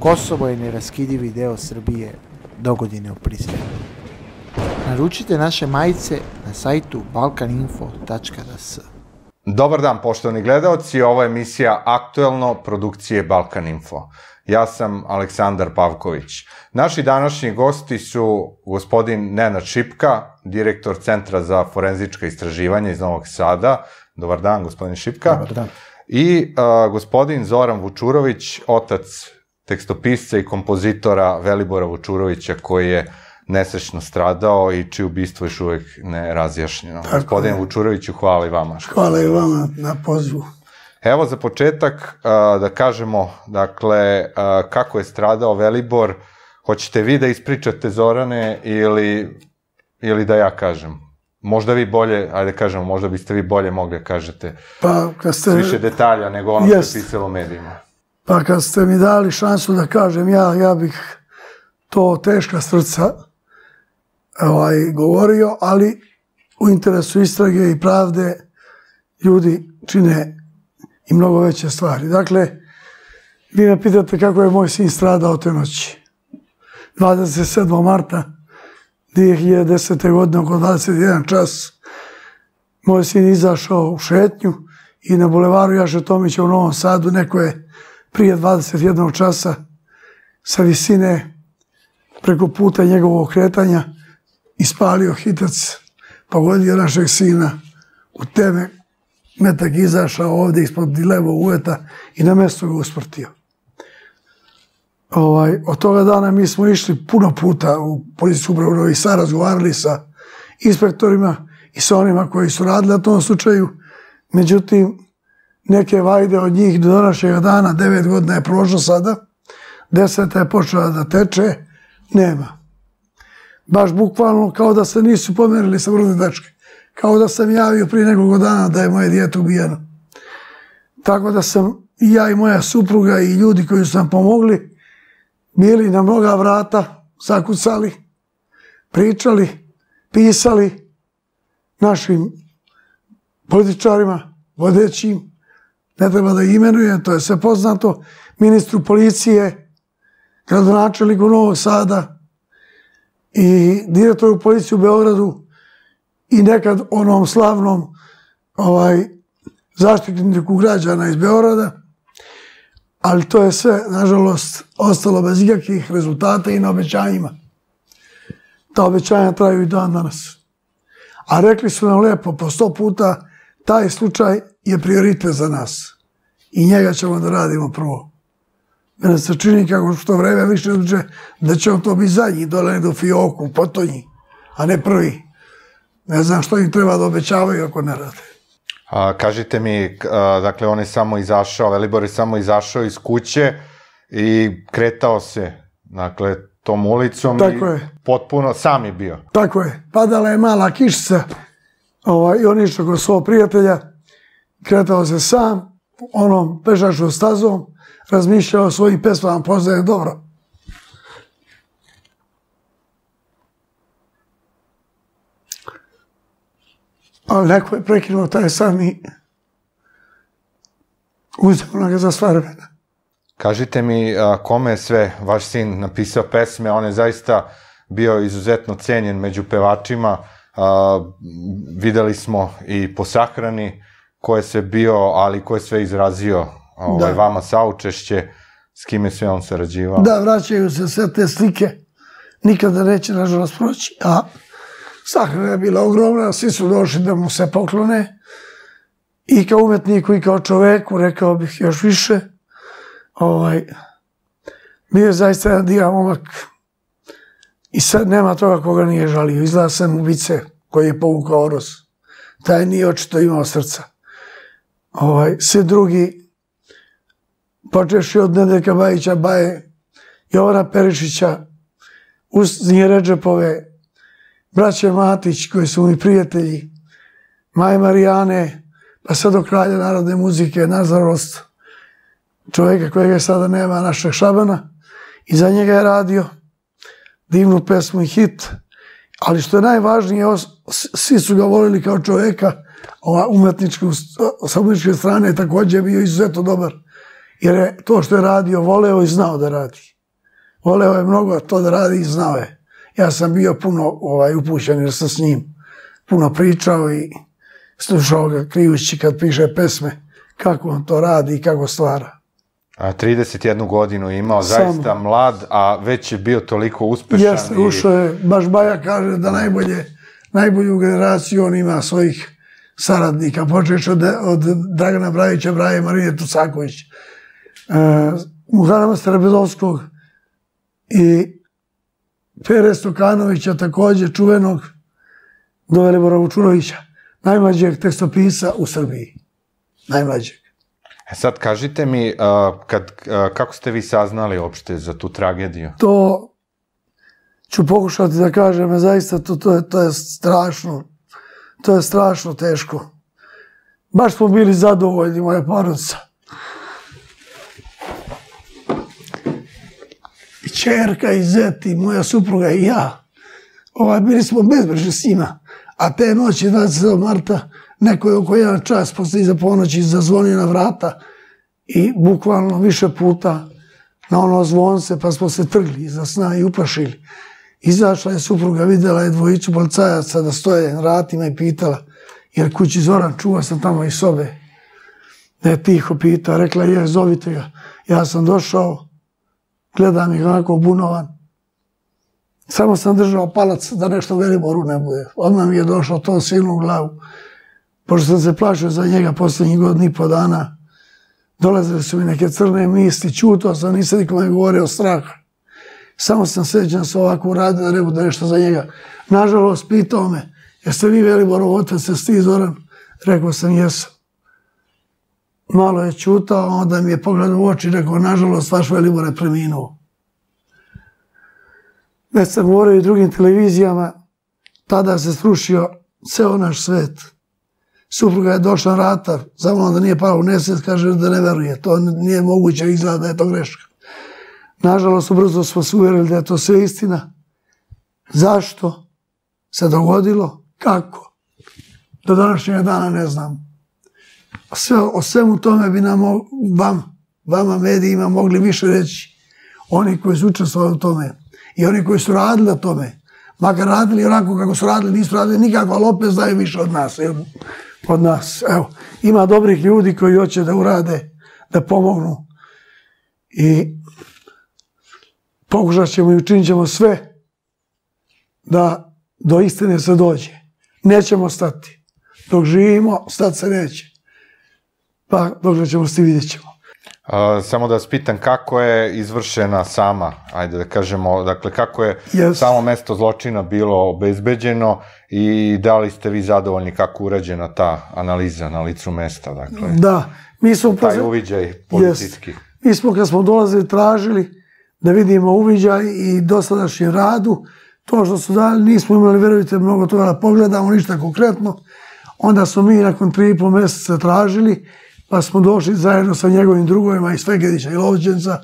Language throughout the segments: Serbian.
Kosovo je neraskidivi deo Srbije dogodine u Pristinu. Naručite naše majice na sajtu balkaninfo.rs. Dobar dan, poštovani gledalci, ovo je emisija Aktuelno produkcije Balkan Info. Ja sam Aleksandar Pavković. Naši današnji gosti su gospodin Nenad Šipka, direktor Centra za forenzička istraživanja iz Novog Sada. Dobar dan, gospodin Šipka. Dobar dan. I uh, gospodin Zoran Vučurović, otac tekstopisca i kompozitora Velibora Vučurovića, koji je nesrećno stradao i čije ubistvo još uvek ne razjašnjeno. Tako Gospodin je. Vučuroviću, hvala i vama. što Hvala i vama na pozivu. Evo za početak da kažemo, dakle, kako je stradao Velibor. Hoćete vi da ispričate Zorane ili, ili da ja kažem? Možda vi bolje, ajde kažemo, možda biste vi bolje mogli da kažete Pa kad ste, više detalja nego ono što je pisalo u medijima. Pa kad ste mi dali šansu da kažem ja, ja bih to teška srca ovaj, govorio, ali u interesu istrage i pravde ljudi čine i mnogo veće stvari. Dakle, vi me pitate kako je moj sin stradao te noći. 27. marta 2010. godine oko 21 čas moj sin izašao u šetnju i na bulevaru Jaše Tomića u Novom Sadu neko je prije 21 časa sa visine preko puta njegovog kretanja ispalio hitac, pogodio našeg sina u teme, metak izašao ovdje ispod levo uveta i na mesto ga usmrtio. Ovaj, od toga dana mi smo išli puno puta u policijsku upravu Novi Sad, razgovarali sa inspektorima i sa onima koji su radili na tom slučaju. Međutim, neke vajde od njih do današnjeg dana, devet godina je prošlo sada, deseta je počela da teče, nema. Baš bukvalno kao da se nisu pomerili sa vrde dečke. Kao da sam javio prije nekoliko dana da je moje dijete ubijeno. Tako da sam i ja i moja supruga i ljudi koji su nam pomogli bili na mnoga vrata, zakucali, pričali, pisali našim političarima, vodećim, ne treba da ih imenujem, to je sve poznato, ministru policije, gradonačelniku Novog Sada i direktoru policije u Beogradu i nekad onom slavnom ovaj, zaštitniku građana iz Beograda, ali to je sve, nažalost, ostalo bez ikakvih rezultata i na obećanjima. Ta obećanja traju i dan danas. A rekli su nam lepo, po sto puta, taj slučaj je prioritet za nas. I njega ćemo da radimo prvo. Mene se čini kako što vreme više uđe, da će on to biti zadnji, dole do fioku, u potonji, a ne prvi. Ne znam što im treba da obećavaju ako ne rade. A, kažite mi, a, dakle, on je samo izašao, Velibor je samo izašao iz kuće i kretao se, dakle, tom ulicom Tako i je. potpuno sam je bio. Tako je. Padala je mala kišica ovaj, i on išao kod svog prijatelja, kretao se sam, onom pešačnom stazom, razmišljao o svojim pesmama, poznaje dobro. Ali neko je prekinuo taj san i uzeo ga za sva vremena. Kažite mi, kome je sve vaš sin napisao pesme, on je zaista bio izuzetno cenjen među pevačima, a, videli smo i po sahrani ko je sve bio, ali ko je sve izrazio ovaj, Da. vama saučešće, s kime sve on sarađivao. Da, vraćaju se sve te slike. Nikada neće, nažalost, proći. A sahrana je bila ogromna, svi su došli da mu se poklone. I kao umetniku i kao čoveku, rekao bih još više. Ovaj, bio je zaista jedan divan momak. I sad nema toga koga nije žalio. Izgleda sam ubice koji je povukao oros. Taj nije očito imao srca. Ovaj, svi drugi počeši od Nedeljka Bajića, Baje, Jovana Perišića, Usnije Ređepove, braće Matić, koji su mi prijatelji, Maje Marijane, pa sve do kralja narodne muzike, nažalost, čovjeka kojega sada nema, našeg Šabana, i za njega je radio divnu pesmu i hit, ali što je najvažnije, svi su ga volili kao čovjeka, ova umetnička, sa umetničke strane je također bio izuzetno dobar Jer je to što je radio, voleo i znao da radi. Voleo je mnogo to da radi i znao je. Ja sam bio puno ovaj, upućen jer sam s njim puno pričao i slušao ga krijući kad piše pesme, kako on to radi i kako stvara. A 31 godinu je imao, Samo. zaista mlad, a već je bio toliko uspešan. Jeste, ušao je, baš Baja kaže da najbolje, najbolju generaciju on ima svojih saradnika, počeš od, od Dragana Brajića, Braje Marije Tucaković, e, Muharama Starabedovskog i Pere Stokanovića, takođe čuvenog, do Velibora Vučurovića, najmlađeg tekstopisa u Srbiji. Najmlađeg. E sad, kažite mi, a, kad, a, kako ste vi saznali uopšte za tu tragediju? to ću pokušati da kažem, zaista to, to, je, to je strašno, to je strašno teško. Baš smo bili zadovoljni, moja porodica. I čerka i zet i moja supruga i ja. Ovaj, bili smo bezbrižni s njima. A te noći 27. marta neko je oko jedan čas posle iza ponoći zazvonio na vrata i bukvalno više puta na ono zvonce, pa smo se trgli iza sna i uplašili. Izašla je supruga, videla je dvojicu policajaca da stoje na vratima i pitala, jer kući Zoran čuva sam tamo iz sobe. Da tiho pita, rekla je, zovite ga. Ja sam došao, gledam ih onako bunovan. Samo sam držao palac da nešto Veliboru ne bude. Odmah mi je došlo to silnu glavu. Pošto sam se plašio za njega posljednjih godina i po dana, dolazile su mi neke crne misli, čutao sam, nisam nikome govorio straha. Samo sam sećan se ovako uradio da ne bude nešto za njega. Nažalost, pitao me, jeste vi Veliborov otac, jeste ti Zoran? Rekao sam, jesam. Malo je čutao, onda mi je pogledao u oči i rekao, nažalost, vaš Velibor je preminuo. Već sam govorio i drugim televizijama, tada se srušio ceo naš svet. Supruga je došla ratar, zamolila da nije pala u nesvijest, kaže da ne veruje. To nije moguće, izgleda da je to greška. Nažalost, brzo smo se uvjerili da je to sve istina. Zašto se dogodilo? Kako? Do današnjeg dana ne znam. Sve, o svemu tome bi nam, vam, vama medijima mogli više reći. Oni koji su učestvovali u tome i oni koji su radili na tome. Makar radili onako kako su radili, nisu radili nikako, ali opet znaju više od nas. Jel? Od nas. Evo, ima dobrih ljudi koji hoće da urade, da pomognu. I pokušat ćemo i učinit ćemo sve da do istine se dođe. Nećemo stati. Dok živimo, stati se neće. Pa dok ćemo sti vidjet ćemo. A, samo da vas pitam kako je izvršena sama, ajde da kažemo, dakle kako je Yes. samo mesto zločina bilo obezbeđeno i da li ste vi zadovoljni kako urađena ta analiza na licu mesta, dakle, Da, mi smo... taj uviđaj policijski. Mi smo kad smo dolazili tražili da vidimo uviđaj i dosadašnji radu, to što su dali, nismo imali, verujte, mnogo toga da pogledamo, ništa konkretno. Onda smo mi nakon tri i po meseca tražili, pa smo došli zajedno sa njegovim drugovima iz Fegedića i Lovđenca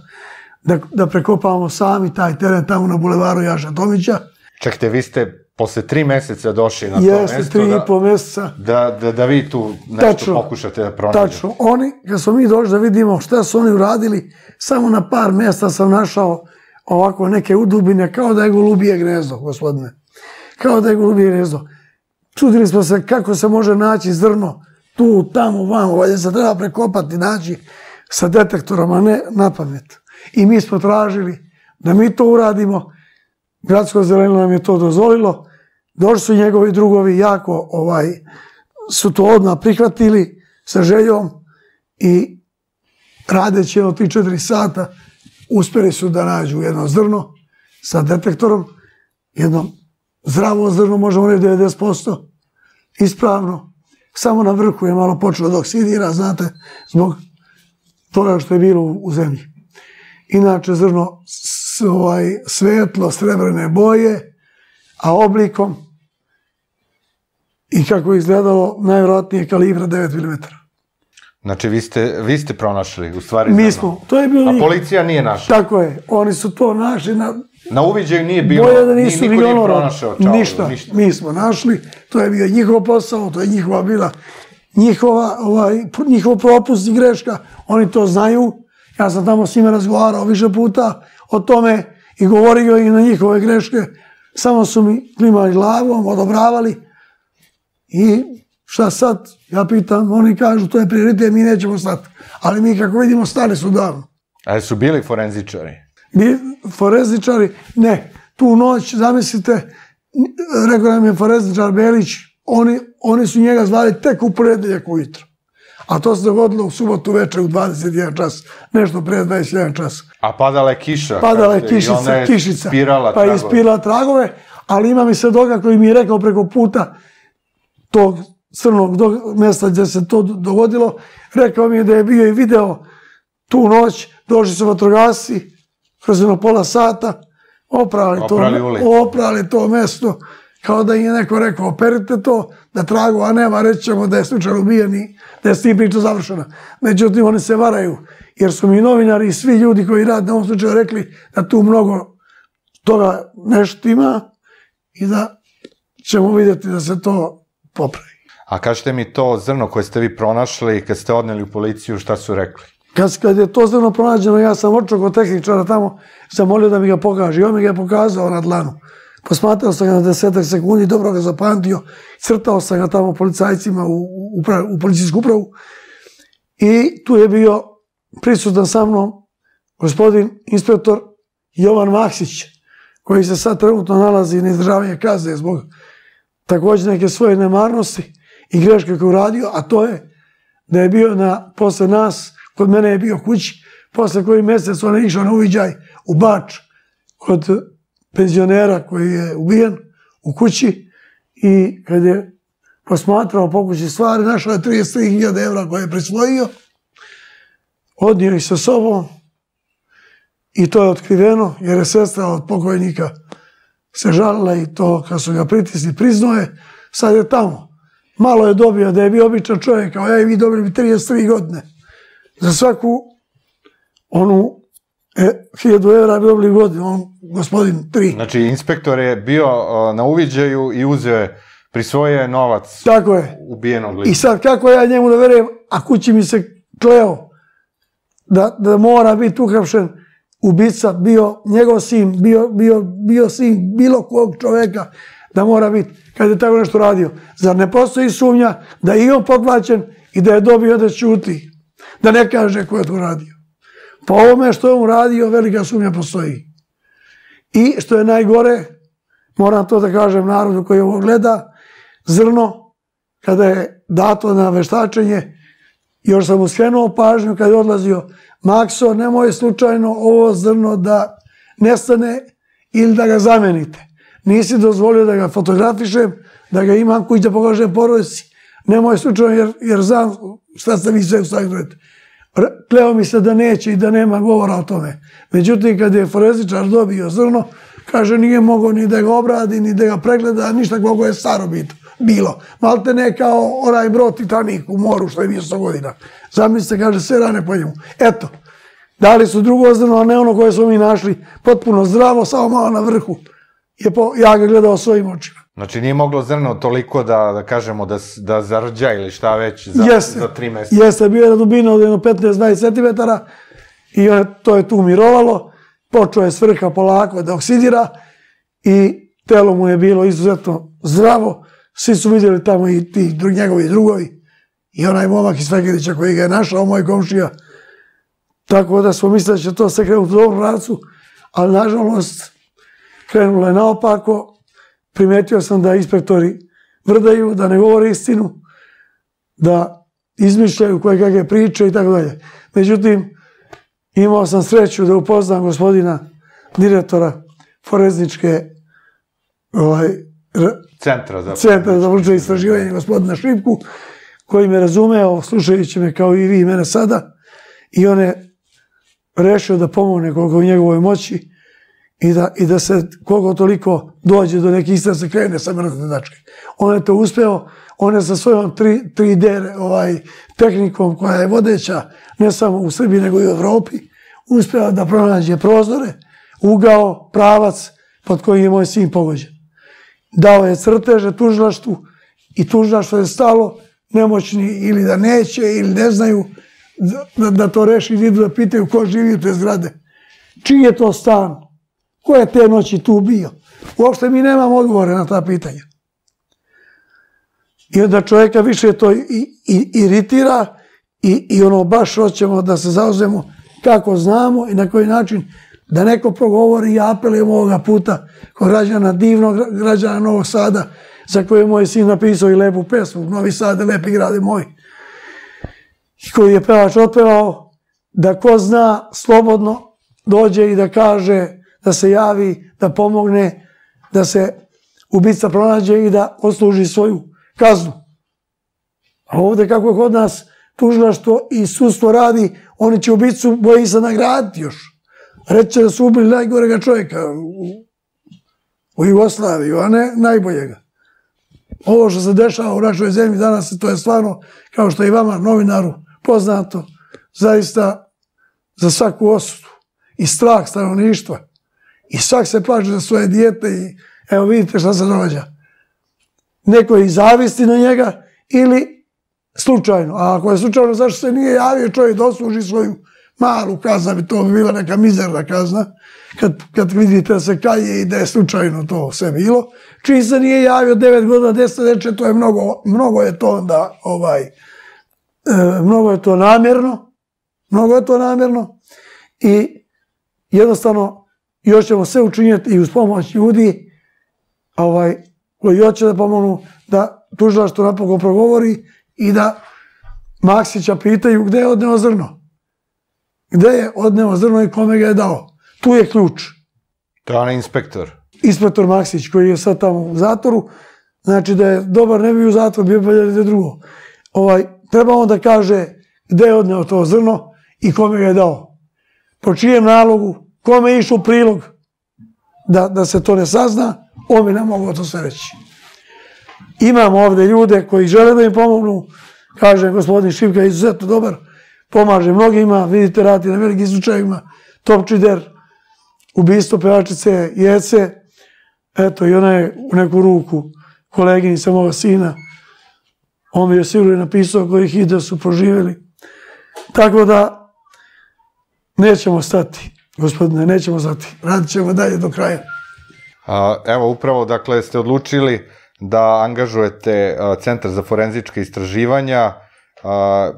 da, da prekopavamo sami taj teren tamo na bulevaru Jaša Tomića. Čekajte, vi ste posle tri meseca došli na to Jeste mesto tri i da, po meseca. da, da, da vi tu nešto Tačno. pokušate da pronađete. Tačno. Oni, kad smo mi došli da vidimo šta su oni uradili, samo na par mjesta sam našao ovako neke udubine, kao da je golubije gnezdo, gospodine. Kao da je golubije gnezdo. Čudili smo se kako se može naći zrno tu, tamo, vamo, valjda se treba prekopati, naći sa detektorom, a ne na pamet. I mi smo tražili da mi to uradimo, gradsko zelenilo nam je to dozvolilo, došli su njegovi drugovi jako ovaj, su to odmah prihvatili sa željom i radeći tih četiri sata uspjeli su da nađu jedno zrno sa detektorom, jedno zdravo zrno, možemo reći 90%, ispravno, samo na vrhu je malo počelo da oksidira, znate, zbog toga što je bilo u, zemlji. Inače, zrno ovaj, svetlo, srebrne boje, a oblikom i kako je izgledalo, najvjerojatnije kalibra 9 mm. Znači, vi ste, vi ste pronašli, u stvari... Mi smo, to je bilo A policija nije našla. Tako je, oni su to našli na Na uviđaju nije bilo, boje da ni- nisu niko ni nije pronašao čaulu, ništa. ništa. Mi smo našli, to je bio njihov posao, to je njihova bila njihova, ovaj, njihov propust i greška, oni to znaju Ja sam tamo s njima razgovarao više puta o tome i govorio i na njihove greške. Samo su mi klimali glavom, odobravali. I šta sad? Ja pitam, oni kažu to je prioritet, mi nećemo stati. Ali mi kako vidimo stali su davno. A su bili forenzičari? Mi forenzičari, ne. Tu noć, zamislite, rekao nam je forenzičar Belić, oni, oni su njega zvali tek u ponedeljak ujutro. A to se dogodilo u subotu večer u 21 čas, nešto pre 21 čas. A padala je kiša. Padala je kažete, i ona kišica, je kišica. Spirala pa je ispirala tragove, ali ima mi svedoka koji mi je rekao preko puta tog crnog do, mesta gdje se to dogodilo, rekao mi je da je bio i video tu noć, došli su vatrogasci, kroz jedno pola sata, oprali, Oprali to, ulicu. oprali to mesto, kao da im je neko rekao, operite to, da tragova nema, reći ćemo da je slučaj ubijen i da je s tim priča završena. Međutim, oni se varaju, jer su mi novinari i svi ljudi koji rade na ovom slučaju rekli da tu mnogo toga nešto ima i da ćemo vidjeti da se to popravi. A kažete mi to zrno koje ste vi pronašli kad ste odneli u policiju, šta su rekli? Kad, kad je to zrno pronađeno, ja sam očeo kod tehničara tamo, sam molio da mi ga pokaže. I on mi ga je pokazao na dlanu. Posmatrao sam ga na desetak sekundi, dobro ga zapamtio, crtao sam ga tamo policajcima u, u, upra- u policijsku upravu. I tu je bio prisutan sa mnom gospodin inspektor Jovan Maksić, koji se sad trenutno nalazi na izdržavanje kazne zbog također neke svoje nemarnosti i greške koju je uradio, a to je da je bio na, posle nas, kod mene je bio kući, posle koji mjesec on je išao na uviđaj u Bač kod penzionera koji je ubijen u kući i kad je posmatrao po kući stvari, našao je 33.000 evra koje je prisvojio, odnio ih sa sobom i to je otkriveno jer je sestra od pokojnika se žalila i to kad su ga pritisli priznao je, sad je tamo. Malo je dobio da je bio običan čovjek, kao ja i vi dobili bi 33 godine. Za svaku onu e, 1000 evra bi dobili godinu, on gospodin tri. Znači, inspektor je bio a, na uviđaju i uzeo je, prisvojio je novac Tako je. ubijenog I lica. sad kako ja njemu da verujem, a kući mi se kleo da, da mora biti uhapšen ubica, bio njegov sin, bio, bio, bio sin bilo kog čoveka, da mora biti, kad je tako nešto radio. Zar ne postoji sumnja da je i on potlačen i da je dobio da ćuti, da ne kaže ko je to radio. Po ovome što je on radio, velika sumnja postoji. I što je najgore, moram to da kažem narodu koji ovo gleda, zrno, kada je dato na veštačenje, još sam mu skrenuo pažnju kada je odlazio, Makso, nemoj slučajno ovo zrno da nestane ili da ga zamenite. Nisi dozvolio da ga fotografišem, da ga imam kući da pokažem porodici. Nemoj slučajno jer, jer znam šta ste vi sve ustaknujete. Kleo mi se da neće i da nema govora o tome. Međutim, kad je forenzičar dobio zrno, kaže nije mogao ni da ga obradi, ni da ga pregleda, ništa koliko je staro bito, bilo. Malte ne kao onaj brod Titanic u moru što je bio 100 godina. Zamislite, kaže, sve rane po njemu. Eto, dali su drugo zrno, a ne ono koje smo mi našli, potpuno zdravo, samo malo na vrhu. Je po, ja ga gledao svojim očima. Znači, nije moglo zrno toliko da, da kažemo da, da zarđa ili šta već za, Jeste. za tri meseca. Jeste, bio je na dubinu od jedno 15-20 cm i to je tu mirovalo. Počeo je svrha polako da oksidira i telo mu je bilo izuzetno zdravo. Svi su vidjeli tamo i ti dru, njegovi drugovi i onaj momak iz Fekirića koji ga je našao, moj komšija. Tako da smo mislili da će to se krenuti u dobru pravcu, ali nažalost krenulo je naopako. Primetio sam da inspektori vrdaju, da ne govore istinu, da izmišljaju koje kakve priče i tako dalje. Međutim, imao sam sreću da upoznam gospodina direktora forezničke ovaj, Centra za... centra za vruće istraživanje gospodina Šipku, koji me razumeo, slušajući me kao i vi mene sada, i on je rešio da pomogne koliko u njegovoj moći i da, i da se koliko toliko dođe do nekih istina se krene sa mrtve tačke. On je to uspeo, on je sa svojom 3, 3D ovaj, tehnikom koja je vodeća ne samo u Srbiji nego i u Evropi, uspeo da pronađe prozore, ugao, pravac pod kojim je moj sin pogođen. Dao je crteže tužilaštvu i tužilaštvo je stalo nemoćni ili da neće ili ne znaju da, da to reši, idu da pitaju ko živi u te zgrade. Čiji je to stan? Ko je te noći tu bio? Uopšte mi nemamo odgovore na ta pitanja. I onda čovjeka više to i, i, iritira i, i ono baš hoćemo da se zauzemo kako znamo i na koji način da neko progovori i apelujemo ovoga puta kod građana, divnog građana Novog Sada, za koje je moj sin napisao i lepu pesmu, Novi Sad, lepi grade moj, koji je pevač otpevao, da ko zna slobodno dođe i da kaže, da se javi, da pomogne, da se ubica pronađe i da osluži svoju kaznu. A ovde kako je kod nas tužilaštvo i sudstvo radi, oni će ubicu boji se nagraditi još. Reće da su ubili najgorega čovjeka u, u a ne najboljega. Ovo što se dešava u našoj zemlji danas, to je stvarno, kao što je i vama, novinaru, poznato, zaista za svaku osudu i strah stanovništva. I svak se plaže za svoje dijete i evo vidite šta se događa. Neko je i zavisti na njega ili slučajno. A ako je slučajno, zašto se nije javio čovjek da osluži svoju malu kazna, bi to bi bila neka mizerna kazna, kad, kad vidite da se kaje i da je slučajno to sve bilo. Čiji se nije javio 9 godina, 10 reče, to je mnogo, mnogo je to onda, ovaj, e, mnogo je to namjerno, mnogo je to namjerno i jednostavno još ćemo sve učinjeti i uz pomoć ljudi ovaj, koji hoće da pomognu da tužilaštvo napokon progovori i da Maksića pitaju gde je odneo zrno. Gde je odneo zrno i kome ga je dao. Tu je ključ. To je onaj inspektor. Inspektor Maksić koji je sad tamo u zatvoru. Znači da je dobar ne bi u zatvor, bio bi da drugo. Ovaj, treba on da kaže gde je odneo to zrno i kome ga je dao. Po čijem nalogu, kome je išao prilog da, da se to ne sazna, on bi nam mogao to sve reći. Imamo ovde ljude koji žele da im pomognu, kaže gospodin Šivka je izuzetno dobar, pomaže mnogima, vidite radi na velikim slučajima, Topčider, ubistvo pevačice Jece, eto i ona je u neku ruku koleginica moga sina, on mi je sigurno napisao kojih i da su proživjeli. Tako da nećemo stati, gospodine, nećemo stati. Radit ćemo dalje do kraja. A, evo, upravo, dakle, ste odlučili da angažujete Centar za forenzičke istraživanja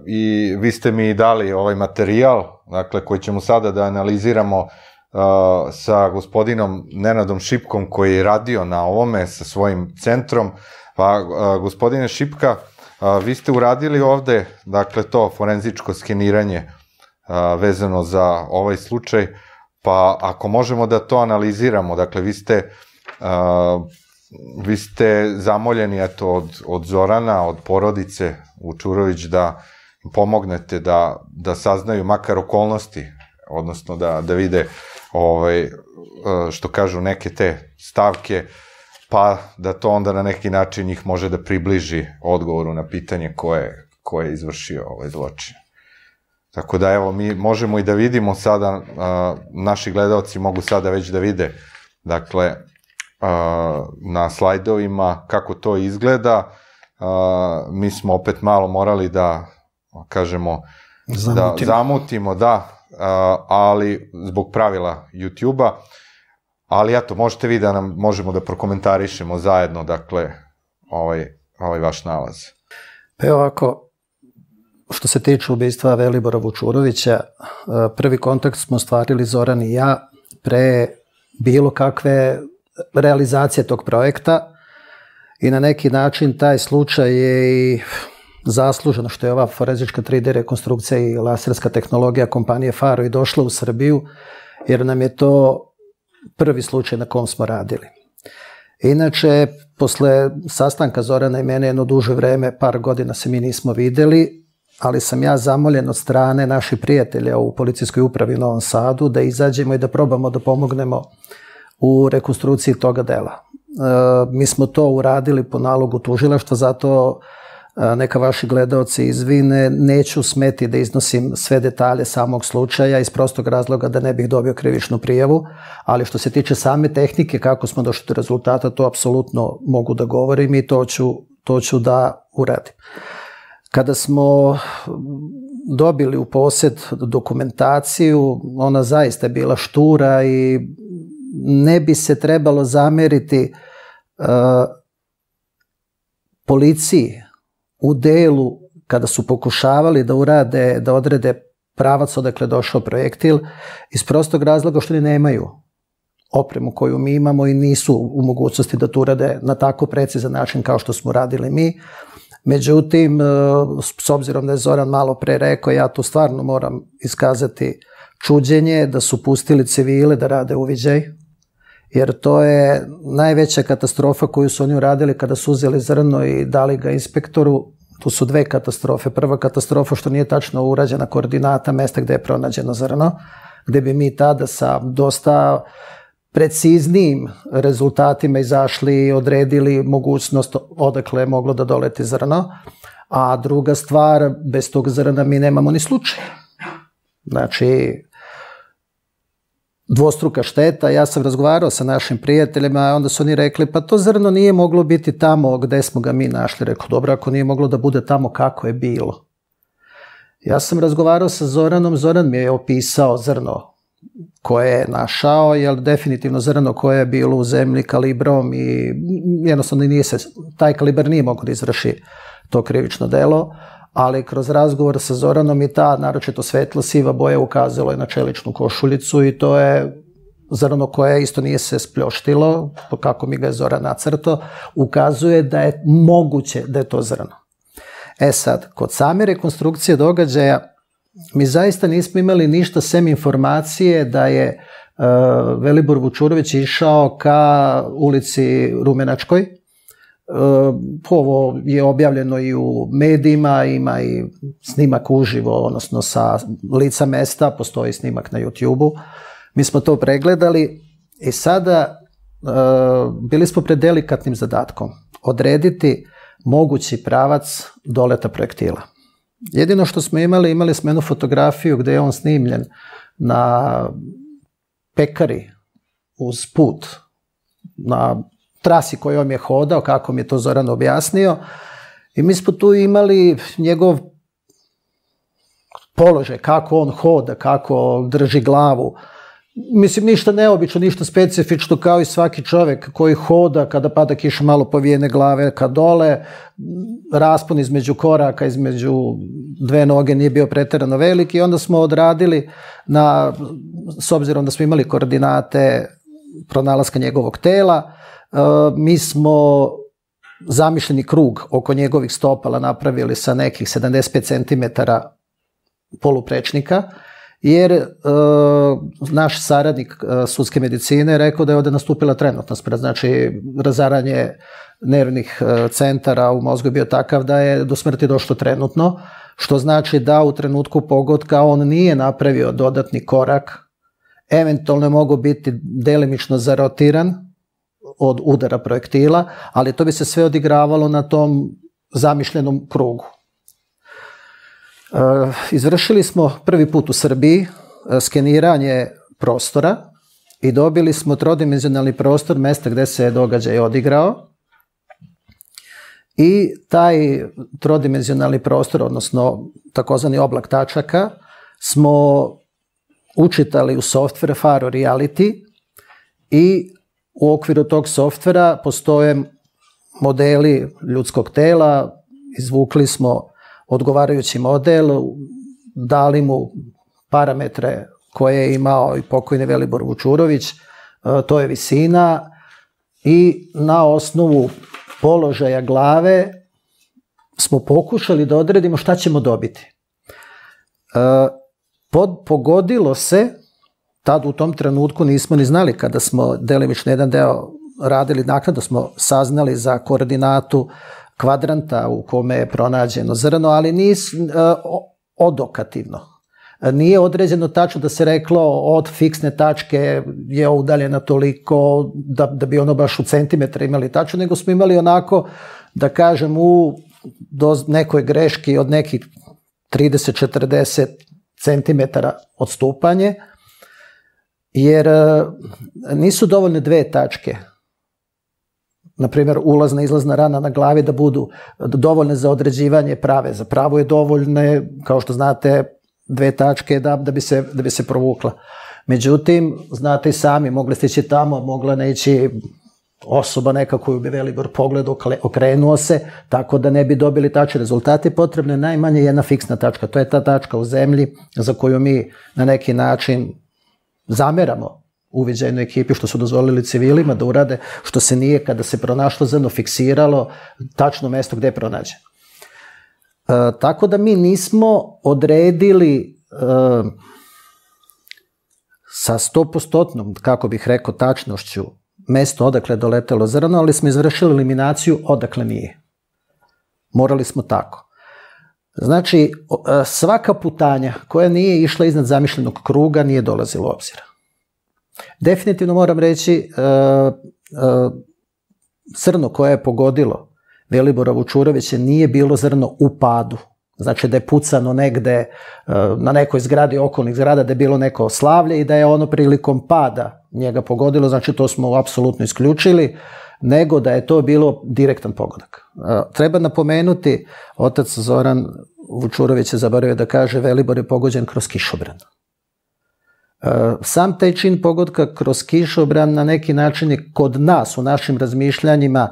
i vi ste mi dali ovaj materijal, dakle, koji ćemo sada da analiziramo sa gospodinom Nenadom Šipkom koji je radio na ovome sa svojim centrom. Pa, gospodine Šipka, vi ste uradili ovde, dakle, to forenzičko skeniranje vezano za ovaj slučaj, pa ako možemo da to analiziramo, dakle, vi ste vi ste zamoljeni eto, od, od Zorana, od porodice Vučurović da pomognete da, da saznaju makar okolnosti, odnosno da, da vide ovaj, e, što kažu neke te stavke, pa da to onda na neki način njih može da približi odgovoru na pitanje ko je, ko je izvršio ovaj zločin. Tako da evo, mi možemo i da vidimo sada, naši gledalci mogu sada već da vide, dakle, na slajdovima kako to izgleda. Mi smo opet malo morali da, kažemo, zamutimo. da zamutimo, da, ali zbog pravila YouTube-a. Ali eto, možete vi da nam možemo da prokomentarišemo zajedno, dakle, ovaj, ovaj vaš nalaz. Evo ovako, što se tiče ubistva Velibora Vučurovića, prvi kontakt smo stvarili Zoran i ja pre bilo kakve realizacije tog projekta i na neki način taj slučaj je i zasluženo što je ova forenzička 3D rekonstrukcija i laserska tehnologija kompanije Faro i došla u Srbiju, jer nam je to prvi slučaj na kom smo radili. Inače, posle sastanka Zorana i mene jedno duže vreme, par godina se mi nismo videli, ali sam ja zamoljen od strane naših prijatelja u policijskoj upravi u Novom Sadu da izađemo i da probamo da pomognemo u rekonstrukciji toga dela. E, mi smo to uradili po nalogu tužilaštva, zato e, neka vaši gledalci izvine, neću smeti da iznosim sve detalje samog slučaja iz prostog razloga da ne bih dobio krivičnu prijavu, ali što se tiče same tehnike, kako smo došli do rezultata, to apsolutno mogu da govorim i to ću, to ću da uradim. Kada smo dobili u posjed dokumentaciju, ona zaista je bila štura i ne bi se trebalo zameriti uh, policiji u delu kada su pokušavali da urade, da odrede pravac odakle došao projektil, iz prostog razloga što ni nemaju opremu koju mi imamo i nisu u mogućnosti da to urade na tako precizan način kao što smo radili mi. Međutim, e, s obzirom da je Zoran malo pre rekao, ja tu stvarno moram iskazati čuđenje da su pustili civile da rade uviđaj, jer to je najveća katastrofa koju su oni uradili kada su uzeli zrno i dali ga inspektoru. Tu su dve katastrofe. Prva katastrofa što nije tačno urađena koordinata mesta gde je pronađeno zrno, gde bi mi tada sa dosta preciznijim rezultatima izašli i odredili mogućnost odakle je moglo da doleti zrno. A druga stvar, bez tog zrna mi nemamo ni slučaj. Znači, dvostruka šteta. Ja sam razgovarao sa našim prijateljima, onda su oni rekli, pa to zrno nije moglo biti tamo gde smo ga mi našli. Rekao, dobro, ako nije moglo da bude tamo kako je bilo. Ja sam razgovarao sa Zoranom, Zoran mi je opisao zrno koje je našao, jer definitivno zrno koje je bilo u zemlji kalibrom i jednostavno nije se, taj kalibar nije mogo da izvrši to krivično delo, ali kroz razgovor sa Zoranom i ta naročito svetlo siva boja ukazalo je na čeličnu košuljicu i to je zrno koje isto nije se spljoštilo, kako mi ga je Zoran nacrto, ukazuje da je moguće da je to zrno. E sad, kod same rekonstrukcije događaja, mi zaista nismo imali ništa sem informacije da je uh, Velibor Vučurović išao ka ulici Rumenačkoj. Uh, ovo je objavljeno i u medijima, ima i snimak uživo, odnosno sa lica mesta, postoji snimak na YouTube-u. Mi smo to pregledali i sada uh, bili smo pred delikatnim zadatkom. Odrediti mogući pravac doleta projektila. Jedino što smo imali, imali smo jednu fotografiju gde je on snimljen na pekari uz put, na trasi kojom je hodao, kako mi je to Zoran objasnio. I mi smo tu imali njegov položaj, kako on hoda, kako drži glavu. Mislim, ništa neobično, ništa specifično, kao i svaki čovek koji hoda kada pada kiša malo povijene glave ka dole, raspon između koraka, između dve noge nije bio preterano veliki i onda smo odradili na, s obzirom da smo imali koordinate pronalaska njegovog tela, mi smo zamišljeni krug oko njegovih stopala napravili sa nekih 75 cm poluprečnika, jer e, naš saradnik e, sudske medicine rekao da je ovde nastupila trenutna smrt, znači razaranje nervnih e, centara u mozgu je bio takav da je do smrti došlo trenutno, što znači da u trenutku pogodka on nije napravio dodatni korak, eventualno je mogo biti delimično zarotiran od udara projektila, ali to bi se sve odigravalo na tom zamišljenom krugu. Eh, izvršili smo prvi put u Srbiji eh, skeniranje prostora i dobili smo trodimenzionalni prostor mesta gde se je događaj odigrao. I taj trodimenzionalni prostor, odnosno takozvani oblak tačaka, smo učitali u software Faro Reality i u okviru tog softvera postoje modeli ljudskog tela, izvukli smo odgovarajući model, dali mu parametre koje je imao i pokojni Velibor Vučurović, e, to je visina i na osnovu položaja glave smo pokušali da odredimo šta ćemo dobiti. E, pod, pogodilo se, tad u tom trenutku nismo ni znali kada smo delimično jedan deo radili naknadno smo saznali za koordinatu kvadranta u kome je pronađeno zrno, ali nis, e, odokativno. Nije određeno tačno da se reklo od fiksne tačke je udaljena toliko da, da bi ono baš u centimetre imali tačno, nego smo imali onako, da kažem, u do nekoj greški od nekih 30-40 centimetara odstupanje, jer e, nisu dovoljne dve tačke na primjer, ulazna izlazna rana na glavi da budu dovoljne za određivanje prave. Za pravu je dovoljne, kao što znate, dve tačke da, da, bi, se, da bi se provukla. Međutim, znate i sami, mogli ste ići tamo, mogla ne ići osoba neka koju bi Velibor pogledao, okrenuo se, tako da ne bi dobili tačne rezultate. Potrebna je najmanje jedna fiksna tačka. To je ta tačka u zemlji za koju mi na neki način zameramo uviđajnoj ekipi što su dozvolili civilima da urade, što se nije kada se pronašlo zrno fiksiralo tačno mesto gde je pronađeno. E, tako da mi nismo odredili e, sa stopostotnom, kako bih rekao, tačnošću mesto odakle je doletelo zrno, ali smo izvršili eliminaciju odakle nije. Morali smo tako. Znači, e, svaka putanja koja nije išla iznad zamišljenog kruga nije dolazila u obzira. Definitivno moram reći, crno koje je pogodilo Velibora Čurovića nije bilo zrno u padu. Znači da je pucano negde e, na nekoj zgradi okolnih zgrada, da je bilo neko slavlje i da je ono prilikom pada njega pogodilo, znači to smo apsolutno isključili, nego da je to bilo direktan pogodak. E, treba napomenuti, otac Zoran Vučurović je zaboravio da kaže Velibor je pogođen kroz kišobran. E, sam taj čin pogodka kroz kišobran na neki način je kod nas u našim razmišljanjima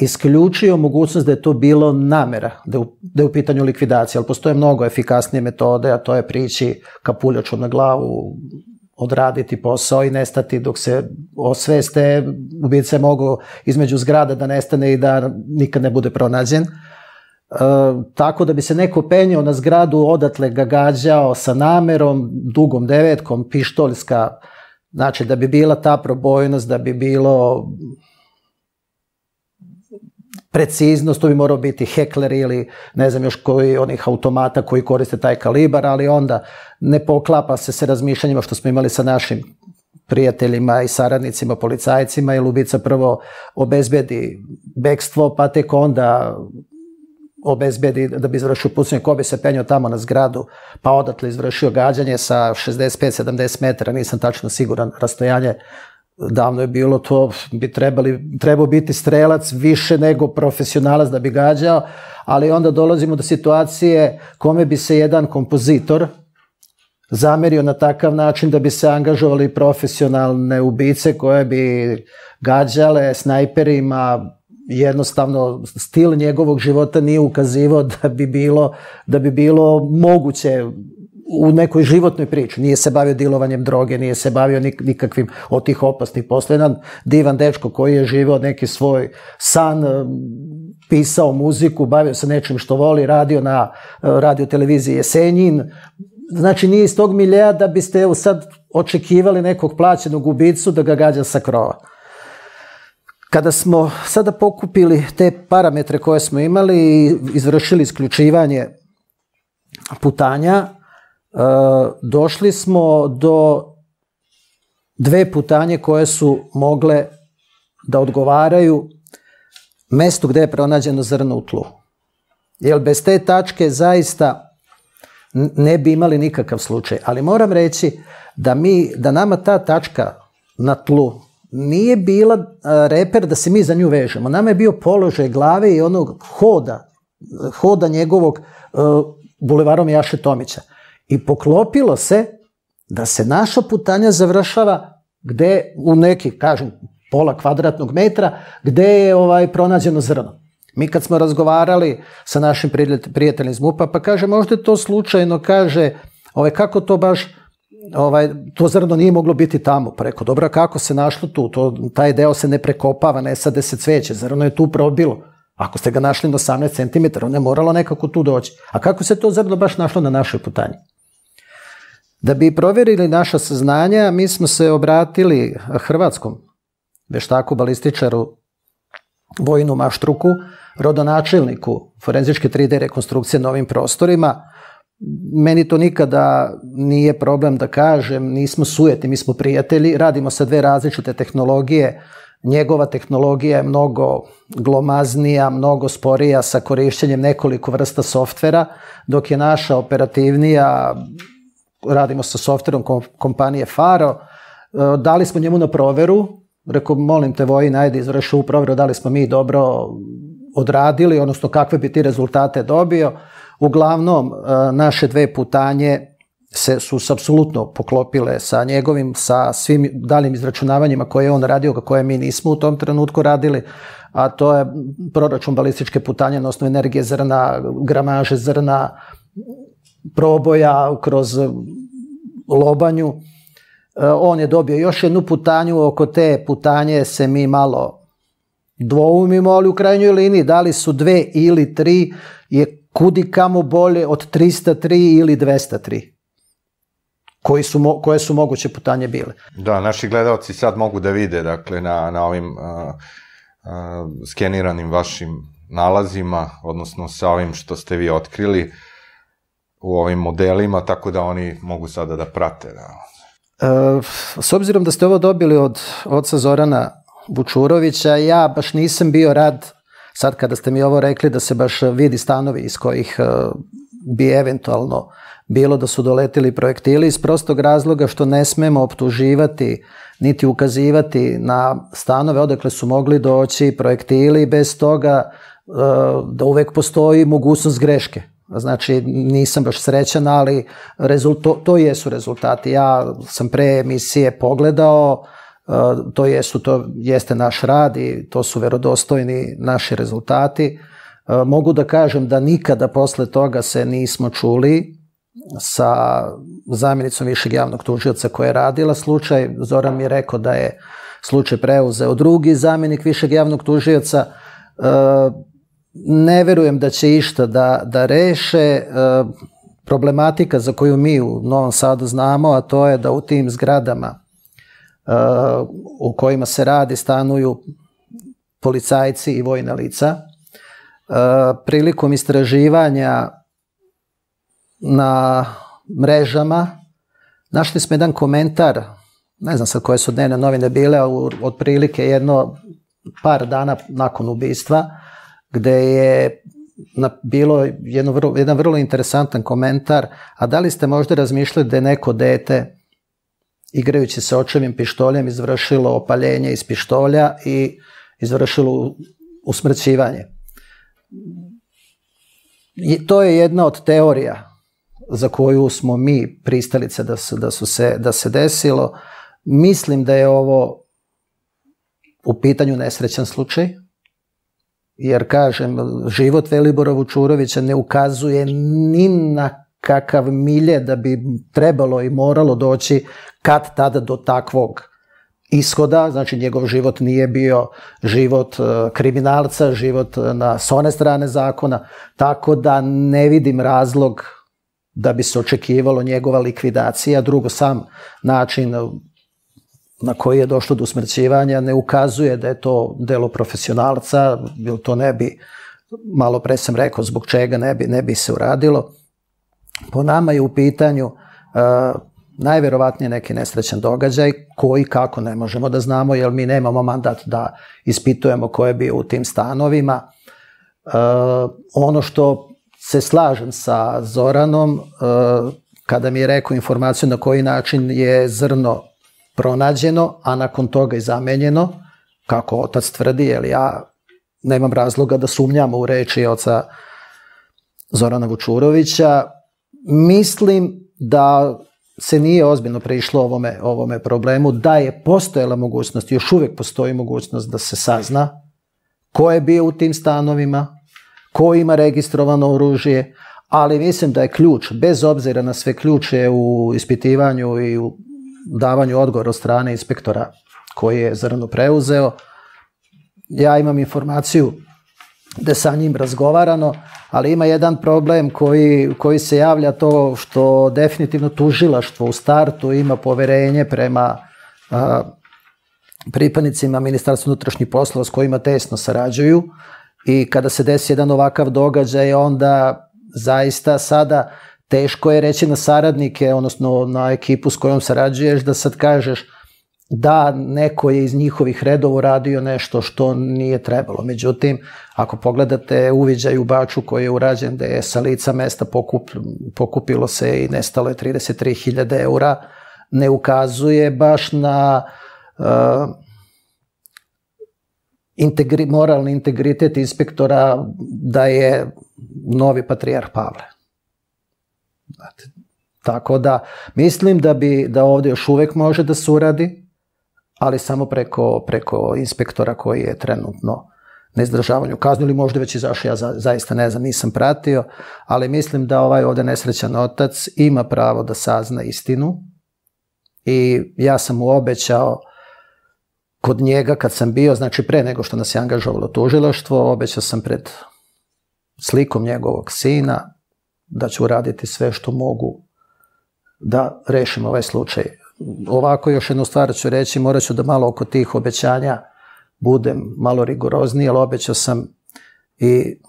isključio mogućnost da je to bilo namera, da je, u, da je u pitanju likvidacija, ali postoje mnogo efikasnije metode, a to je prići kapuljačom na glavu, odraditi posao i nestati dok se osveste, ubice mogu između zgrada da nestane i da nikad ne bude pronađen. E, tako da bi se neko penjao na zgradu, odatle ga gađao sa namerom, dugom devetkom, pištoljska, znači da bi bila ta probojnost, da bi bilo preciznost, to bi morao biti hekler ili ne znam još koji onih automata koji koriste taj kalibar, ali onda ne poklapa se sa razmišljanjima što smo imali sa našim prijateljima i saradnicima, policajcima, jer ubica prvo obezbedi bekstvo, pa tek onda obezbedi da bi izvršio pucanje, ko bi se penio tamo na zgradu, pa odatle izvršio gađanje sa 65-70 metara, nisam tačno siguran rastojanje davno je bilo to, bi trebali, trebao biti strelac više nego profesionalac da bi gađao, ali onda dolazimo do situacije kome bi se jedan kompozitor zamerio na takav način da bi se angažovali profesionalne ubice koje bi gađale snajperima. Jednostavno stil njegovog života nije ukazivao da bi bilo da bi bilo moguće u nekoj životnoj priči. Nije se bavio dilovanjem droge, nije se bavio nik, nikakvim od tih opasnih posla. Divan dečko koji je živeo neki svoj san, pisao muziku, bavio se nečim što voli, radio na radio televiziji Jesenjin. Znači nije iz tog miljeja da biste evo sad očekivali nekog plaćenog ubicu da ga gađa sa krova. Kada smo sada pokupili te parametre koje smo imali i izvršili isključivanje putanja, E, došli smo do dve putanje koje su mogle da odgovaraju mestu gde je pronađeno zrno u tlu. Jer bez te tačke zaista ne bi imali nikakav slučaj. Ali moram reći da, mi, da nama ta tačka na tlu nije bila e, reper da se mi za nju vežemo. Nama je bio položaj glave i onog hoda, hoda njegovog uh, bulevarom Jaše Tomića. I poklopilo se da se naša putanja završava gde u neki, kažem, pola kvadratnog metra, gde je ovaj pronađeno zrno. Mi kad smo razgovarali sa našim prijateljima iz MUPA, pa kaže, možda je to slučajno, kaže, ovaj, kako to baš, ovaj, to zrno nije moglo biti tamo. Pa rekao, dobro, kako se našlo tu? To, taj deo se ne prekopava, ne sade se cveće, zrno je tu probilo. Ako ste ga našli na 18 cm, on je moralo nekako tu doći. A kako se to zrno baš našlo na našoj putanji? Da bi provjerili naša saznanja, mi smo se obratili hrvatskom veštaku, balističaru Vojinu Maštruku, rodonačelniku forenzičke 3D rekonstrukcije na ovim prostorima. Meni to nikada nije problem da kažem, nismo sujeti, mi smo prijatelji, radimo sa dve različite tehnologije. Njegova tehnologija je mnogo glomaznija, mnogo sporija sa korišćenjem nekoliko vrsta softvera, dok je naša operativnija radimo sa softverom kompanije Faro, e, dali smo njemu na proveru Rekao, molim te Vojin, ajde izvrši u provjeru da li smo mi dobro odradili, odnosno kakve bi ti rezultate dobio. Uglavnom, e, naše dve putanje se su se apsolutno poklopile sa njegovim, sa svim daljim izračunavanjima koje je on radio, koje mi nismo u tom trenutku radili, a to je proračun balističke putanje na osnovu energije zrna, gramaže zrna, proboja kroz lobanju. E, on je dobio još jednu putanju, oko te putanje se mi malo dvoumimo, ali u krajnjoj liniji da li su dve ili tri je kudi kamo bolje od 303 ili 203 koji su, koje su moguće putanje bile. Da, naši gledalci sad mogu da vide, dakle, na, na ovim uh, uh, skeniranim vašim nalazima, odnosno sa ovim što ste vi otkrili u ovim modelima, tako da oni mogu sada da prate. Da. E, s obzirom da ste ovo dobili od oca Zorana Vučurovića, ja baš nisam bio rad, sad kada ste mi ovo rekli, da se baš vidi stanovi iz kojih uh, bi eventualno bilo da su doletili projektili iz prostog razloga što ne smemo optuživati niti ukazivati na stanove odakle su mogli doći projektili bez toga e, da uvek postoji mogućnost greške. Znači, nisam baš srećan, ali rezult, to, jesu rezultati. Ja sam pre emisije pogledao, e, to jesu, to jeste naš rad i to su verodostojni naši rezultati. E, mogu da kažem da nikada posle toga se nismo čuli sa zamjenicom višeg javnog tužioca koja je radila slučaj. Zoran mi je rekao da je slučaj preuzeo drugi zamjenik višeg javnog tužioca. E, ne verujem da će išta da, da reše. E, problematika za koju mi u Novom Sadu znamo, a to je da u tim zgradama e, u kojima se radi stanuju policajci i vojna lica. Prilikom istraživanja na mrežama našli smo jedan komentar, ne znam sad koje su dnevne novine bile, otprilike jedno par dana nakon ubistva, gde je na, bilo jedno vrlo, jedan vrlo interesantan komentar, a da li ste možda razmišljali da je neko dete igrajući se očevim pištoljem izvršilo opaljenje iz pištolja i izvršilo usmrćivanje. I to je jedna od teorija za koju smo mi pristalice da, su, da, su se, da se desilo. Mislim da je ovo u pitanju nesrećan slučaj, jer kažem, život Velibora Vučurovića ne ukazuje ni na kakav milje da bi trebalo i moralo doći kad tada do takvog ishoda, znači njegov život nije bio život e, kriminalca, život na s one strane zakona, tako da ne vidim razlog da bi se očekivalo njegova likvidacija, drugo sam način na koji je došlo do usmrćivanja ne ukazuje da je to delo profesionalca, jer to ne bi, malo pre sam rekao zbog čega ne bi, ne bi se uradilo. Po nama je u pitanju uh, najverovatnije neki nesrećan događaj koji kako ne možemo da znamo jer mi nemamo mandat da ispitujemo ko je bio u tim stanovima. Uh, ono što se slažem sa Zoranom e, kada mi je rekao informaciju na koji način je zrno pronađeno, a nakon toga i zamenjeno, kako otac tvrdi, jer ja nemam razloga da sumnjamo u reči oca Zorana Vučurovića. Mislim da se nije ozbiljno prišlo ovome, ovome problemu, da je postojala mogućnost, još uvek postoji mogućnost da se sazna ko je bio u tim stanovima, ko ima registrovano oružje, ali mislim da je ključ, bez obzira na sve ključe u ispitivanju i u davanju odgovora od strane inspektora koji je zrno preuzeo, ja imam informaciju da sa njim razgovarano, ali ima jedan problem koji, koji se javlja to što definitivno tužilaštvo u startu ima poverenje prema a, pripadnicima Ministarstva unutrašnjih poslova s kojima tesno sarađuju, I kada se desi jedan ovakav događaj, onda zaista sada teško je reći na saradnike, odnosno na ekipu s kojom sarađuješ, da sad kažeš da neko je iz njihovih redova uradio nešto što nije trebalo. Međutim, ako pogledate uviđaj u Baču koji je urađen da je sa lica mesta pokup, pokupilo se i nestalo je 33.000 eura, ne ukazuje baš na uh, integri, moralni integritet inspektora da je novi patrijarh Pavle. Znate, tako da mislim da bi da ovdje još uvek može da se uradi, ali samo preko, preko inspektora koji je trenutno na izdržavanju kaznu ili možda već izašao, ja za, zaista ne znam, nisam pratio, ali mislim da ovaj ovde nesrećan otac ima pravo da sazna istinu i ja sam mu obećao kod njega kad sam bio, znači pre nego što nas je angažovalo tužilaštvo, obećao sam pred slikom njegovog sina da ću uraditi sve što mogu da rešim ovaj slučaj. Ovako još jednu stvar ću reći, morat ću da malo oko tih obećanja budem malo rigorozniji, ali obećao sam i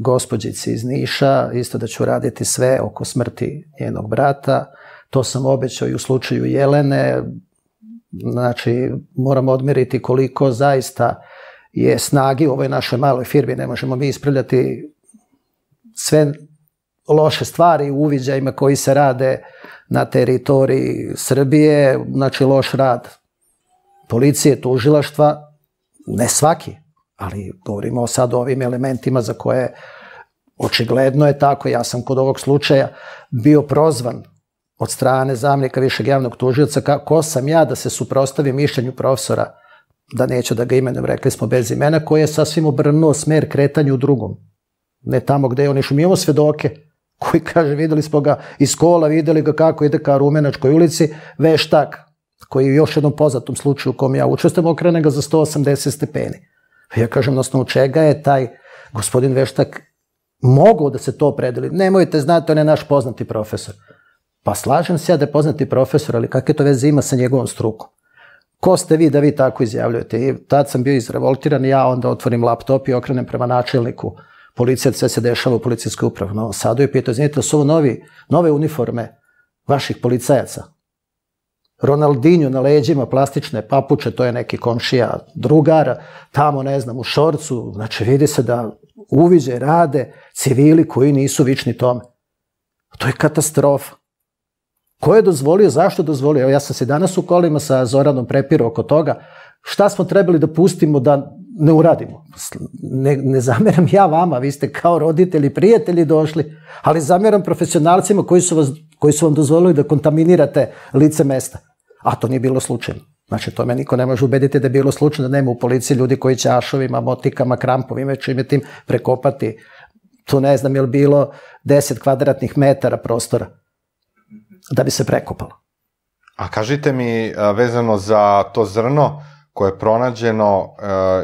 gospođici iz Niša, isto da ću raditi sve oko smrti njenog brata. To sam obećao i u slučaju Jelene. Znači, moram odmeriti koliko zaista je snagi u ovoj našoj maloj firmi. Ne možemo mi ispravljati sve loše stvari u uviđajima koji se rade na teritoriji Srbije, znači loš rad policije, tužilaštva, ne svaki, ali govorimo sad o ovim elementima za koje očigledno je tako. Ja sam kod ovog slučaja bio prozvan od strane zamlika višeg javnog tužioca kako sam ja da se suprostavim mišljenju profesora da neću da ga imenujem, rekli smo bez imena, koji je sasvim obrnuo smer kretanju u drugom. Ne tamo gde je on išao. Mi imamo svedoke koji kaže, videli smo ga iz kola, videli ga kako ide ka Rumenačkoj ulici, veštak, koji je još jednom poznatom slučaju u kom ja učestvujem, okrene ga za 180 stepeni. Ja kažem, na osnovu čega je taj gospodin Veštak mogao da se to predeli. Nemojte znati, on je naš poznati profesor. Pa slažem se ja da je poznati profesor, ali kakve to veze ima sa njegovom strukom? Ko ste vi da vi tako izjavljujete? I tad sam bio izrevoltiran ja onda otvorim laptop i okrenem prema načelniku policije, sve se dešava u policijskoj upravi. No, Sadu je pitao, znate, su novi, nove uniforme vaših policajaca? Ronaldinho na leđima, plastične papuče, to je neki komšija drugar, tamo ne znam, u šorcu, znači vidi se da uviđe rade civili koji nisu vični tome. To je katastrofa. Ko je dozvolio, zašto dozvolio? Evo ja sam se danas u kolima sa Zoranom prepirao oko toga, šta smo trebali da pustimo da ne uradimo. Ne, ne zameram ja vama, vi ste kao roditelji, prijatelji došli, ali zameram profesionalcima koji su, vas, koji su vam dozvolili da kontaminirate lice mesta. A to nije bilo slučajno. Znači, to me niko ne može ubediti da je bilo slučajno da nema u policiji ljudi koji će ašovima, motikama, krampovima, čime tim prekopati. Tu ne znam je li bilo 10 kvadratnih metara prostora da bi se prekopalo. A kažite mi, vezano za to zrno koje je pronađeno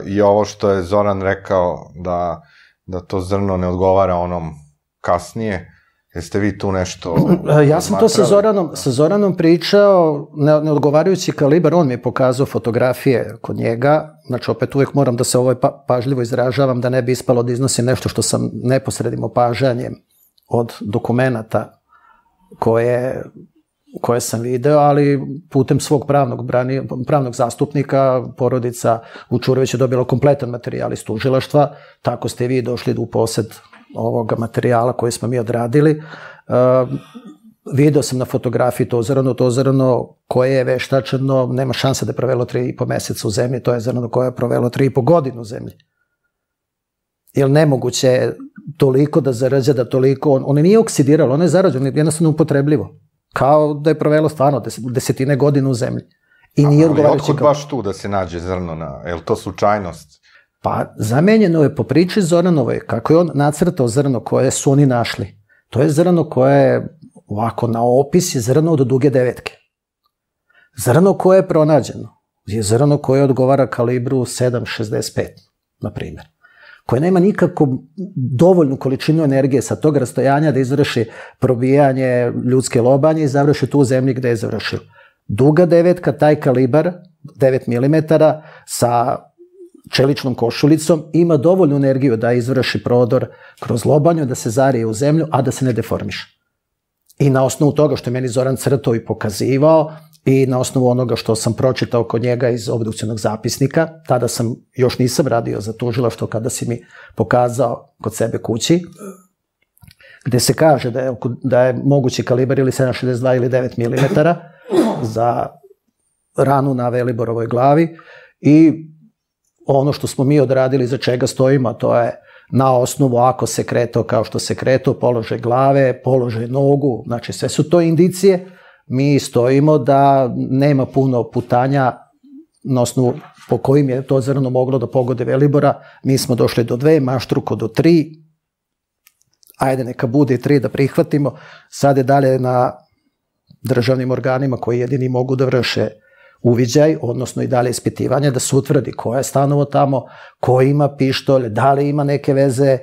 i ovo što je Zoran rekao da, da to zrno ne odgovara onom kasnije, Jeste vi tu nešto Ja sam to sa Zoranom, sa Zoranom pričao, ne, neodgovarajući kalibar, on mi je pokazao fotografije kod njega, znači opet uvek moram da se ovo pa, pažljivo izražavam, da ne bi ispalo da iznosim nešto što sam neposrednim opažanjem od dokumenta koje, koje sam video, ali putem svog pravnog, brani, pravnog zastupnika porodica Vučurović je dobila kompletan materijal iz tužilaštva, tako ste vi došli u posed ovoga materijala koji smo mi odradili. Uh, video sam na fotografiji to zrno, to zrno koje je veštačeno, nema šanse da je provelo tri i po meseca u zemlji, to je zrno koje je provelo tri i po godinu u zemlji. Jer nemoguće je toliko da zarađa, da toliko, on, on nije oksidiralo, on je zarađeno, jednostavno upotrebljivo. Kao da je provelo stvarno desetine godina u zemlji. I nije odgovarajući... Ali otkud baš tu da se nađe zrno na, je li to slučajnost? Pa zamenjeno je po priči Zoranove, kako je on nacrtao zrno koje su oni našli. To je zrno koje je ovako na opis je zrno od duge devetke. Zrno koje je pronađeno je zrno koje odgovara kalibru 7,65, na primjer koje nema nikako dovoljnu količinu energije sa tog rastojanja da izvrši probijanje ljudske lobanje i završi tu u zemlji gde je završio. Duga devetka, taj kalibar, 9 mm, sa čeličnom košulicom ima dovoljnu energiju da izvrši prodor kroz lobanju, da se zarije u zemlju, a da se ne deformiše. I na osnovu toga što je meni Zoran crtao i pokazivao, i na osnovu onoga što sam pročitao kod njega iz obdukcionog zapisnika, tada sam, još nisam radio za tužilaštvo kada si mi pokazao kod sebe kući, gde se kaže da je, da je mogući kalibar ili 7,62 ili 9 mm za ranu na Veliborovoj glavi. I ono što smo mi odradili za čega stojimo, to je na osnovu ako se kretao kao što se kretao, položaj glave, položaj nogu, znači sve su to indicije, mi stojimo da nema puno putanja na osnovu po kojim je to zrno moglo da pogode Velibora, mi smo došli do dve, maštruko do tri, ajde neka bude i tri da prihvatimo, sad je dalje na državnim organima koji jedini mogu da vrše uviđaj, odnosno i dalje ispitivanje, da se utvrdi ko je stanovo tamo, ko ima pištolj, da li ima neke veze,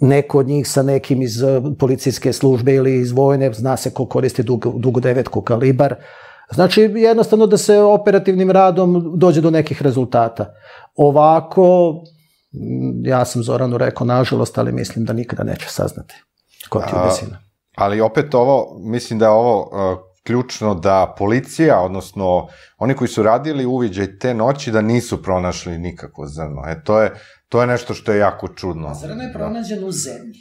neko od njih sa nekim iz eh, policijske službe ili iz vojne, zna se ko koristi dugo, devetku kalibar. Znači, jednostavno da se operativnim radom dođe do nekih rezultata. Ovako, mm, ja sam Zoranu rekao, nažalost, ali mislim da nikada neće saznati ko ti je besina. Ali opet ovo, mislim da je ovo uh, ključno da policija, odnosno oni koji su radili uviđaj te noći da nisu pronašli nikako zrno. E, to je, to je nešto što je jako čudno. Zrno je pronađeno u zemlji.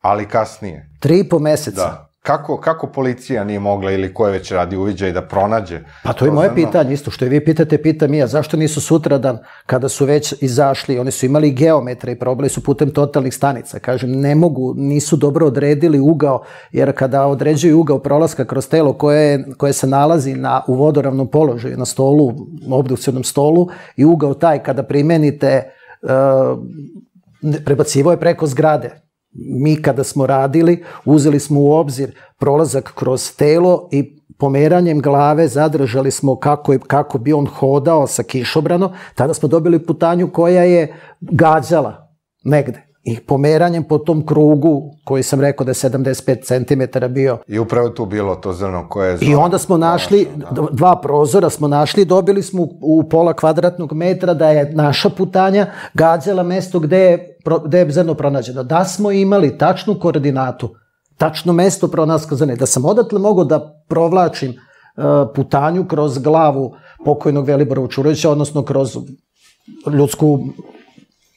Ali kasnije. Tri i po meseca. Da. Kako, kako policija nije mogla ili ko je već radi uviđaj da pronađe? Pa to je moje pitanje isto, što je vi pitate, pitam ja, zašto nisu sutradan kada su već izašli, oni su imali geometre i probali su putem totalnih stanica, kažem, ne mogu, nisu dobro odredili ugao, jer kada određuju ugao prolaska kroz telo koje, koje se nalazi na, u vodoravnom položaju, na stolu, obdukcijnom stolu i ugao taj kada primenite, uh, prebacivo je preko zgrade, mi kada smo radili, uzeli smo u obzir prolazak kroz telo i pomeranjem glave zadržali smo kako, je, kako bi on hodao sa kišobrano, tada smo dobili putanju koja je gađala negde. I pomeranjem po tom krugu, koji sam rekao da je 75 cm bio. I upravo tu bilo to zrno koje je... I onda smo našli, da. dva prozora smo našli, dobili smo u pola kvadratnog metra da je naša putanja gađala mesto gde je, gde je zrno pronađeno. Da smo imali tačnu koordinatu, tačno mesto pronaskazane, da sam odatle mogao da provlačim uh, putanju kroz glavu pokojnog Velibora Vučurovića, odnosno kroz ljudsku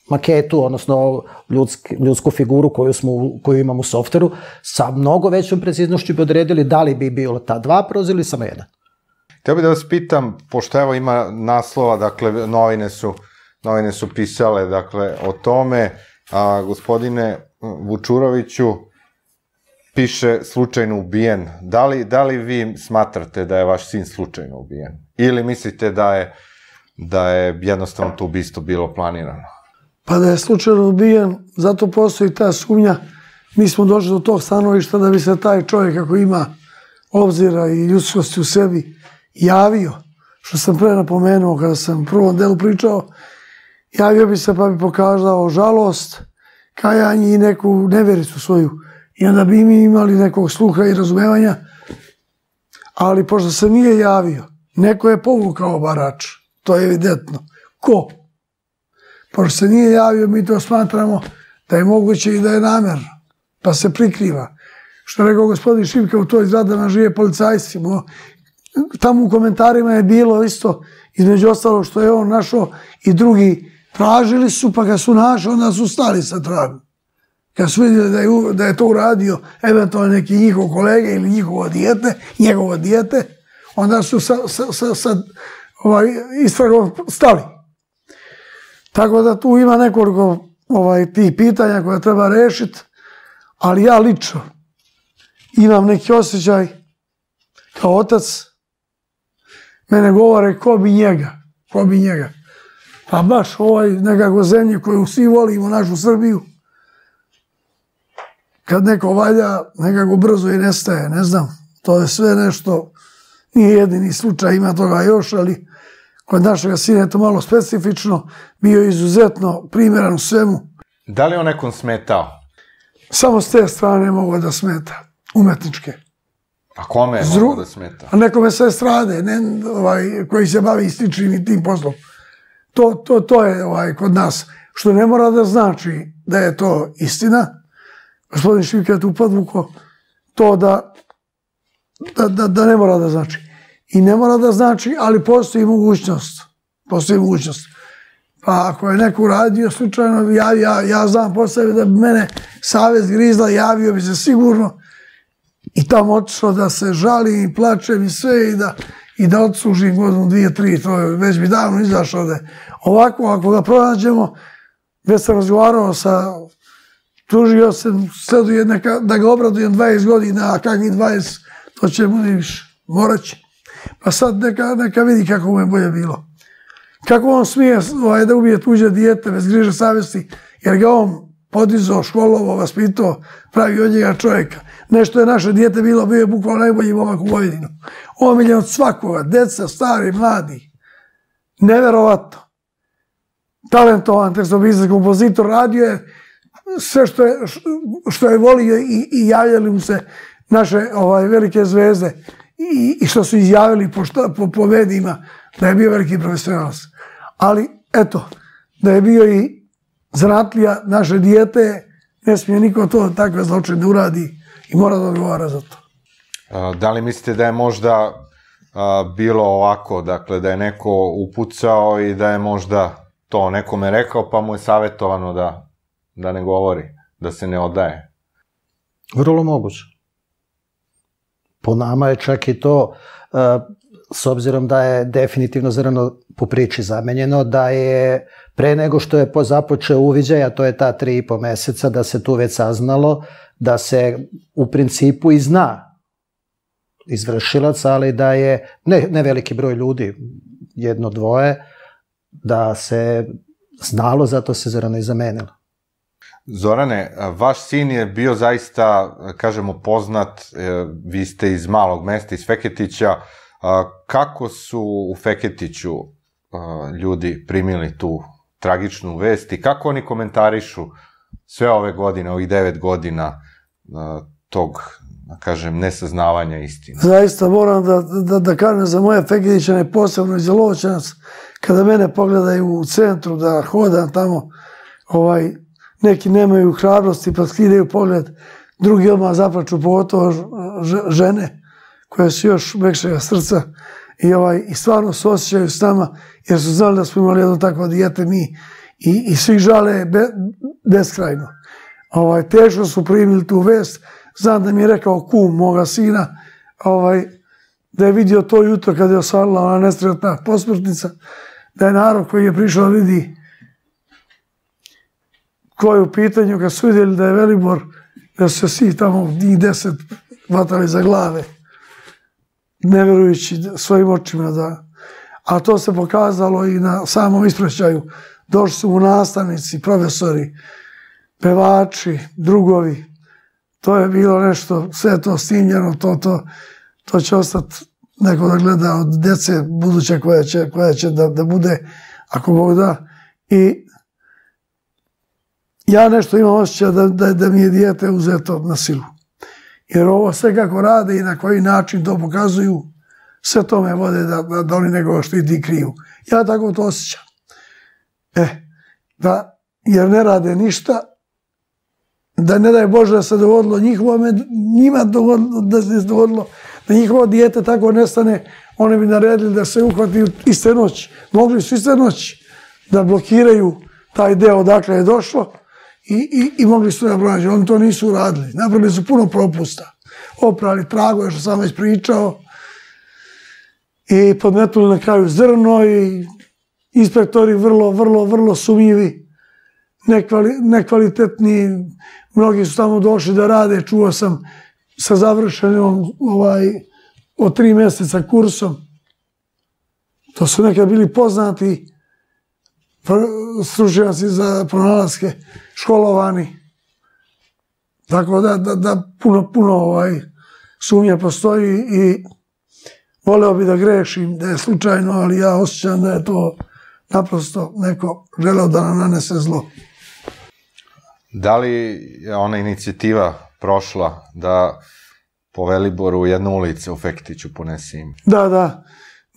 maketu, odnosno ljudski, ljudsku figuru koju, smo, koju imamo u softveru, sa mnogo većom preciznošću bi odredili da li bi bilo ta dva prozira ili samo jedan. Htio bih da vas pitam, pošto evo ima naslova, dakle, novine su, novine su pisale, dakle, o tome, a, gospodine Vučuroviću, piše slučajno ubijen. Da li, da li vi smatrate da je vaš sin slučajno ubijen? Ili mislite da je, da je jednostavno to ubistvo bilo planirano? Pa da je slučajno ubijen, zato postoji ta sumnja. Mi smo došli do tog stanovišta da bi se taj čovjek, ako ima obzira i ljudskosti u sebi, javio, što sam pre napomenuo kada sam u prvom delu pričao, javio bi se pa bi pokazao žalost, kajanje i neku nevericu svoju. I onda bi mi imali nekog sluha i razumevanja, ali pošto se nije javio, neko je povukao barač, to je evidentno. Ko? Pošto se nije javio, mi to smatramo da je moguće i da je namerno, pa se prikriva. Što rekao gospodin Šivka, u toj zgradama žive policajci. Tamo u komentarima je bilo isto, između ostalo što je on našao i drugi tražili su, pa ga su našli, onda su stali sa tragom. Kad su vidjeli da je, da je to uradio eventualno neki njihov kolega ili njihovo dijete, njegovo dijete, onda su sa, sa, sa, sa ovaj, istragom stali. Tako da tu ima nekoliko ovaj, tih pitanja koje treba rešiti, ali ja lično imam neki osjećaj kao otac, mene govore ko bi njega, ko bi njega. Pa baš ovaj nekako zemlje koju svi volimo, našu Srbiju, kad neko valja, nekako brzo i nestaje, ne znam, to je sve nešto, nije jedini slučaj, ima toga još, ali kod našega sina je to malo specifično, bio izuzetno primjeran u svemu. Da li on nekom smetao? Samo s te strane mogu da smeta, umetničke. A kome je Zru... mogu da smeta? A nekome sve strade, ne, ovaj, koji se bavi sličnim i tim poslom. To, to, to je ovaj, kod nas. Što ne mora da znači da je to istina. Gospodin Šivka je tu podvuko to da, da, da, da ne mora da znači. I ne mora da znači, ali postoji mogućnost. Postoji mogućnost. Pa ako je neko uradio slučajno, ja, ja, ja znam postaviti da bi mene savez grizla, javio bi se sigurno i tamo otišao da se žali i plačem i sve i da i da odslužim godinu, dvije, tri, to je već bi davno izašao ovde. Ovako, ako ga pronađemo, već sam razgovarao sa tužio sam sleduje neka, da ga obradujem 20 godina, a kakvih 20, to će bude više. Morat će. Pa sad neka, neka vidi kako mu je bolje bilo. Kako on smije ovaj, da ubije tuđe dijete bez griže savjesti, jer ga on podizao, školovo, vaspitao, pravi od njega čovjeka. Nešto je naše dijete bilo, bio je bukvalno najbolji momak u Vojvodinu. Omiljen od svakoga, deca, stari, mladi. Neverovatno. Talentovan tekstopisac, kompozitor, radio je sve što je, što je volio i, i javljali mu se naše ovaj, velike zvezde i, i što su izjavili po, šta, po, po medijima da je bio veliki profesionalac. Ali, eto, da je bio i zanatlija naše dijete, ne smije niko to takve zločine da uradi i mora da odgovara za to. A, Da li mislite da je možda a, bilo ovako, dakle da je neko upucao i da je možda to nekome rekao pa mu je savjetovano da, da ne govori, da se ne odaje? Vrlo moguće. Po nama je čak i to, e, s obzirom da je definitivno zrno po priči zamenjeno, da je pre nego što je po započeo uviđaj, a to je ta tri i po meseca, da se tu već saznalo, da se u principu i zna izvršilac, ali da je ne, ne veliki broj ljudi, jedno, dvoje, da se znalo, zato se zrno i zamenilo. Zorane, vaš sin je bio zaista, kažemo, poznat, e, vi ste iz malog mesta, iz Feketića. Kako su u Feketiću ljudi primili tu tragičnu vest i kako oni komentarišu sve ove godine, ovih devet godina tog, da kažem, nesaznavanja istine? Zaista moram da, da, da kažem za moje Feketićane, posebno iz Lovoćanac, kada mene pogledaju u centru da hodam tamo, ovaj, neki nemaju hrabrosti pa skidaju pogled, drugi odmah zaplaču, pogotovo žene koje su još mekšega srca i, ovaj, i stvarno se osjećaju s nama jer su znali da smo imali jedno takvo dijete mi i, i svi žale be, beskrajno. Ovaj, teško su primili tu vest, znam da mi je rekao kum moga sina, ovaj, da je vidio to jutro kada je osvarila ona nesretna posmrtnica, da je narod koji je prišao da vidi ko je u pitanju, kad su vidjeli da je Velibor, da su se svi tamo njih deset vatali za glave, ne verujući svojim očima da... A to se pokazalo i na samom ispraćaju. Došli su mu nastavnici, profesori, pevači, drugovi. To je bilo nešto, sve to snimljeno, to, to, to će ostati neko da gleda od dece buduće koja će, koja će da, da bude, ako Bog da. I ja nešto imam osjećaj da, da, da mi je dijete uzeto na silu. Jer ovo sve kako rade i na koji način to pokazuju, sve to me vode da, da, da oni nekoga štiti kriju. Ja tako to osjećam. E, da, jer ne rade ništa, da ne daj Bože da se dogodilo njihova, njima da se dogodilo da njihovo dijete tako nestane, oni bi naredili da se uhvati iste noći. Mogli su iste noći da blokiraju taj deo odakle je došlo i, i, i mogli su da pronađu. Oni to nisu uradili. Napravili su puno propusta. Oprali tragove, što sam već pričao, i podmetnuli na kraju zrno i inspektori vrlo, vrlo, vrlo sumnjivi, nekvali, nekvalitetni, mnogi su tamo došli da rade, čuo sam sa završenom ovaj, od tri mjeseca kursom. To su nekad bili poznati stručnjaci za pronalaske, školovani. Tako da, da, da puno, puno ovaj, sumnje postoji i voleo bi da grešim, da je slučajno, ali ja osjećam da je to naprosto neko želeo da nam nanese zlo. Da li je ona inicijativa prošla da po Veliboru jedna ulica u Feketiću ponese ime? Da, da.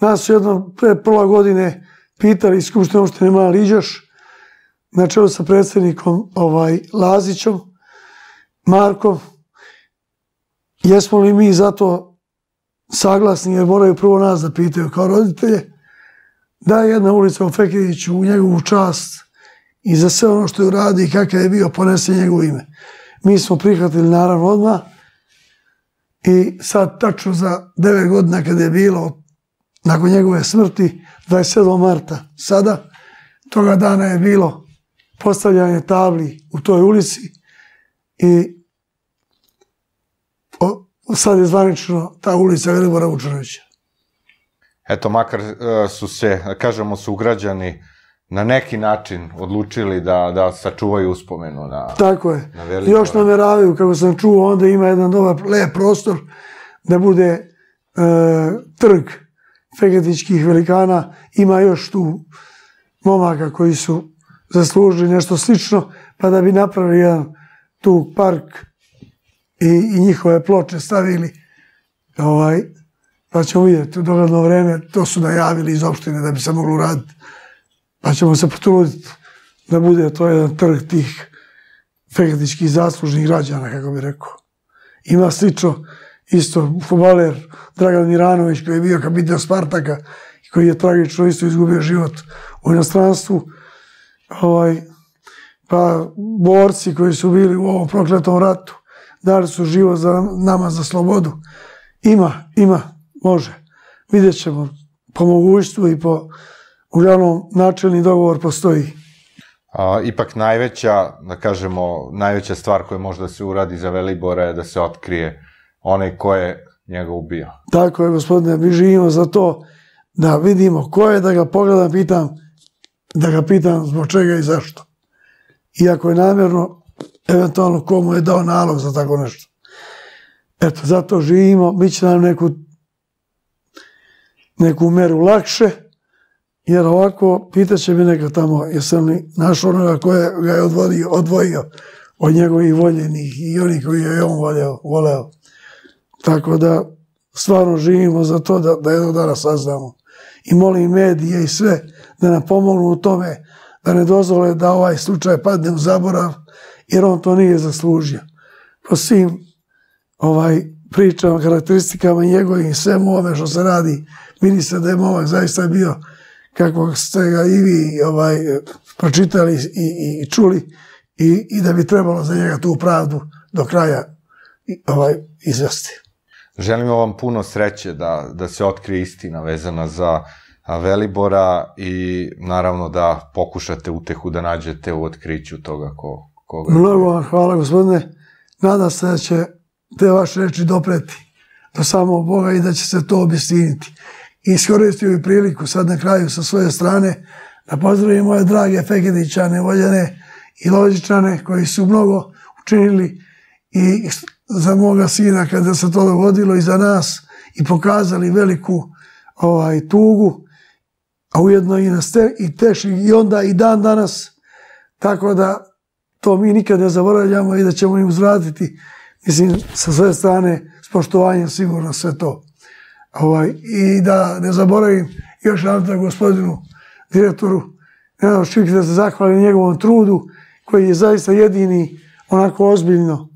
Nas su jedno pre pola godine pitali iz Skupštine opštine Mali Iđoš na čelu sa predsednikom ovaj, Lazićom, Markom, jesmo li mi zato saglasni jer moraju prvo nas da pitaju kao roditelje, da je jedna ulica u Fekiriću u njegovu čast i za sve ono što je uradio i kakav je bio ponese njegovo ime. Mi smo prihvatili naravno odmah i sad tačno za devet godina kada je bilo nakon njegove smrti 27. marta. Sada, toga dana je bilo postavljanje tabli u toj ulici i o, sad je zvanično ta ulica Velibora Vučanovića. Eto, makar e, su se, kažemo, su ugrađani na neki način odlučili da, da sačuvaju uspomenu na... Tako je. Na Velibora. još nameravaju, kako sam čuo, onda ima jedan dobar lep prostor da bude e, trg fegetičkih velikana. Ima još tu momaka koji su zaslužili nešto slično, pa da bi napravili jedan tu park i, njihove ploče stavili. Ovaj, pa ćemo vidjeti u dogledno vreme, to su najavili iz opštine da bi se moglo uraditi. Pa ćemo se potruditi da bude to jedan trg tih fegetičkih zaslužnih građana, kako bi rekao. Ima slično isto futbaler Dragan Miranović koji je bio kapitan Spartaka i koji je tragično isto izgubio život u inostranstvu. Ovaj, pa borci koji su bili u ovom prokletom ratu dali su život za nama za slobodu. Ima, ima, može. Vidjet ćemo po mogućstvu i po uglavnom načelni dogovor postoji. A, ipak najveća, da kažemo, najveća stvar koja može da se uradi za Velibora je da se otkrije onaj ko je njega ubio. Tako je, gospodine, mi živimo za to da vidimo ko je, da ga pogledam, pitam, da ga pitam zbog čega i zašto. Iako je namjerno, eventualno komu je dao nalog za tako nešto. Eto, zato živimo, bit će nam neku, neku meru lakše, jer ovako pitaće mi neka tamo, jesam li našao onoga koje ga je odvojio od njegovih voljenih i onih koji je on voleo. Tako da stvarno živimo za to da, da jednog dana saznamo. I molim medije i sve da nam pomognu u tome da ne dozvole da ovaj slučaj padne u zaborav, jer on to nije zaslužio. Po svim ovaj, pričama, karakteristikama njegovim i svemu ovome što se radi, vidi se da je momak zaista bio kako ste ga i vi ovaj, pročitali i, i, i čuli i, i da bi trebalo za njega tu pravdu do kraja ovaj, izvesti. Želimo vam puno sreće da, da se otkrije istina vezana za Velibora i naravno da pokušate utehu da nađete u otkriću toga ko, koga. Mnogo vam hvala gospodine. Nadam se da će te vaše reči dopreti do samog Boga i da će se to obistiniti. Iskoristio i priliku sad na kraju sa svoje strane da pozdravim moje drage Fekedićane, Voljane i Lođičane koji su mnogo učinili i za moga sina kada se to dogodilo i za nas i pokazali veliku ovaj tugu, a ujedno i, i teši i onda i dan danas. Tako da to mi nikad ne zaboravljamo i da ćemo im uzvratiti, mislim, sa sve strane, s poštovanjem sigurno sve to. Ovaj, I da ne zaboravim još jedan gospodinu direktoru Nenadu Šik da se zahvalim njegovom trudu koji je zaista jedini onako ozbiljno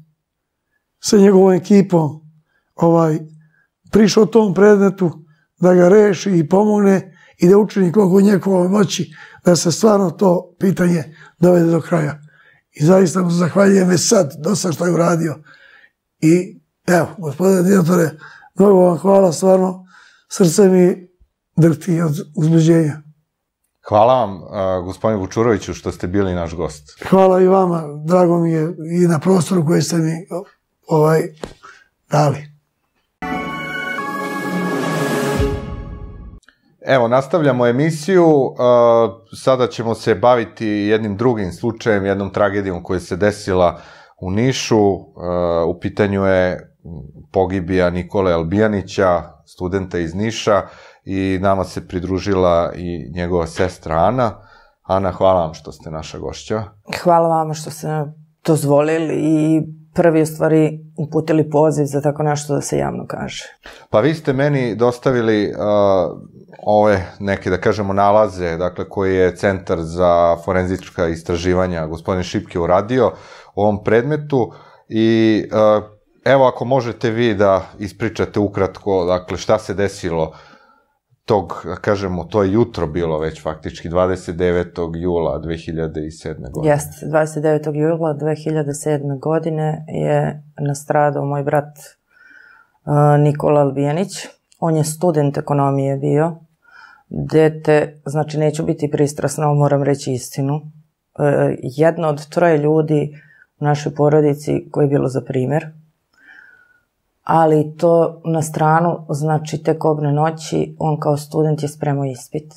sa njegovom ekipom ovaj, prišao tom predmetu da ga reši i pomogne i da učini koliko njegovoj moći da se stvarno to pitanje dovede do kraja. I zaista mu zahvaljujem već sad, dosta što je uradio. I evo, gospodine direktore, mnogo vam hvala, stvarno, srce mi drhti od uzbuđenja. Hvala vam, a, gospodine Vučuroviću, što ste bili naš gost. Hvala i vama, drago mi je i na prostoru koji ste mi ovaj dali. Evo, nastavljamo emisiju. Sada ćemo se baviti jednim drugim slučajem, jednom tragedijom koja se desila u Nišu. U pitanju je pogibija Nikole Albijanića, studenta iz Niša i nama se pridružila i njegova sestra Ana. Ana, hvala vam što ste naša gošća. Hvala vama što ste dozvolili i prvi u stvari uputili poziv za tako nešto da se javno kaže. Pa vi ste meni dostavili uh, ove neke, da kažemo, nalaze, dakle, koji je Centar za forenzička istraživanja gospodin Šipke uradio u ovom predmetu i uh, evo ako možete vi da ispričate ukratko, dakle, šta se desilo tog, da kažemo, to je jutro bilo već faktički, 29. jula 2007. godine. Jeste, 29. jula 2007. godine je nastradao moj brat uh, Nikola Albijanić On je student ekonomije bio. Dete, znači neću biti pristrasna, ali moram reći istinu. E, jedno od troje ljudi u našoj porodici koje je bilo za primer. Ali to na stranu, znači tek obne noći, on kao student je spremao ispit.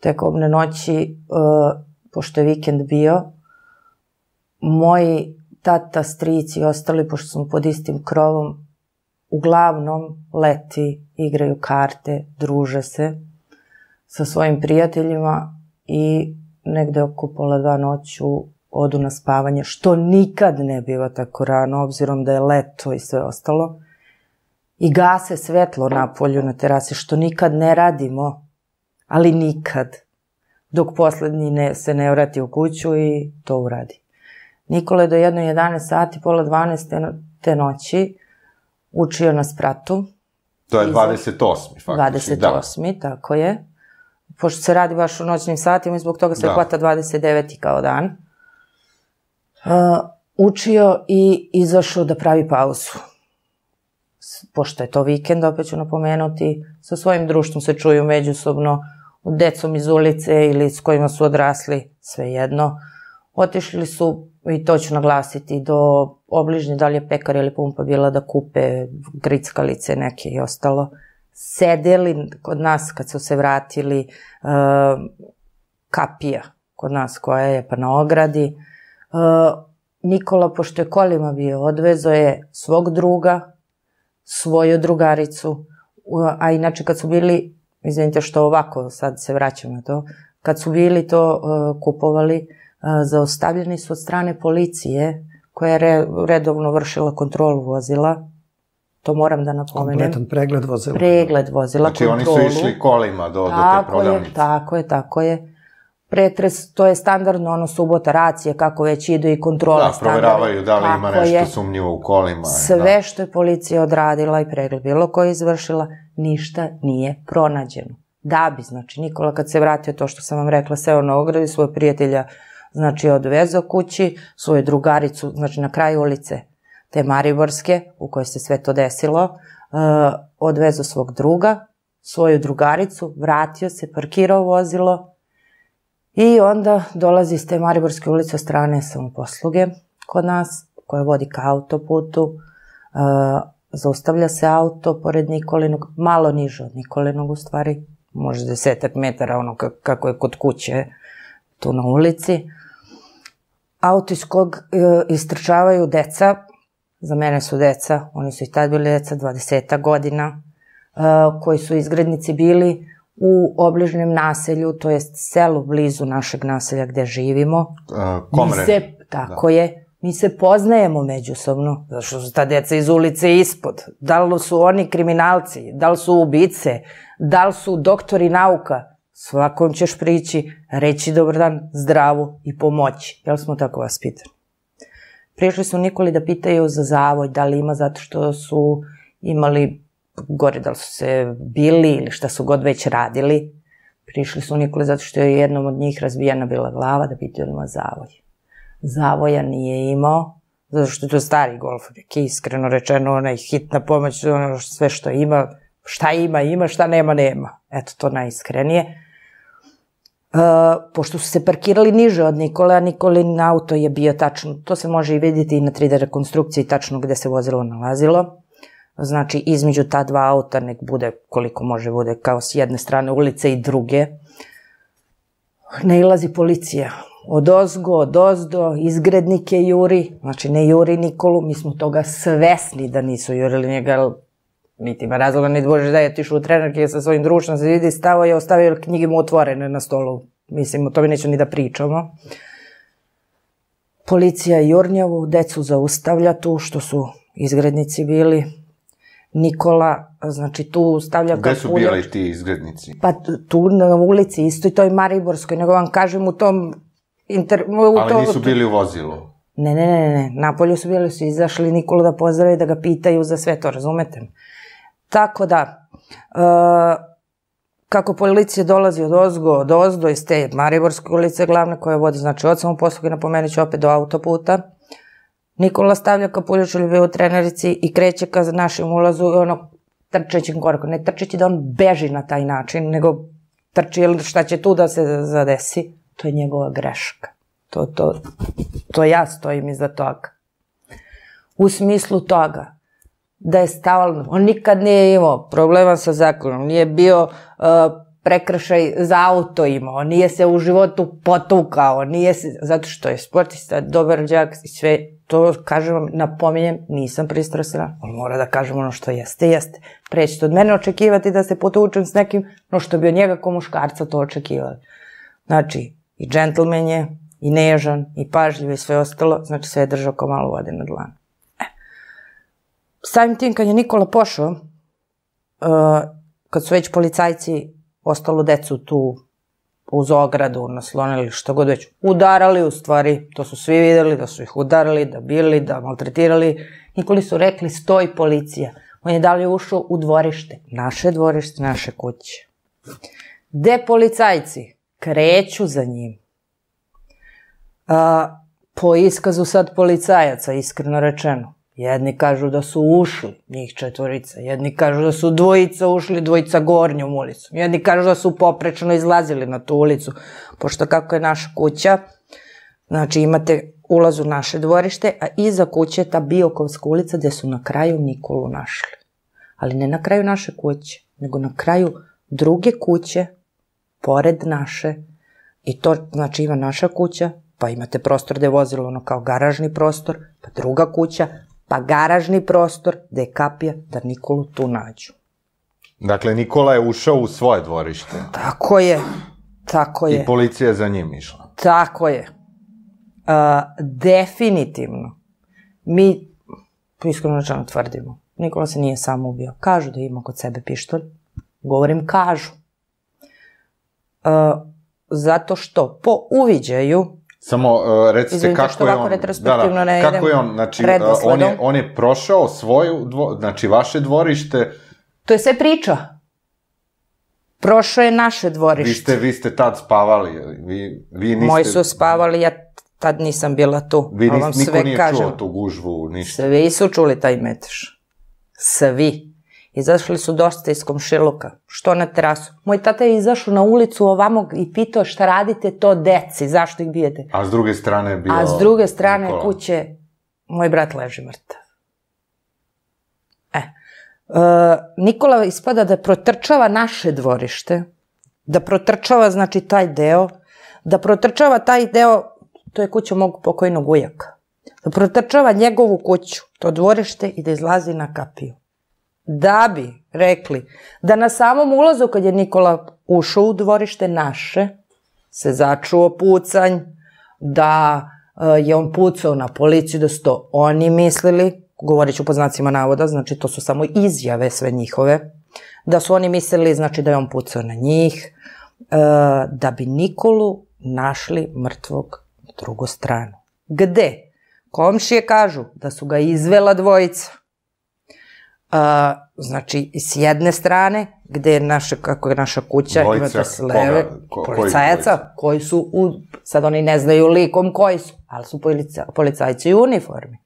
Tek obne noći, e, pošto je vikend bio, moji tata, strici i ostali, pošto smo pod istim krovom, uglavnom leti, igraju karte, druže se sa svojim prijateljima i negde oko pola dva noću odu na spavanje, što nikad ne biva tako rano, obzirom da je leto i sve ostalo. I gase svetlo na polju na terasi, što nikad ne radimo, ali nikad, dok poslednji ne, se ne vrati u kuću i to uradi. Nikola je do 1.11 sati, pola 12 te, te noći, učio na spratu. To je 28. faktički. 28. Da. tako je. Pošto se radi baš u noćnim satima i zbog toga se da. hvata 29. kao dan. Uh, učio i izašao da pravi pauzu. Pošto je to vikend, opet ću napomenuti, sa svojim društvom se čuju međusobno, decom iz ulice ili s kojima su odrasli, svejedno. Otišli su i to ću naglasiti, do obližnje, da li je pekar ili pumpa bila da kupe grickalice neke i ostalo. Sedeli kod nas kad su se vratili uh, kapija kod nas koja je pa na ogradi. Uh, Nikola, pošto je kolima bio, odvezo je svog druga, svoju drugaricu, a inače kad su bili, izvinite što ovako sad se vraćam na to, kad su bili to uh, kupovali, zaostavljeni su od strane policije koja je re, redovno vršila kontrolu vozila. To moram da napomenem. Kompletan pregled vozila. Pregled vozila, znači, kontrolu. Znači oni su išli kolima do, tako do te prodavnice. Je, tako je, tako je. Pretres, to je standardno ono subota racije, kako već idu i kontrole. Da, proveravaju da li tako ima nešto je. sumnjivo u kolima. Sve da. što je policija odradila i pregled bilo koja je izvršila, ništa nije pronađeno. Da bi, znači, Nikola kad se vratio to što sam vam rekla, seo na ogradi svoj prijatelja znači odvezao kući svoju drugaricu, znači na kraju ulice te Mariborske, u kojoj se sve to desilo, uh, odvezao svog druga, svoju drugaricu, vratio se, parkirao vozilo i onda dolazi s te Mariborske ulice od strane samoposluge kod nas, koja vodi ka autoputu, uh, zaustavlja se auto pored Nikolinog, malo niže od Nikolinog u stvari, možda desetak metara, ono kako je kod kuće tu na ulici auto iz kog e, istrčavaju deca, za mene su deca, oni su i tad bili deca, 20 godina, e, koji su izgrednici bili u obližnjem naselju, to jest selu blizu našeg naselja gde živimo. Uh, komre. Mi se, tako da. je, mi se poznajemo međusobno, zašto su ta deca iz ulice ispod. Da li su oni kriminalci, da li su ubice, da li su doktori nauka, svakom ćeš prići, reći dobar dan, zdravo i pomoći. Jel smo tako vas pitali? Prišli su Nikoli da pitaju za zavoj, da li ima zato što su imali gore, da li su se bili ili šta su god već radili. Prišli su Nikoli zato što je jednom od njih razbijena bila glava da pitaju ima zavoj. Zavoja nije imao, zato što je to stari golf, neki iskreno rečeno, onaj hitna pomoć, ono sve što ima, šta ima, ima, šta nema, nema. Eto, to najiskrenije. Uh, pošto su se parkirali niže od Nikole, a Nikolin auto je bio tačno, to se može i vidjeti i na 3D rekonstrukciji tačno gde se vozilo nalazilo. Znači, između ta dva auta nek bude koliko može bude kao s jedne strane ulice i druge. Ne ilazi policija. Od ozgo, od ozdo, izgrednike juri, znači ne juri Nikolu, mi smo toga svesni da nisu jurili njega, niti ima razloga, ni bože da je tišao u trenerke sa svojim društvom, se vidi stavo je ostavio knjige mu otvorene na stolu. Mislim, o tome neću ni da pričamo. Policija Jurnjavu decu zaustavlja tu, što su izgrednici bili. Nikola, znači tu stavlja Gde su bili ti izgrednici? Pa tu na ulici, isto i toj Mariborskoj, nego vam kažem u tom... Inter, u Ali to, nisu bili u vozilu? Ne, ne, ne, ne, napolju su bili, su izašli Nikola da pozdrave da ga pitaju za sve to, razumete? Tako da, uh, kako policija dolazi od Ozgo, od Ozdo iz te Mariborske ulice glavne koja vodi, znači od samoposluge, napomenut ću opet do autoputa, Nikola stavlja kapuljač ljubi u trenerici i kreće ka našem ulazu i ono trčećim korakom, ne trčeći da on beži na taj način, nego trči ili šta će tu da se zadesi, to je njegova greška. To, to, to ja stojim iza toga. U smislu toga, da je stalno, on nikad nije imao problema sa zakonom, nije bio uh, prekršaj za auto imao, nije se u životu potukao, nije se, zato što je sportista, dobar đak i sve, to kažem vam, napominjem, nisam pristrasna, ali mora da kažem ono što jeste, jeste. Prećete od mene očekivati da se potučem s nekim, no što bi od njega ko muškarca to očekivali. Znači, i džentlmen je, i nežan, i pažljiv i sve ostalo, znači sve je držao kao malo vode na dlanu. Samim tim, kad je Nikola pošao, uh, kad su već policajci ostalo decu tu uz ogradu, naslonili, što god već, udarali u stvari, to su svi videli, da su ih udarali, da bili, da maltretirali. Nikoli su rekli, stoj policija. On je dalje ušao u dvorište, naše dvorište, naše kuće. Gde policajci kreću za njim. A, po iskazu sad policajaca, iskreno rečeno, Jedni kažu da su ušli, njih četvorica. Jedni kažu da su dvojica ušli, dvojica gornjom ulicom. Jedni kažu da su poprečno izlazili na tu ulicu. Pošto kako je naša kuća, znači imate ulaz u naše dvorište, a iza kuće je ta Biokovska ulica gde su na kraju Nikolu našli. Ali ne na kraju naše kuće, nego na kraju druge kuće, pored naše, i to znači ima naša kuća, pa imate prostor gde je vozilo ono kao garažni prostor, pa druga kuća, pa garažni prostor gde je kapija da Nikolu tu nađu. Dakle, Nikola je ušao u svoje dvorište. Tako je, tako je. I policija je za njim išla. Tako je. Uh, definitivno. Mi, iskreno rečeno tvrdimo, Nikola se nije sam ubio. Kažu da ima kod sebe pištolj. Govorim kažu. Uh, zato što po uviđaju Samo uh, recite Izvinite kako je on... retrospektivno ne kako je on, znači, uh, redosledom. on je, on je prošao svoju, dvo, znači vaše dvorište, To je sve priča. Prošao je naše vi dvorište. ste, vi ste tad spavali, vi, vi niste... Moji su spavali, ja tad nisam bila tu. Vi ali vam nis, niko sve nije kažem. čuo tu gužvu, ništa. Svi su čuli taj metež. Svi. Izašli su dosta iz komšiluka. Što na terasu? Moj tata je izašao na ulicu ovamo i pitao šta radite to deci, zašto ih bijete? A s druge strane je bio... A s druge strane Nikola. kuće, moj brat leži mrtav. E, e, Nikola ispada da protrčava naše dvorište, da protrčava znači taj deo, da protrčava taj deo, to je kuća mog pokojnog ujaka, da protrčava njegovu kuću, to dvorište i da izlazi na kapiju. Da bi rekli da na samom ulazu kad je Nikola ušao u dvorište naše, se začuo pucanj, da e, je on pucao na policiju, da su to oni mislili, govorit ću po znacima navoda, znači to su samo izjave sve njihove, da su oni mislili, znači da je on pucao na njih, e, da bi Nikolu našli mrtvog drugu stranu. Gde? Komšije kažu da su ga izvela dvojica. A, znači, s jedne strane, gde je naša, kako je naša kuća, Dvojica imate s leve? Ko- koji policajaca, dvojica? koji su, u, sad oni ne znaju likom koji su, ali su polica, policajci u uniformi.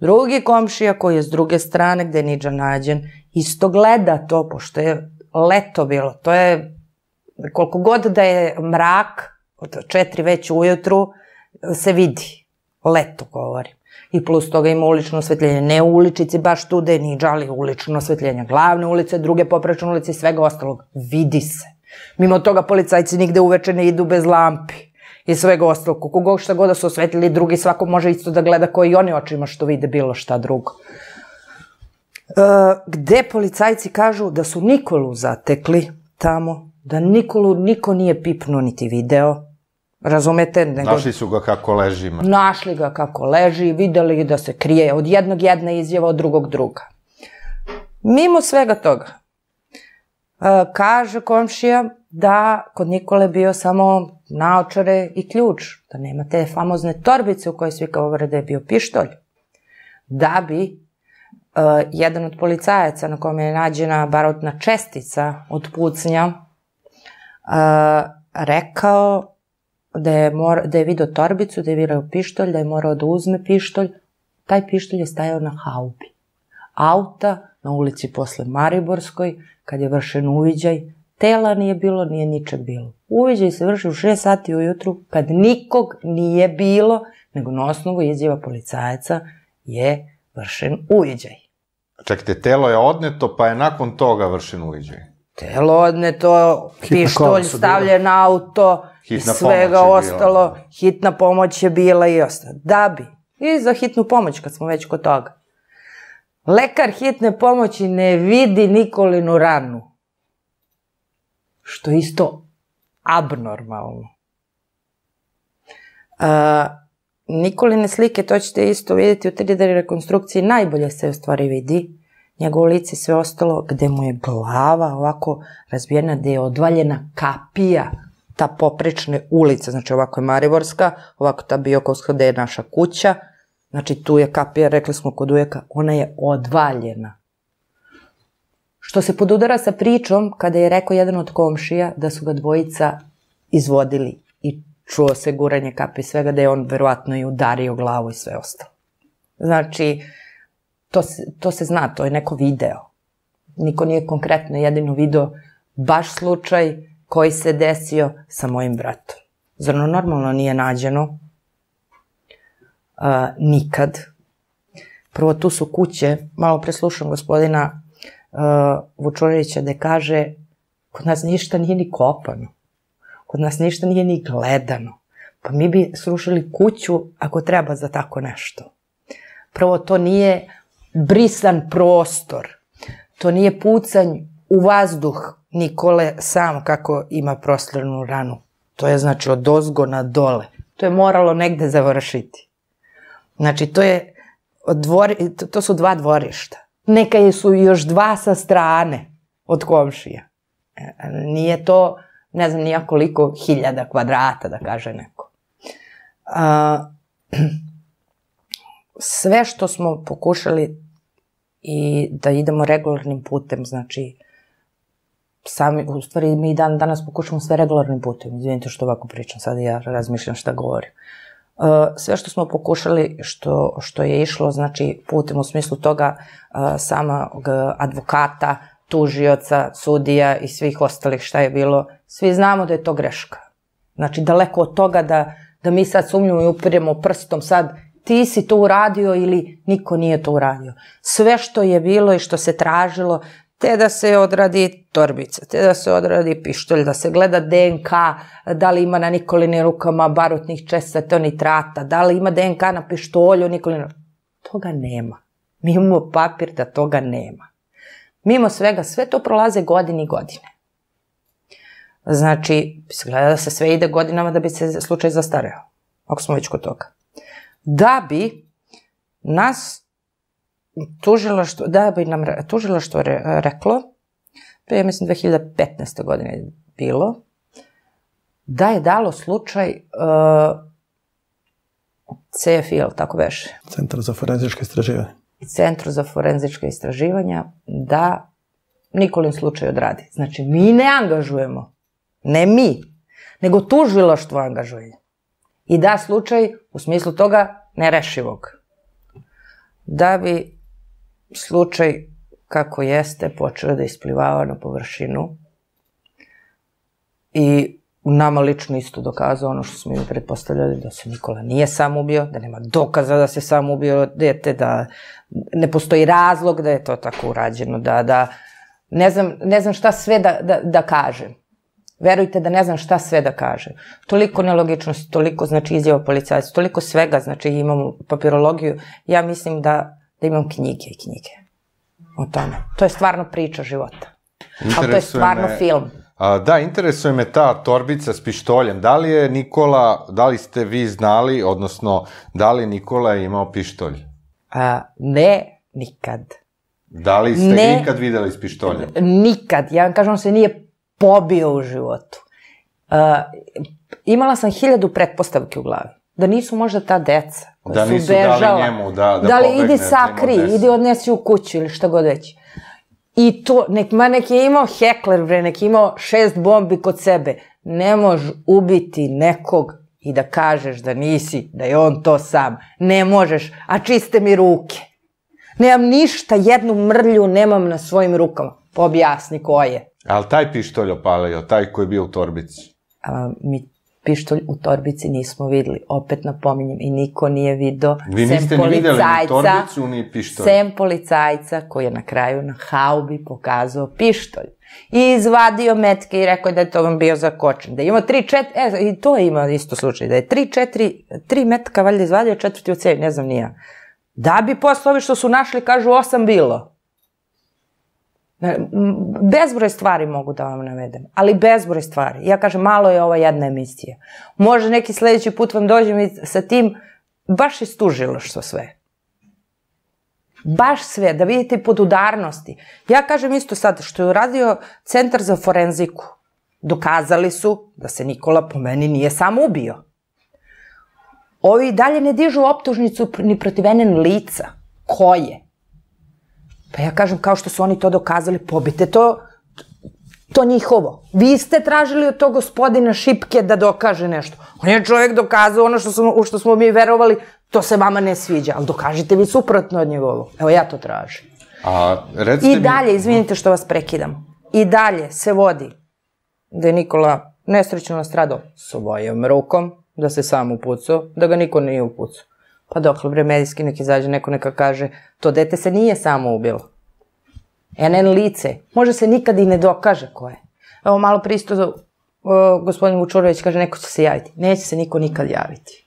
Drugi komšija koji je s druge strane, gde je Niđa nađen, isto gleda to, pošto je leto bilo. To je, koliko god da je mrak, od četiri već ujutru, se vidi. Leto govorim. I plus toga ima ulično osvetljenje. Ne u uličici baš tu gde je Niđa, ali ulično osvetljenje. Glavne ulice, druge poprečne ulice i svega ostalog. Vidi se. Mimo toga policajci nigde uveče ne idu bez lampi i svega ostalog. Koliko god šta god da su osvetljili, drugi svako može isto da gleda koji i oni očima što vide bilo šta drugo. E, gde policajci kažu da su Nikolu zatekli tamo, da Nikolu niko nije pipnuo niti video, razumete? Nego Našli su ga kako leži mrtav. našli ga kako leži, videli da se krije od jednog jedna izjava, od drugog druga. Mimo svega toga, e, kaže komšija da kod Nikole bio samo naočare i ključ, da nema te famozne torbice u kojoj svi govore da je bio pištolj. Da bi uh, jedan od policajaca na kome je nađena barotna čestica od pucnja uh, rekao da je, mora, da je video torbicu, da je video pištolj, da je morao da uzme pištolj. Taj pištolj je stajao na haubi. Auta na ulici posle Mariborskoj, kad je vršen uviđaj, tela nije bilo, nije ničeg bilo. Uviđaj se vrši u 6 sati ujutru, kad nikog nije bilo, nego na osnovu izjava policajaca je vršen uviđaj. Čekajte, telo je odneto, pa je nakon toga vršen uviđaj. Telo odneto, Hitna pištolj stavljen na auto i Hitna svega pomoć je bila. ostalo. Hitna pomoć je bila i ostalo. Da bi. I za hitnu pomoć, kad smo već kod toga. Lekar hitne pomoći ne vidi Nikolinu ranu. Što je isto abnormalno. A, Nikoline slike, to ćete isto vidjeti u 3D rekonstrukciji, najbolje se u stvari vidi njegovo lice sve ostalo, gde mu je glava ovako razbijena, gde je odvaljena kapija ta poprečne ulica, znači ovako je Mariborska, ovako ta Biokovska gde je naša kuća, znači tu je kapija, rekli smo kod ujeka, ona je odvaljena. Što se podudara sa pričom kada je rekao jedan od komšija da su ga dvojica izvodili i čuo se guranje kape i svega da je on verovatno i udario glavu i sve ostalo. Znači, to se, to se zna, to je neko video. Niko nije konkretno jedino video baš slučaj koji se desio sa mojim bratom. Zrno normalno nije nađeno? Uh, nikad. Prvo tu su kuće, malo preslušam gospodina uh, Vučorića da kaže kod nas ništa nije ni kopano. Kod nas ništa nije ni gledano. Pa mi bi srušili kuću ako treba za tako nešto. Prvo, to nije brisan prostor. To nije pucanj u vazduh Nikole sam kako ima prostornu ranu. To je znači od ozgo na dole. To je moralo negde završiti. Znači, to je dvori, to, su dva dvorišta. Neka su još dva sa strane od komšija. E, Nije to, ne znam nija koliko hiljada kvadrata, da kaže neko. A, sve što smo pokušali i da idemo regularnim putem, znači sami, u stvari mi dan danas pokušamo sve regularnim putem, izvinite što ovako pričam, sad ja razmišljam šta govorim. Uh, sve što smo pokušali, što, što je išlo, znači putem u smislu toga uh, samog advokata, tužioca, sudija i svih ostalih šta je bilo, svi znamo da je to greška. Znači daleko od toga da, da mi sad sumnjamo i upiremo prstom sad ti si to uradio ili niko nije to uradio. Sve što je bilo i što se tražilo, te da se odradi torbica, te da se odradi pištolj, da se gleda DNK, da li ima na Nikolinim rukama barutnih česata, nitrata, da li ima DNK na pištolju Nikolinim Toga nema. Mi imamo papir da toga nema. Mimo svega, sve to prolaze godine i godine. Znači, gleda da se sve ide godinama da bi se slučaj zastareo. Ako smo već kod toga. Da bi nas tužilaštvo, da bi nam tužilaštvo re, reklo, to je mislim 2015. godine je bilo, da je dalo slučaj uh, CFI, tako veše? Centar za forenzičke istraživanje. Centru za forenzičke istraživanja da Nikolin slučaj odradi. Znači, mi ne angažujemo, ne mi, nego tužilaštvo angažuje. I da slučaj u smislu toga nerešivog. Da bi slučaj kako jeste počeo da isplivava na površinu i nama lično isto dokazao ono što smo mi pretpostavljali da se Nikola nije sam ubio, da nema dokaza da se sam ubio dete, da ne postoji razlog da je to tako urađeno, da, da ne znam, ne znam šta sve da, da, da kažem. Verujte da ne znam šta sve da kažem. Toliko nelogičnosti, toliko znači izjava policajca, toliko svega, znači imamo papirologiju. Ja mislim da, da imam knjige i knjige o tome. To je stvarno priča života. Ali to je stvarno me- film. A, da, interesuje me ta torbica s pištoljem. Da li je Nikola, da li ste vi znali, odnosno, da li Nikola imao pištolj? A, ne, nikad. Da li ste Ne. ga ikad videli s pištoljem? Nikad. Ja vam kažem, on se nije pobio u životu. Uh, imala sam hiljadu pretpostavki u glavi. Da nisu možda ta deca koja Da su nisu dali bežala. njemu da- da da li idi sakri, idi odnesi u kuću ili šta god već. I to, nek, ma nek je imao hekler, bre, nek je imao šest bombi kod sebe. Ne mož ubiti nekog i da kažeš da nisi, da je on to sam. Ne možeš, a čiste mi ruke. Nemam ništa, jednu mrlju nemam na svojim rukama. Pa objasni ko je. Ali taj pištolj opalio, taj koji je bio u torbici. A, mi pištolj u torbici nismo videli. Opet napominjem i niko nije video. Vi sem niste ni videli ni torbicu, ni pištolj. Sem policajca koji je na kraju na haubi pokazao pištolj. I izvadio metke i rekao da je to vam bio zakočen. Da je imao tri, četiri, e, i to ima isto slučaj, da je tri, četiri, tri metka valjda izvadio, četvrti u cevi, ne znam nija. Da bi posle ovi što su našli, kažu osam bilo. Bezbroj stvari mogu da vam navedem, ali bezbroj stvari. Ja kažem, malo je ova jedna emisija. Može neki sledeći put vam dođem sa tim baš iz tužilaštva sve. Baš sve, da vidite podudarnosti. Ja kažem isto sad, što je uradio Centar za forenziku, dokazali su da se Nikola po meni nije sam ubio. Ovi dalje ne dižu optužnicu ni protiv enen lica. Ko je? Pa ja kažem, kao što su oni to dokazali, pobite to, to njihovo. Vi ste tražili od tog gospodina Šipke da dokaže nešto. On je čovjek dokazao ono što smo, u što smo mi verovali, to se vama ne sviđa, ali dokažite vi suprotno od njegovog. Evo ja to tražim. A recite I mi... dalje, izvinite što vas prekidam, i dalje se vodi da je Nikola nesrećno nastradao svojom rukom, da se sam upucao, da ga niko nije upucao. Pa dok bre medijski nek izađe, neko neka kaže, to dete se nije samo ubilo. NN lice, može se nikad i ne dokaže ko je. Evo malo pristo, uh, gospodin Vučurović kaže, neko će se javiti. Neće se niko nikad javiti.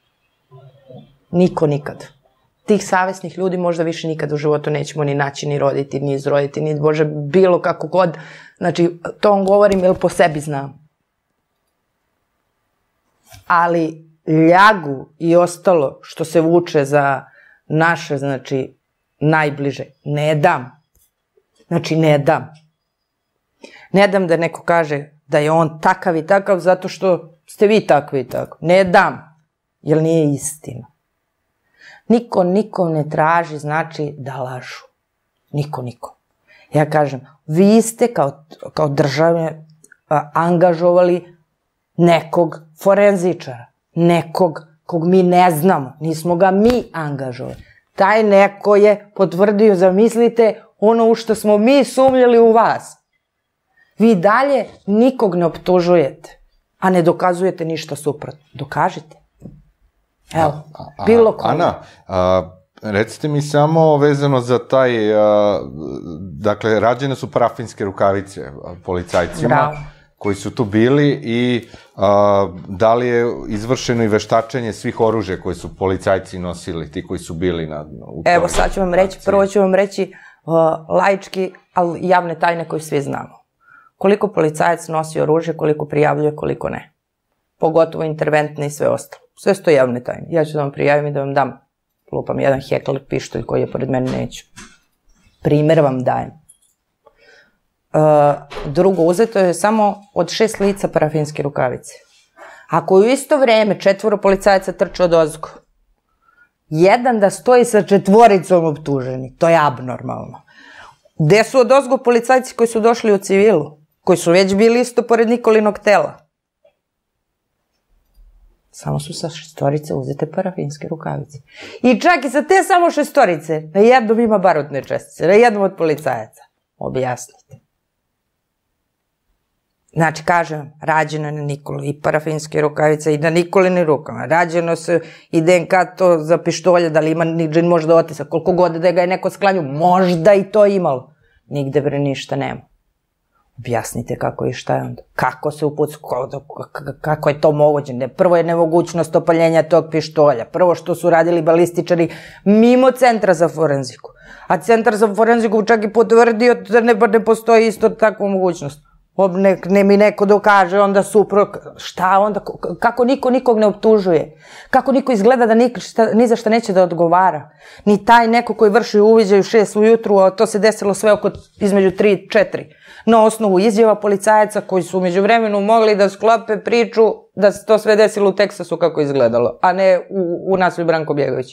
Niko nikad. Tih savesnih ljudi možda više nikad u životu nećemo ni naći, ni roditi, ni izroditi, ni Bože, bilo kako god. Znači, to vam govorim jer po sebi znam. Ali ljagu i ostalo što se vuče za naše, znači, najbliže, ne dam. Znači, ne dam. Ne dam da neko kaže da je on takav i takav zato što ste vi takvi i tako. Ne dam, jer nije istina. Niko nikom ne traži znači da lažu. Niko nikom. Ja kažem, vi ste kao, kao države angažovali nekog forenzičara, nekog kog mi ne znamo, nismo ga mi angažovali. Taj neko je potvrdio, zamislite, ono u što smo mi sumljali u vas. Vi dalje nikog ne optužujete, a ne dokazujete ništa suprotno. Dokažite. Evo, A- bilo ko. Ana, a, recite mi samo vezano za taj, a, dakle, rađene su parafinske rukavice a, policajcima Bravo. Koji su tu bili i a, da li je izvršeno i veštačenje svih oružja koje su policajci nosili, ti koji su bili na, u Evo, sad ću vam reći, prvo ću vam reći uh, laički, ali javne tajne koje svi znamo. Koliko policajac nosi oružje, koliko prijavljuje, koliko ne. Pogotovo interventne i sve ostalo. Sve su to javne tajne. Ja ću da vam prijavim i da vam dam, lupam, jedan hekler pištolj koji je pored mene neću. Primer vam dajem. Uh, drugo, uzeto je samo od šest lica parafinske rukavice. Ako u isto vreme četvoro policajaca trče od ozgo, jedan da stoji sa četvoricom optuženi. To je abnormalno. Gde su od ozgo policajci koji su došli u civilu? Koji su već bili isto pored Nikolinog tela? Samo su sa šestorice uzete parafinske rukavice. I čak i sa te samo šestorice, na jednom ima barutne čestice, na jednom od policajaca. Objasnite. Znači, kažem, rađeno je na Nikolu i parafinske rukavice i na Nikolini rukama. Rađeno se i DNK to za pištolje, da li ima niđen možda otisak, koliko god da ga je neko sklanju, možda i to imalo. Nigde bre ništa nema. Objasnite kako i šta je onda. Kako se upucu, kako je to moguće. Ne, prvo je nemogućnost opaljenja tog pištolja. Prvo što su radili balističari mimo centra za forenziku. A centar za forenziku čak i potvrdio da ne, ne postoji isto takva mogućnost. Ob, ne, mi neko dokaže, onda supro, šta onda, kako niko nikog ne optužuje, kako niko izgleda da nik, šta, ni za šta neće da odgovara, ni taj neko koji vrši uviđaj u šest ujutru, a to se desilo sve oko između tri i četiri, na osnovu izjava policajaca koji su umeđu vremenu mogli da sklope priču da se to sve desilo u Teksasu kako izgledalo, a ne u, u nasilju Branko Bjegović.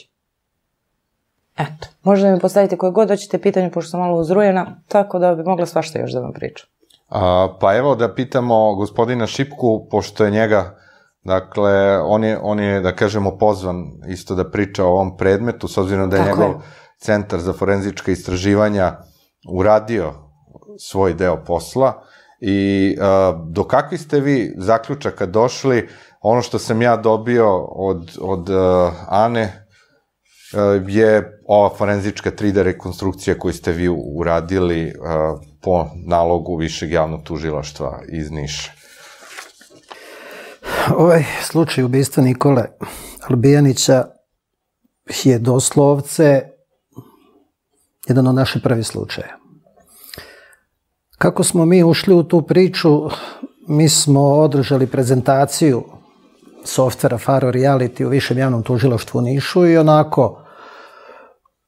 Eto, možda mi postavite koje god hoćete pitanje, pošto sam malo uzrujena, tako da bi mogla svašta još da vam pričam. A, pa evo da pitamo gospodina Šipku, pošto je njega, dakle, on je, on je, da kažemo, pozvan isto da priča o ovom predmetu, s obzirom da je Tako njegov, Centar za forenzička istraživanja uradio svoj deo posla. I uh, do kakvi ste vi zaključaka došli, ono što sam ja dobio od, od uh, Ane je ova forenzička 3D rekonstrukcija koju ste vi uradili uh, po nalogu Višeg javnog tužilaštva iz Niša. Ovaj slučaj ubistva Nikole Albijanića je doslovce jedan od naših prvih slučaja. Kako smo mi ušli u tu priču, mi smo održali prezentaciju softvera Faro Reality u Višem javnom tužilaštvu u Nišu i onako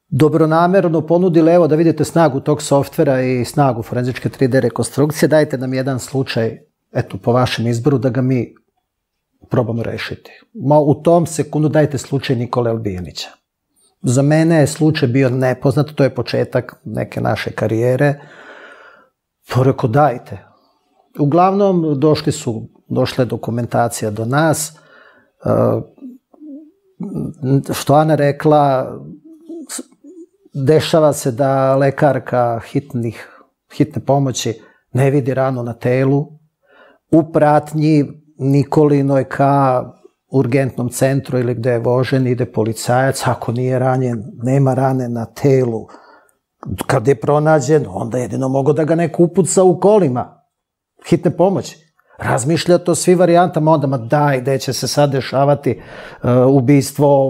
dobronamerno ponudili, evo da vidite snagu tog softvera i snagu forenzičke 3D rekonstrukcije, dajte nam jedan slučaj, eto, po vašem izboru, da ga mi probamo rešiti. Ma, u tom sekundu dajte slučaj Nikole Albijanića. Za mene je slučaj bio nepoznat, to je početak neke naše karijere. To rekao, dajte. Uglavnom, došli su, došla je dokumentacija do nas. Uh, što Ana rekla, dešava se da lekarka hitnih, hitne pomoći ne vidi ranu na telu. U pratnji Nikolinoj ka urgentnom centru ili gde je vožen ide policajac, ako nije ranjen, nema rane na telu. Kad je pronađen, onda jedino mogo da ga neko upuca u kolima. Hitne pomoći. Razmišlja to svi varijantama, onda ma daj, gde će se sad dešavati uh, ubistvo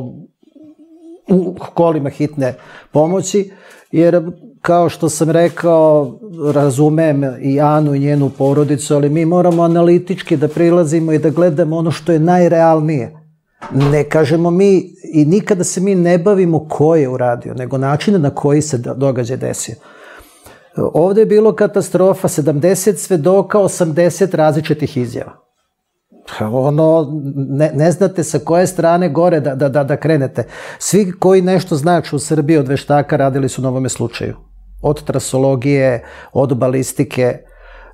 u kolima hitne pomoći, jer kao što sam rekao, razumem i Anu i njenu porodicu, ali mi moramo analitički da prilazimo i da gledamo ono što je najrealnije. Ne kažemo mi i nikada se mi ne bavimo ko je uradio, nego način na koji se događaj desio. Ovde je bilo katastrofa, 70 svedoka, 80 različitih izjava. Ono, ne, ne znate sa koje strane gore da, da, da, da krenete. Svi koji nešto znači u Srbiji od veštaka radili su na ovome slučaju od trasologije, od balistike,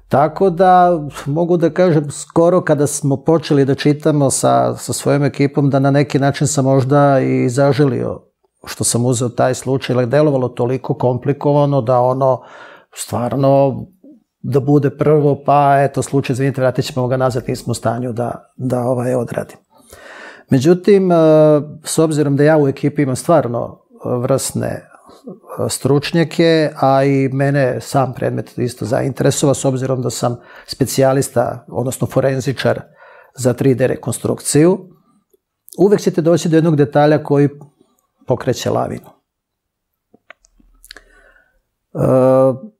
Tako da mogu da kažem skoro kada smo počeli da čitamo sa, sa svojom ekipom da na neki način sam možda i zaželio što sam uzeo taj slučaj, ali delovalo toliko komplikovano da ono stvarno da bude prvo, pa eto slučaj, izvinite, vratit ćemo ga nazad, nismo u stanju da, da ovaj odradim. Međutim, e, s obzirom da ja u ekipi imam stvarno vrsne stručnjake, a i mene sam predmet isto zainteresova s obzirom da sam specijalista, odnosno forenzičar za 3D rekonstrukciju. Uvek ćete doći do jednog detalja koji pokreće lavinu. E,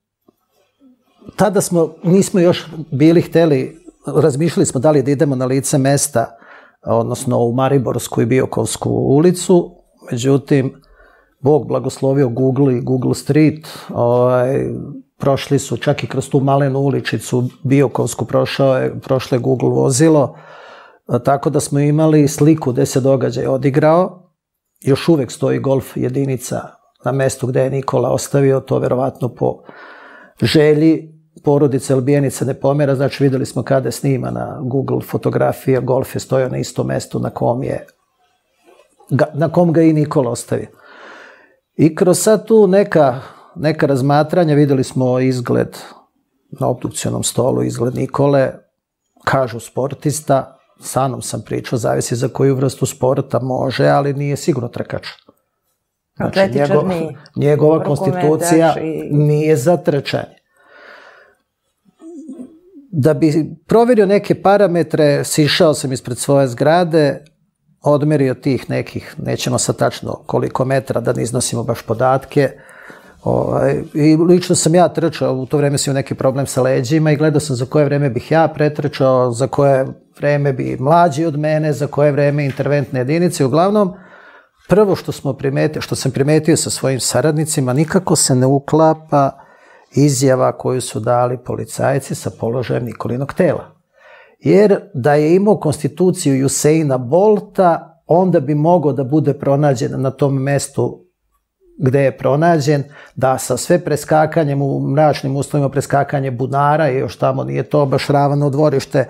tada smo, nismo još bili hteli, razmišljali smo da li da idemo na lice mesta, odnosno u Mariborsku i Biokovsku ulicu, međutim, Bog blagoslovio Google i Google Street, ovaj, prošli su čak i kroz tu malenu uličicu Biokovsku prošao je, prošle Google vozilo, tako da smo imali sliku gde se događaj odigrao, još uvek stoji golf jedinica na mestu gde je Nikola ostavio, to verovatno po želji porodice Albijenice ne pomera, znači videli smo kada je snima na Google fotografija, golf je stojao na istom mestu na kom je na kom ga i Nikola ostavio. I kroz sad tu neka, neka razmatranja videli smo izgled na obdukcionom stolu, izgled Nikole, kažu sportista, sa mnom sam pričao, zavisi za koju vrstu sporta može, ali nije sigurno trkač. Znači, njegov, njegova konstitucija i... nije za trčanje. Da bi proverio neke parametre, sišao sam ispred svoje zgrade, odmerio tih nekih, nećemo sad tačno koliko metra da ne iznosimo baš podatke, Ovaj, I lično sam ja trčao, u to vreme sam imao neki problem sa leđima i gledao sam za koje vreme bih ja pretrčao, za koje vreme bi mlađi od mene, za koje vreme interventne jedinice. Uglavnom, prvo što, smo primetio, što sam primetio sa svojim saradnicima, nikako se ne uklapa izjava koju su dali policajci sa položajem Nikolinog tela. Jer da je imao konstituciju Usaina Bolta, onda bi mogao da bude pronađen na tom mestu gde je pronađen, da sa sve preskakanjem u mračnim uslovima preskakanje bunara i još tamo nije to baš ravano dvorište,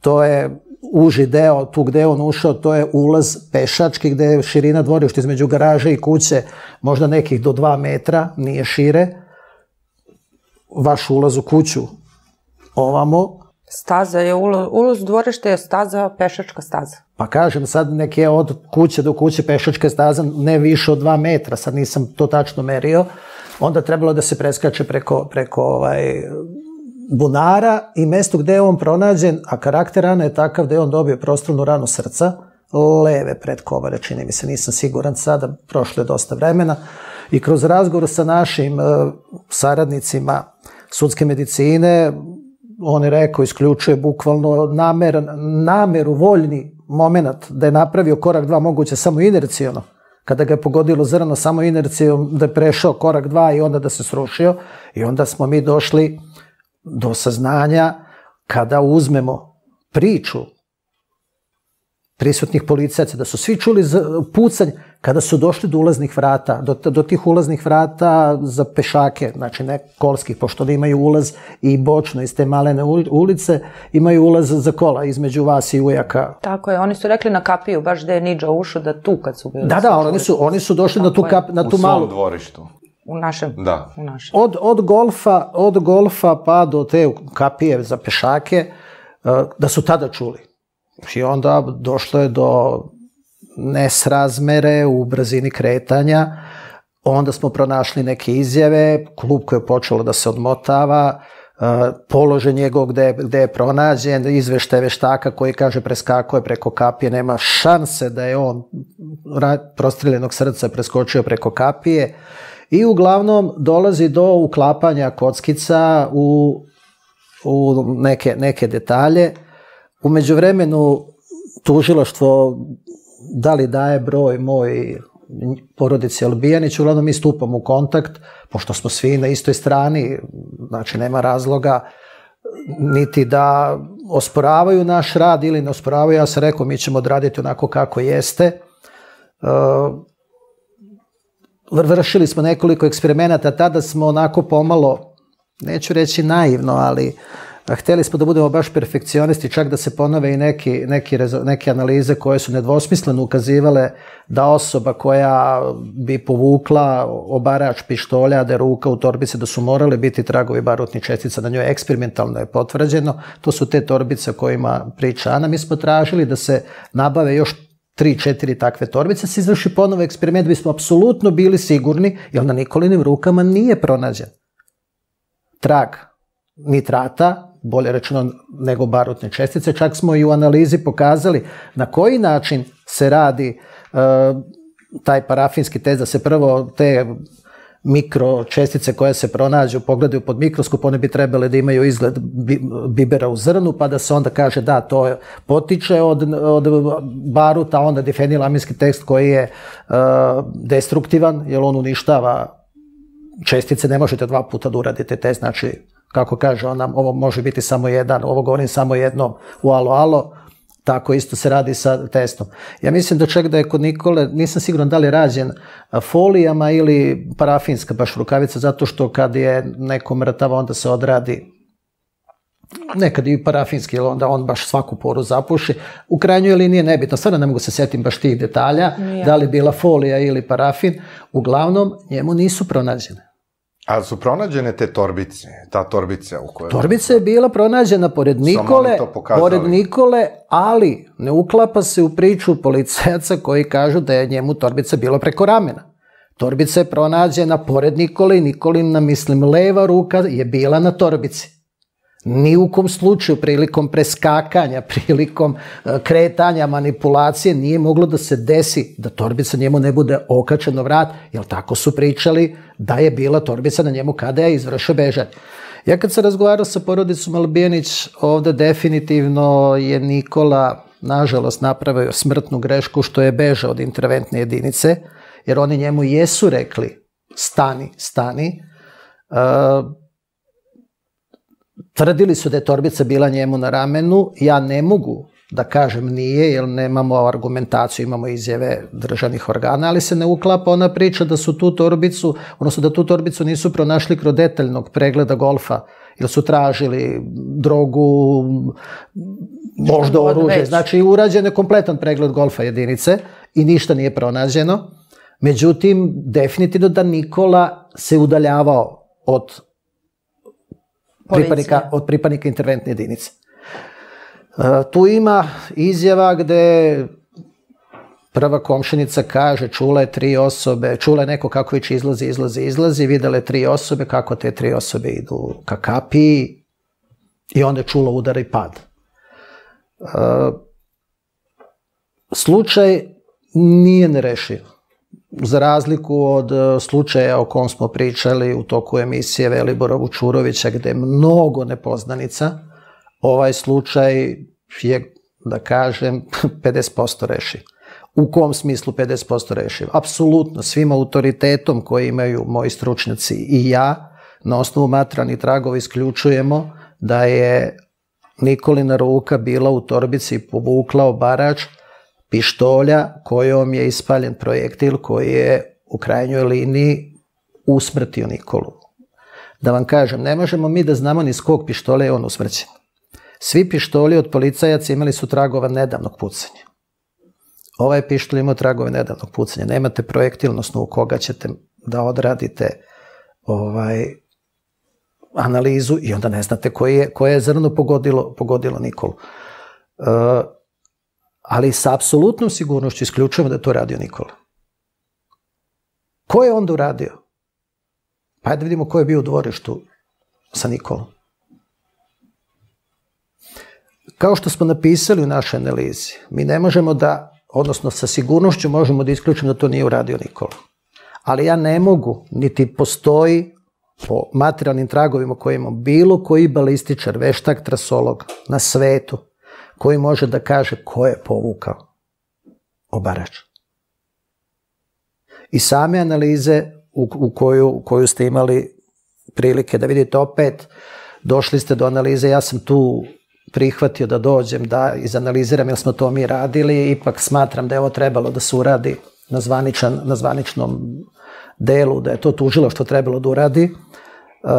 to je uži deo, tu gde je on ušao, to je ulaz pešački gde je širina dvorišta između garaže i kuće možda nekih do dva metra, nije šire. Vaš ulaz u kuću ovamo, Staza je ulaz, ulaz u dvorište je staza, pešačka staza. Pa kažem, sad neke od kuće do kuće pešačka staza ne više od dva metra, sad nisam to tačno merio, onda trebalo da se preskače preko, preko ovaj, bunara i mesto gde je on pronađen, a karakter rana je takav da je on dobio prostornu ranu srca, leve predkovare, čini mi se, nisam siguran sada, prošlo je dosta vremena, i kroz razgovor sa našim uh, saradnicima sudske medicine, on je rekao, isključuje bukvalno namer, nameru, voljni moment da je napravio korak dva moguće samo inercijono, kada ga je pogodilo zrno samo inercijom, da je prešao korak dva i onda da se srušio. I onda smo mi došli do saznanja kada uzmemo priču prisutnih policajaca, da su svi čuli pucanj kada su došli do ulaznih vrata, do, do tih ulaznih vrata za pešake, znači ne kolskih, pošto da imaju ulaz i bočno iz te malene ulice, imaju ulaz za kola između vas i ujaka. Tako je, oni su rekli na kapiju, baš da je Niđa ušao, da tu kad su bili. Da, da, oni su, oni su došli na tu, kap, na tu malu... U svom dvorištu. U našem. Da. U našem. Od, od, golfa, od golfa pa do te kapije za pešake, eh, da su tada čuli. I onda došlo je do nesrazmere u brzini kretanja, onda smo pronašli neke izjave, klub koji je počelo da se odmotava, položaj njegov gde, gde je pronađen, izveštaj veštaka koji kaže preskakuje preko kapije, nema šanse da je on prostreljenog srca preskočio preko kapije. I uglavnom dolazi do uklapanja kockica u, u neke, neke detalje. Umeđu vremenu tužilaštvo da li daje broj moj porodici Albijanić, uglavnom mi stupamo u kontakt, pošto smo svi na istoj strani, znači nema razloga niti da osporavaju naš rad ili ne osporavaju, ja sam rekao mi ćemo odraditi onako kako jeste. Vršili smo nekoliko eksperimenata, tada smo onako pomalo, neću reći naivno, ali hteli smo da budemo baš perfekcionisti, čak da se ponove i neki, neki, neke analize koje su nedvosmisleno ukazivale da osoba koja bi povukla obarač pištolja, da je ruka u torbici, da su morale biti tragovi barutnih čestica na njoj, eksperimentalno je potvrđeno. To su te torbice kojima priča Ana. Mi smo tražili da se nabave još tri, četiri takve torbice, se izvrši ponovo eksperiment, bismo apsolutno bili sigurni, jer na Nikolinim rukama nije pronađen trag nitrata, bolje rečeno nego barutne čestice. Čak smo i u analizi pokazali na koji način se radi uh, taj parafinski test, da se prvo te mikro čestice koje se pronađu pogledaju pod mikroskop, one bi trebale da imaju izgled bibera u zrnu, pa da se onda kaže da, to je, potiče od, od baruta, onda difenilaminski tekst koji je uh, destruktivan, jer on uništava čestice, ne možete dva puta da uradite test, znači kako kaže ona, ovo može biti samo jedan, ovo govorim samo jednom u alo alo, tako isto se radi sa testom. Ja mislim da čak da je kod Nikole, nisam siguran da li je rađen folijama ili parafinska baš rukavica, zato što kad je neko mrtava, onda se odradi nekad i parafinski, onda on baš svaku poru zapuši. U krajnjoj liniji nebitno, stvarno ne mogu se setim baš tih detalja, ja. da li bila folija ili parafin, uglavnom njemu nisu pronađene. A su pronađene te torbice, ta torbica u kojoj... Torbica je bila pronađena pored Nikole, pored Nikole, ali ne uklapa se u priču policajaca koji kažu da je njemu torbica bila preko ramena. Torbica je pronađena pored Nikole i Nikolina, mislim, leva ruka je bila na torbici. Ni u kom slučaju, prilikom preskakanja, prilikom e, kretanja, manipulacije, nije moglo da se desi da torbica njemu ne bude okačeno vrat, jer tako su pričali da je bila torbica na njemu kada je izvršio bežanje. Ja kad sam razgovarao sa porodicom Albijanić, ovde definitivno je Nikola, nažalost, napravio smrtnu grešku što je bežao od interventne jedinice, jer oni njemu jesu rekli stani, stani. Uh, Tvrdili su da je torbica bila njemu na ramenu, ja ne mogu da kažem nije, jer nemamo argumentaciju, imamo izjave državnih organa, ali se ne uklapa ona priča da su tu torbicu, odnosno da tu torbicu nisu pronašli kroz detaljnog pregleda golfa Ili su tražili drogu, možda oružje. već. Znači, urađen je kompletan pregled golfa jedinice i ništa nije pronađeno. Međutim, definitivno da Nikola se udaljavao od pripadnika, od pripadnika interventne jedinice. E, tu ima izjava gde prva komšenica kaže čula je tri osobe, čula je neko kako već izlazi, izlazi, izlazi, videla je tri osobe, kako te tri osobe idu ka kapiji i onda je čula udar i pad. E, slučaj nije nerešiv. Za razliku od e, slučaja o kom smo pričali u toku emisije Velibora Vučurovića, gde je mnogo nepoznanica, ovaj slučaj je, da kažem, 50% rešiv. U kom smislu 50% rešiv? Apsolutno, svim autoritetom koji imaju moji stručnjaci i ja, na osnovu materijalnih tragova isključujemo da je Nikolina ruka bila u torbici i povukla obarač pištolja kojom je ispaljen projektil koji je u krajnjoj liniji usmrtio Nikolu. Da vam kažem, ne možemo mi da znamo ni s kog pištolja je on usmrćen. Svi pištolji od policajaca imali su tragova nedavnog pucanja. Ovaj pištolj ima tragove nedavnog pucanja. Nemate projektil osnovu koga ćete da odradite ovaj, analizu i onda ne znate koje je, koje je zrno pogodilo, pogodilo Nikolu. E, ali sa apsolutnom sigurnošću isključujemo da je to radio Nikola. Ko je onda uradio? Pa ajde da vidimo ko je bio u dvorištu sa Nikolom. Kao što smo napisali u našoj analizi, mi ne možemo da, odnosno sa sigurnošću možemo da isključimo da to nije uradio Nikola. Ali ja ne mogu, niti postoji po materijalnim tragovima koje imamo bilo koji balističar, veštak, trasolog na svetu koji može da kaže ko je povukao obarač. I same analize u, u, koju, u koju ste imali prilike da vidite opet, došli ste do analize, ja sam tu prihvatio da dođem, da izanaliziram, jer smo to mi radili, ipak smatram da je ovo trebalo da se uradi na, zvaničan, na zvaničnom delu, da je to tužilaštvo trebalo da uradi. Uh,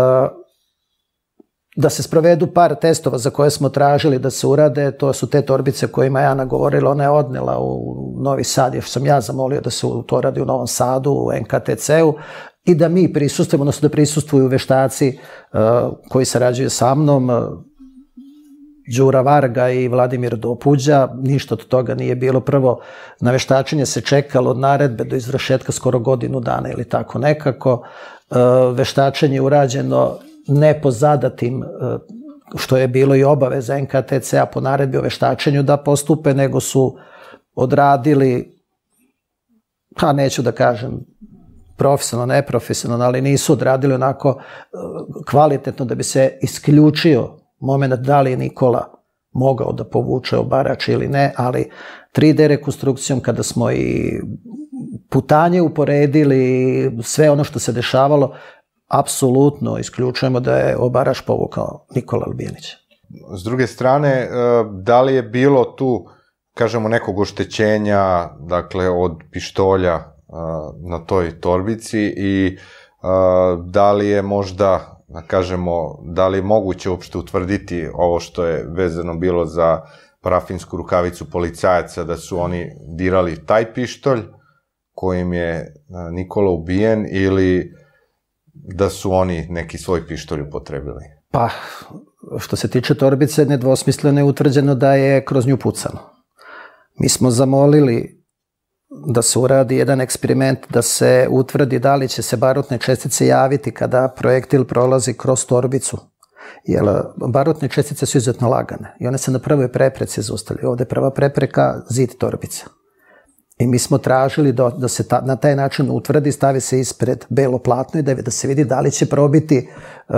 da se sprovedu par testova za koje smo tražili da se urade, to su te torbice kojima je Ana govorila, ona je odnela u Novi Sad, jer sam ja zamolio da se to radi u Novom Sadu, u NKTC-u, i da mi prisustujemo, odnosno da prisustvuju veštaci uh, koji sarađuju sa mnom, uh, Đura Varga i Vladimir Dopuđa, ništa od toga nije bilo. Prvo, na veštačenje se čekalo od naredbe do izvršetka skoro godinu dana ili tako nekako. Uh, veštačenje je urađeno ne po zadatim, što je bilo i obaveza NKTC-a po naredbi o veštačenju da postupe, nego su odradili, pa neću da kažem, profesionalno, neprofesionalno, ali nisu odradili onako kvalitetno da bi se isključio moment da li je Nikola mogao da povuče obarač ili ne, ali 3D rekonstrukcijom kada smo i putanje uporedili, sve ono što se dešavalo, apsolutno isključujemo da je obarač povukao Nikola Albijanić. S druge strane, da li je bilo tu, kažemo, nekog oštećenja, dakle, od pištolja na toj torbici i da li je možda, da kažemo, da li je moguće uopšte utvrditi ovo što je vezano bilo za parafinsku rukavicu policajaca, da su oni dirali taj pištolj kojim je Nikola ubijen ili da su oni neki svoj pištolj upotrebili? Pa, što se tiče torbice, nedvosmisleno je utvrđeno da je kroz nju pucano. Mi smo zamolili da se uradi jedan eksperiment, da se utvrdi da li će se barutne čestice javiti kada projektil prolazi kroz torbicu. Jer barutne čestice su izuzetno lagane i one se na prvoj prepreci zaustavljaju. Ovde je prva prepreka zid torbice. I mi smo tražili da, da se ta, na taj način utvrdi, stavi se ispred belo platno i da, da se vidi da li će probiti uh,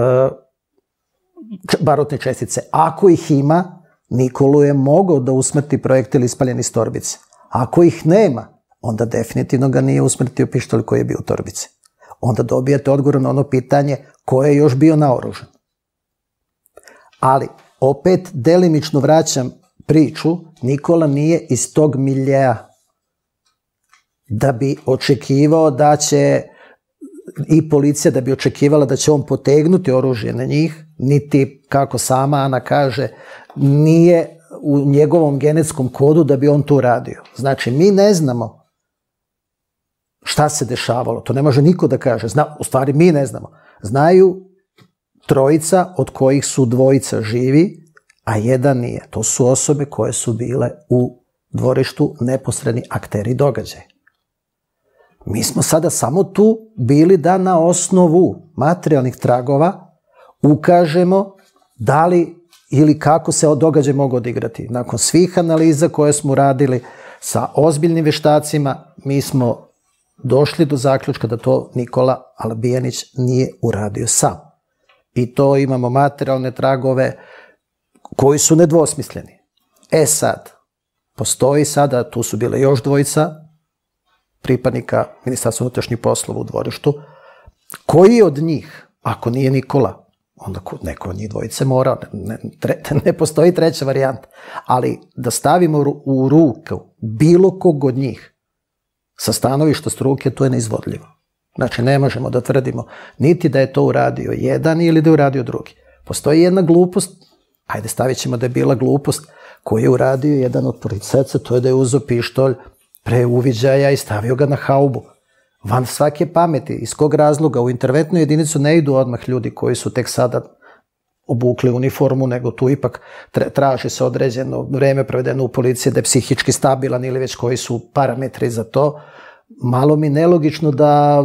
barutne čestice. Ako ih ima, Nikolu je mogao da usmrti projektil ispaljen iz torbice. Ako ih nema, onda definitivno ga nije usmrtio pištolj koji je bio u torbici. Onda dobijate odgovor na ono pitanje ko je još bio naoružan. Ali, opet delimično vraćam priču, Nikola nije iz tog miljeja da bi očekivao da će i policija da bi očekivala da će on potegnuti oružje na njih, niti, kako sama Ana kaže, nije u njegovom genetskom kodu da bi on to radio. Znači, mi ne znamo šta se dešavalo. To ne može niko da kaže. Zna, u stvari, mi ne znamo. Znaju trojica od kojih su dvojica živi, a jedan nije. To su osobe koje su bile u dvorištu neposredni akteri događaja. Mi smo sada samo tu bili da na osnovu materijalnih tragova ukažemo da li ili kako se događaj mogu odigrati. Nakon svih analiza koje smo radili sa ozbiljnim veštacima, mi smo došli do zaključka da to Nikola Albijanić nije uradio sam. I to imamo materijalne tragove koji su nedvosmisleni. E sad, postoji sada, tu su bile još dvojica pripadnika Ministarstva unutrašnjih poslova u dvorištu, koji od njih, ako nije Nikola, onda neko od njih dvojice mora, ne, tre, ne postoji treća varijanta, ali da stavimo u ruku bilo kog od njih sa stanovišta struke, to je neizvodljivo. Znači, ne možemo da tvrdimo niti da je to uradio jedan ili da je uradio drugi. Postoji jedna glupost, ajde stavit ćemo da je bila glupost, koju je uradio jedan od policajaca, to je da je uzo pištolj pre uviđaja i stavio ga na haubu. Van svake pameti, iz kog razloga u interventnu jedinicu ne idu odmah ljudi koji su tek sada obukli uniformu, nego tu ipak traži se određeno vreme provedeno u policiji da je psihički stabilan ili već koji su parametri za to. Malo mi nelogično da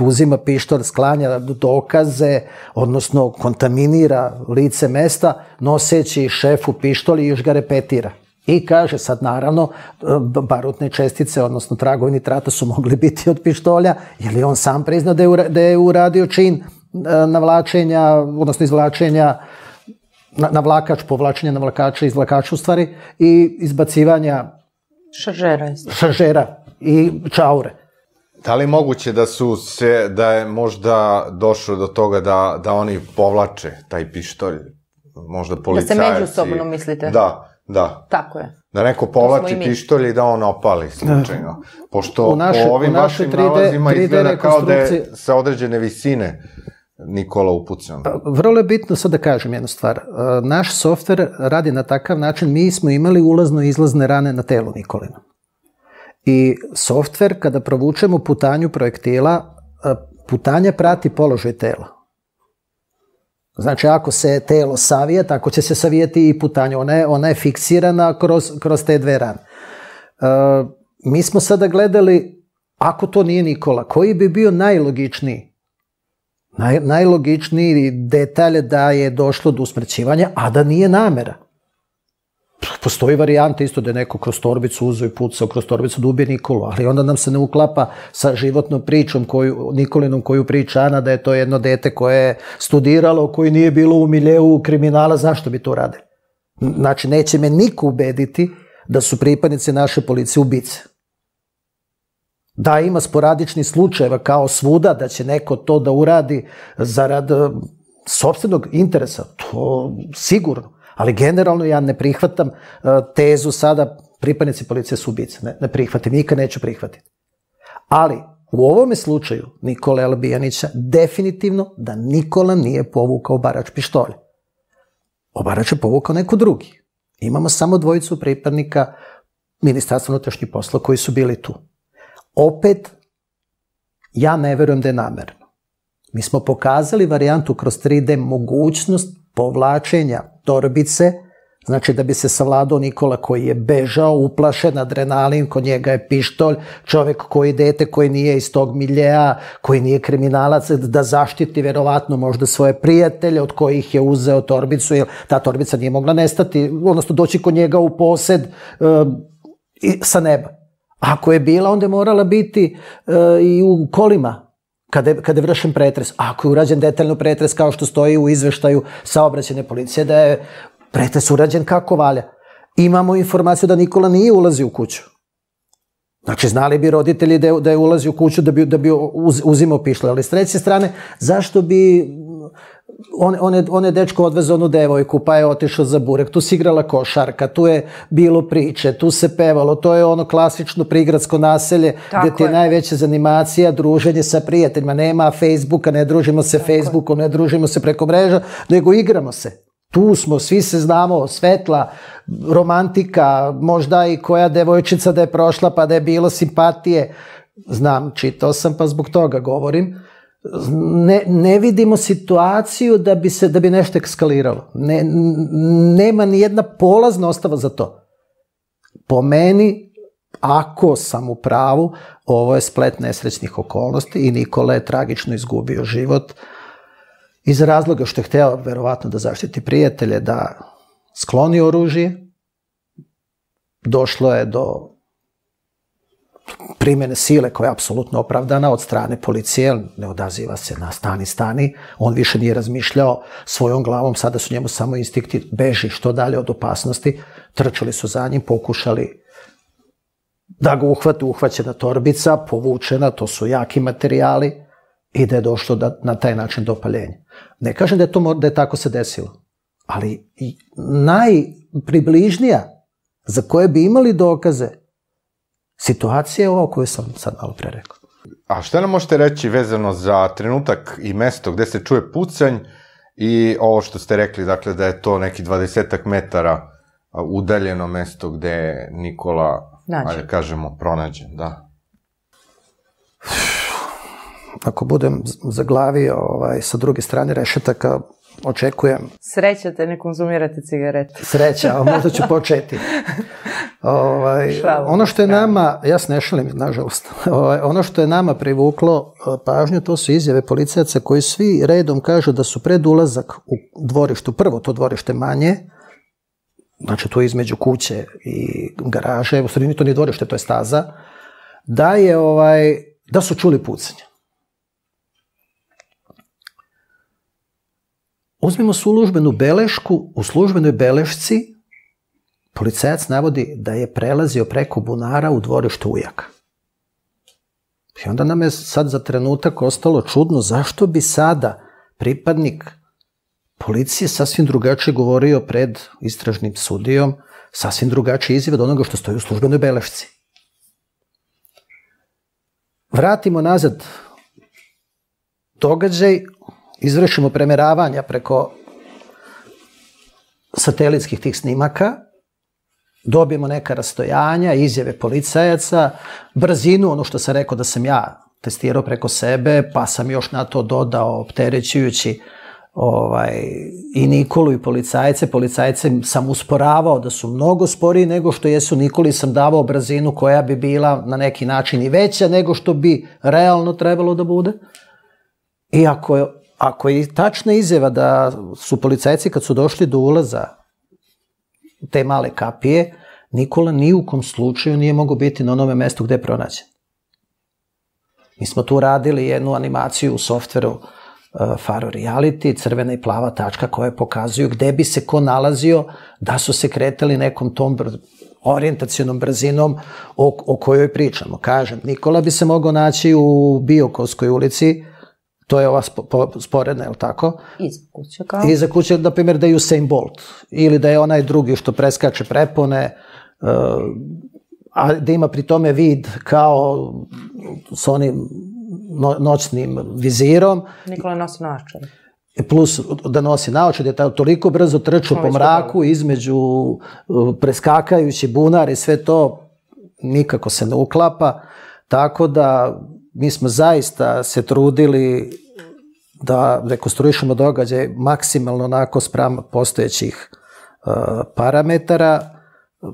uzima pištolj, sklanja dokaze, odnosno kontaminira lice mesta, noseći šefu pištolj i još ga repetira. I kaže sad naravno barutne čestice, odnosno tragovi nitrata su mogli biti od pištolja, jer je on sam priznao da je, da je uradio čin e, navlačenja, odnosno izvlačenja na, navlakač, povlačenja navlakača, izvlakača u stvari i izbacivanja šaržera, šaržera i čaure. Da li je moguće da su se, da je možda došlo do toga da, da oni povlače taj pištolj, možda policajci? Da se međusobno mislite? Da, da. Tako je. Da neko povlači pištolj i da on opali slučajno. Pošto naše, po ovim vašim 3D, nalazima 3D izgleda kao da je sa određene visine Nikola upucan. Pa, vrlo je bitno sad da kažem jednu stvar. Naš softver radi na takav način, mi smo imali ulazno i izlazne rane na telu Nikolina. I softver, kada provučemo putanju projektila, putanja prati položaj tela. Znači, ako se telo savije, tako će se savijeti i putanje. Ona je, ona je fiksirana kroz, kroz te dve rane. E, mi smo sada gledali, ako to nije Nikola, koji bi bio najlogičniji? Naj, najlogičniji detalj da je došlo do usmrćivanja, a da nije namera. Postoji varijanta isto da je neko kroz torbicu uzeo i pucao kroz torbicu da ubije Nikolu, ali onda nam se ne uklapa sa životnom pričom koju, Nikolinom koju priča Ana da je to jedno dete koje je studiralo, koji nije bilo u miljeu kriminala, zašto bi to radili? Znači, neće me niko ubediti da su pripadnici naše policije ubice. Da ima sporadični slučajeva kao svuda da će neko to da uradi zarad eh, sobstvenog interesa, to sigurno. Ali generalno ja ne prihvatam uh, tezu sada pripadnici policije su ubice. Ne, ne prihvatim, nikad neću prihvatiti. Ali u ovome slučaju Nikola Albijanića definitivno da Nikola nije povukao barač pištolja. Obarač je povukao neko drugi. Imamo samo dvojicu pripadnika Ministarstva unutrašnjih posla koji su bili tu. Opet, ja ne verujem da je namerno. Mi smo pokazali varijantu kroz 3D mogućnost povlačenja torbice, znači da bi se savladao Nikola koji je bežao, uplašen, adrenalin, kod njega je pištolj, čovek koji dete, koji nije iz tog miljeja, koji nije kriminalac, da zaštiti verovatno možda svoje prijatelje od kojih je uzeo torbicu, jer ta torbica nije mogla nestati, odnosno doći kod njega u posed uh, sa neba. Ako je bila, onda je morala biti uh, i u kolima kada je, kada je vršen pretres, ako je urađen detaljno pretres kao što stoji u izveštaju saobraćene policije, da je pretres urađen kako valja. Imamo informaciju da Nikola nije ulazi u kuću. Znači, znali bi roditelji da je, da je ulazi u kuću da bi, da bi uz, uzimao pištolj. Ali s treće strane, zašto bi on, on, je, on je dečko odvezao onu devojku, pa je otišao za burek, tu se igrala košarka, tu je bilo priče, tu se pevalo, to je ono klasično prigradsko naselje, Tako gde ti je najveća zanimacija, druženje sa prijateljima, nema Facebooka, ne družimo se Facebookom, ne družimo se preko mreža, nego igramo se. Tu smo, svi se znamo, svetla, romantika, možda i koja devojčica da je prošla pa da je bilo simpatije. Znam, čitao sam pa zbog toga govorim. Ne, ne vidimo situaciju da bi, se, da bi nešto ekskaliralo. Ne, nema ni jedna polazna ostava za to. Po meni, ako sam u pravu, ovo je splet nesrećnih okolnosti i Nikola je tragično izgubio život iz razloga što je hteo verovatno da zaštiti prijatelje, da skloni oružje, došlo je do primene sile koja je apsolutno opravdana od strane policije, ne odaziva se na stani stani, on više nije razmišljao svojom glavom, sada su njemu samo instikti, beži što dalje od opasnosti, trčali su za njim, pokušali da ga uhvate, uhvaćena torbica, povučena, to su jaki materijali i da je došlo da, na taj način do opaljenja. Ne kažem da je to da je tako se desilo, ali najpribližnija za koje bi imali dokaze situacija je ova koju sam sad malo pre rekao. A šta nam možete reći vezano za trenutak i mesto gde se čuje pucanj i ovo što ste rekli, dakle da je to neki 20 metara udaljeno mesto gde je Nikola, Nađen. ajde kažemo, pronađen, da. Ako budem z- zaglavio ovaj, sa druge strane rešetaka, očekujem Sreća te ne konzumirate cigarete. sreća, a možda ću početi. Ovaj, Šalim, ono što je nama, ja se ne šalim, nažalost, ovaj, ono što je nama privuklo eh, pažnju, to su izjave policajaca koji svi redom kažu da su pred ulazak u dvorištu, prvo to dvorište manje, znači to je između kuće i garaže, u stvari to nije dvorište, to je staza, da je ovaj, da su čuli pucanje. Uzmimo službenu belešku, u službenoj belešci policajac navodi da je prelazio preko bunara u dvorište ujaka. I onda nam je sad za trenutak ostalo čudno zašto bi sada pripadnik policije sasvim drugačije govorio pred istražnim sudijom, sasvim drugačije izjave od onoga što stoji u službenoj belešci. Vratimo nazad događaj, izvršimo premeravanja preko satelitskih tih snimaka, dobijemo neka rastojanja, izjave policajaca, brzinu, ono što sam rekao da sam ja testirao preko sebe, pa sam još na to dodao opterećujući ovaj, i Nikolu i policajce. Policajce sam usporavao da su mnogo sporiji nego što jesu Nikoli, sam davao brzinu koja bi bila na neki način i veća nego što bi realno trebalo da bude. I ako je, ako je tačna izjava da su policajci kad su došli do ulaza te male kapije, Nikola ni u kom slučaju nije mogao biti na onome mestu gde je pronađen. Mi smo tu radili jednu animaciju u softveru uh, Faro Reality, crvena i plava tačka koje pokazuju gde bi se ko nalazio da su se kretali nekom tom br brzinom o, o kojoj pričamo. Kažem, Nikola bi se mogao naći u Biokovskoj ulici, to je ova spo, po, sporedna, je li tako? Iza kuće kao. I za kuće, na primjer, da je Usain Bolt ili da je onaj drugi što preskače prepone, uh, a da ima pri tome vid kao s onim no, noćnim vizirom, Nikola nosi naočare. plus da nosi naočar, da je taj toliko brzo trčao po mraku između uh, preskakajući bunar i sve to nikako se ne uklapa, tako da mi smo zaista se trudili da rekonstruišemo događaj maksimalno onako spram postojećih uh, parametara.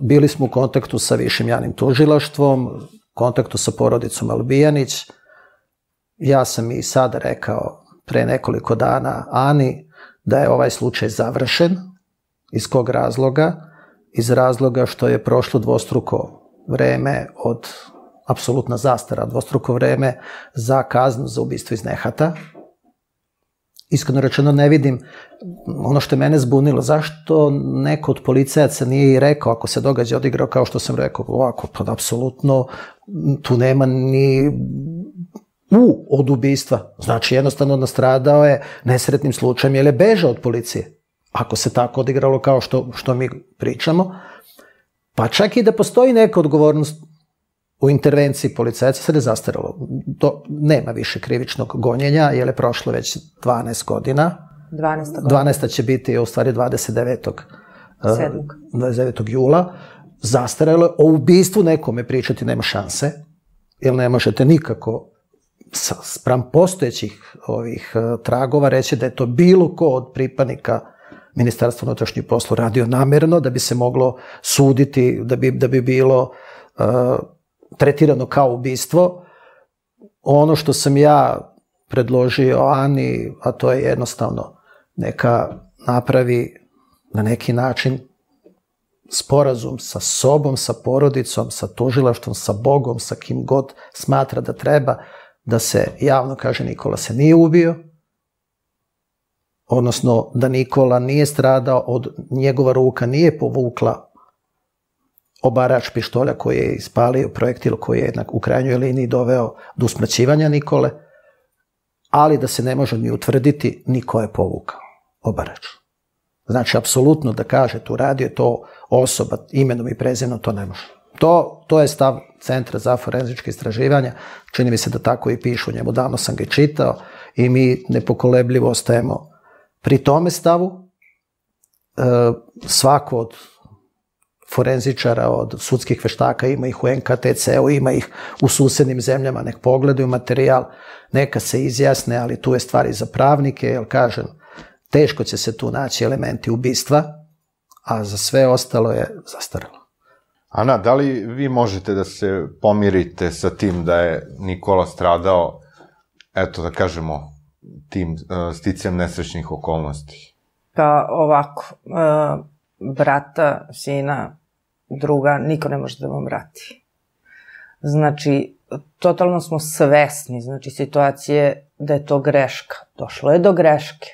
Bili smo u kontaktu sa višim javnim tužilaštvom, kontaktu sa porodicom Albijanić. Ja sam i sada rekao pre nekoliko dana Ani da je ovaj slučaj završen. Iz kog razloga? Iz razloga što je prošlo dvostruko vreme od apsolutna zastara, dvostruko vreme za kaznu za ubistvo iz nehata. Iskreno rečeno ne vidim ono što je mene zbunilo, zašto neko od policajaca nije i rekao ako se događaj odigrao kao što sam rekao ovako, pa apsolutno tu nema ni u od ubistva. Znači jednostavno nastradao je nesretnim slučajem jer je bežao od policije. Ako se tako odigralo kao što, što mi pričamo. Pa čak i da postoji neka odgovornost u intervenciji policajca sad je zastaralo. To nema više krivičnog gonjenja, jer je prošlo već 12 godina. 12. godina. 12. će biti u stvari 29. Sedmog. 29. jula. Zastaralo je. O ubistvu nekome pričati nema šanse, jer ne možete nikako sa- spram postojećih ovih e, tragova reći da je to bilo ko od pripadnika Ministarstva unutrašnjih posla radio namerno, da bi se moglo suditi, da bi, da bi bilo e, tretirano kao ubistvo. Ono što sam ja predložio Ani, a to je jednostavno neka napravi na neki način sporazum sa sobom, sa porodicom, sa tužilaštvom, sa Bogom, sa kim god smatra da treba, da se javno kaže Nikola se nije ubio, odnosno da Nikola nije stradao, od njegova ruka nije povukla obarač pištolja koji je ispalio projektil koji je na, u krajnjoj liniji doveo do usmrćivanja Nikole, ali da se ne može ni utvrditi ni ko je povukao obarač. Znači, apsolutno da kaže tu radio je to osoba imenom i prezimenom, to ne može. To, to je stav Centra za forenzičke istraživanja. Čini mi se da tako i pišu njemu. Davno sam ga čitao i mi nepokolebljivo ostajemo pri tome stavu. E, svako od forenzičara, od sudskih veštaka, ima ih u NKTC-u, ima ih u susednim zemljama, nek pogledaju materijal, neka se izjasne, ali tu je stvari za pravnike, jer kažem, teško će se tu naći elementi ubistva, a za sve ostalo je zastaralo. Ana, da li vi možete da se pomirite sa tim da je Nikola stradao, eto da kažemo, tim uh, sticajem nesrećnih okolnosti? Pa ovako, uh, brata, sina, druga, niko ne može da vam vrati. Znači, totalno smo svesni, znači, situacije da je to greška. Došlo je do greške.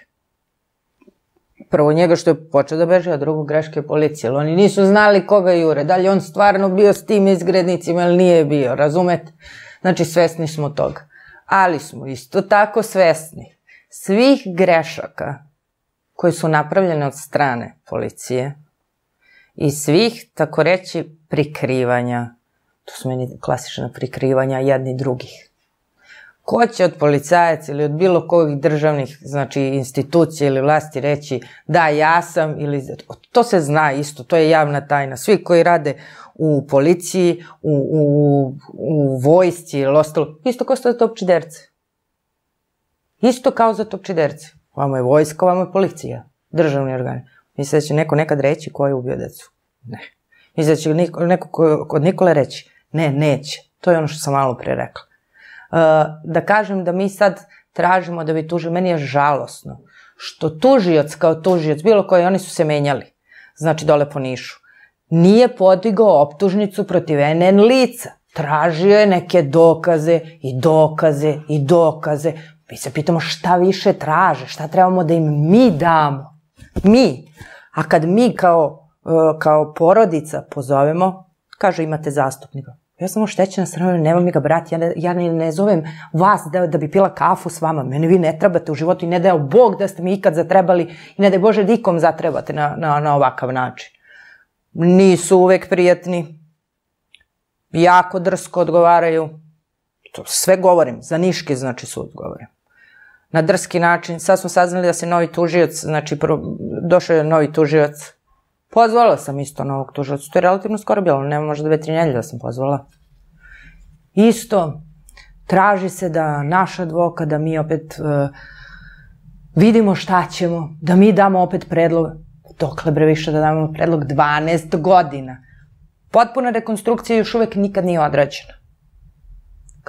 Prvo njega što je počeo da beže, a drugo greške policije. Oni nisu znali koga jure. Da li on stvarno bio s tim izgrednicima ili nije bio, razumete? Znači, svesni smo toga. Ali smo isto tako svesni svih grešaka koje su napravljene od strane policije i svih, tako reći, prikrivanja. To su meni klasična prikrivanja jedni drugih. Ko će od policajaca ili od bilo kojih državnih znači, institucija ili vlasti reći da ja sam ili to se zna isto, to je javna tajna. Svi koji rade u policiji, u, u, u vojsci ili ostalo, isto kao za topčiderce. Isto kao za topčiderce. Vamo je vojska, vamo je policija, državni organi. Misle da će neko nekad reći ko je ubio decu? Ne. Misle da će niko, neko ko, kod Nikole reći? Ne, neće. To je ono što sam malo pre rekla. Uh, da kažem da mi sad tražimo da bi tužili, meni je žalosno što tužioc kao tužioc, bilo koji, oni su se menjali, znači dole po Nišu, nije podigao optužnicu protiv NN lica. Tražio je neke dokaze i dokaze i dokaze. Mi se pitamo šta više traže, šta trebamo da im mi damo. Mi. A kad mi kao, kao porodica pozovemo, kaže imate zastupnika. Ja sam oštećena strana, nema mi ga brat, ja ne, ja ne, ne zovem vas da, da bi pila kafu s vama, mene vi ne trebate u životu i ne dao Bog da ste mi ikad zatrebali i ne daj Bože da ikom zatrebate na, na, na ovakav način. Nisu uvek prijatni, jako drsko odgovaraju, to sve govorim, za Niški znači sud govorim. Na drski način, sad smo saznali da se novi tužioc, znači pro, došao je novi tužioc, Pozvala sam isto novog tužioca, to je relativno skoro bilo, nema možda dve, tri nelje da sam pozvala. Isto, traži se da naš advokat, da mi opet uh, vidimo šta ćemo, da mi damo opet predlog, dokle bre više da damo predlog 12 godina. Potpuna rekonstrukcija još uvek nikad nije odrađena.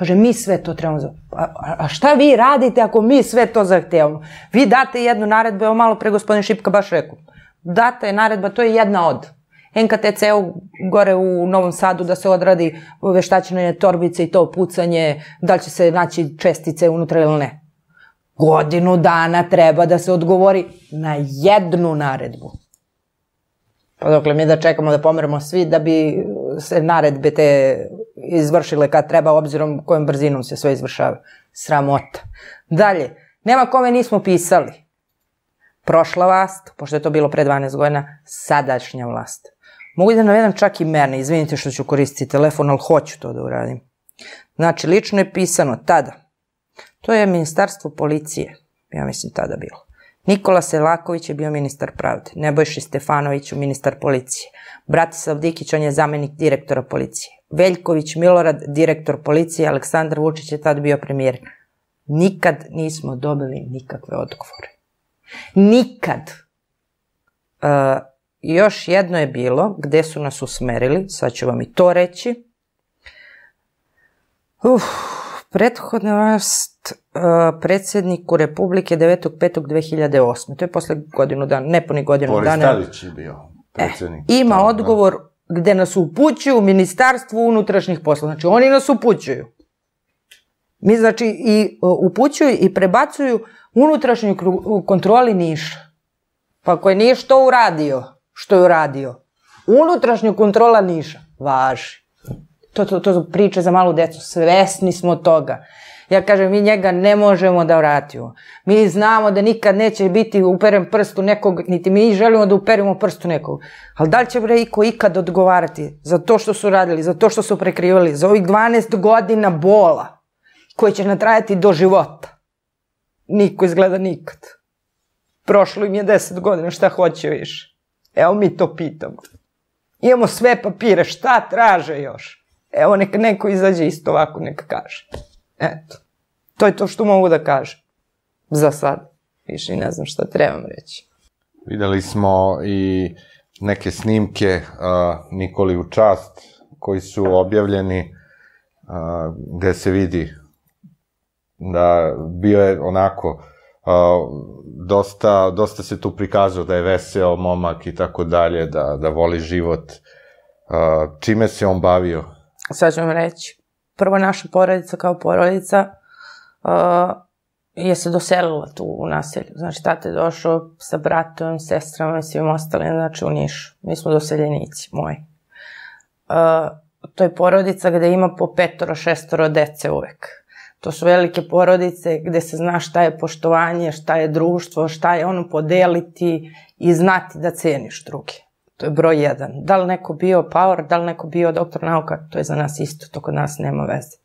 Kaže, mi sve to trebamo... A, a šta vi radite ako mi sve to zahtevamo? Vi date jednu naredbu, evo malo pre gospodin Šipka baš rekao, data je naredba, to je jedna od. NKTC-u gore u Novom Sadu da se odradi veštačenje torbice i to pucanje, da li će se naći čestice unutra ili ne. Godinu dana treba da se odgovori na jednu naredbu. Pa dokle mi da čekamo da pomeramo svi da bi se naredbe te izvršile kad treba, obzirom kojom brzinom se sve izvršava. Sramota. Dalje, nema kome nismo pisali. Prošla vlast, pošto je to bilo pre 12 godina, sadašnja vlast. Mogu da navedem čak i mene, izvinite što ću koristiti telefon, ali hoću to da uradim. Znači, lično je pisano tada. To je ministarstvo policije, ja mislim tada bilo. Nikola Selaković je bio ministar pravde, Nebojši Stefanović ministar policije, Bratislav Dikić, on je zamenik direktora policije, Veljković Milorad, direktor policije, Aleksandar Vučić je tad bio premijer. Nikad nismo dobili nikakve odgovore. Nikad. Uh, još jedno je bilo gde su nas usmerili, sad ću vam i to reći. Uf, prethodna vlast uh, predsjedniku Republike 9.5.2008. To je posle godinu dana, ne puni godinu Boris dana. Tadić je bio predsjednik. E, ima da. odgovor gde nas upućuju Ministarstvu unutrašnjih poslova. Znači, oni nas upućuju. Mi, znači, i uh, upućuju i prebacuju unutrašnju kontroli Niša. Pa ako je Niš to uradio, što je uradio, unutrašnju kontrola Niša, važi. To, to, to su priče za malu decu, svesni smo toga. Ja kažem, mi njega ne možemo da vratimo. Mi znamo da nikad neće biti uperen prst u nekog, niti mi želimo da uperimo prst u nekog. Ali da li će bre iko ikad odgovarati za to što su radili, za to što su prekrivali, za ovih 12 godina bola koji će natrajati do života? Niko izgleda nikad. Prošlo im je 10 godina, šta hoće više? Evo mi to pitamo. Imamo sve papire, šta traže još? Evo neka neko izađe isto ovako, neka kaže. Eto. To je to što mogu da kažem. Za sad. Više i ne znam šta trebam reći. Videli smo i neke snimke uh, Nikoli u čast koji su objavljeni uh, gde se vidi da bio je onako uh, dosta, dosta se tu prikazao da je veseo momak i tako dalje, da, da voli život. Uh, čime se on bavio? Sad ću vam reći. Prvo naša porodica kao porodica je se doselila tu u naselju. Znači, tata je došao sa bratom, sestrama i svim ostalim, znači u Nišu. Mi smo doseljenici moji. Uh, to je porodica gde ima po petoro, šestoro dece uvek. To su velike porodice gde se zna šta je poštovanje, šta je društvo, šta je ono podeliti i znati da ceniš druge. To je broj jedan. Da li neko bio power, da li neko bio doktor nauka, to je za nas isto, to kod nas nema veze.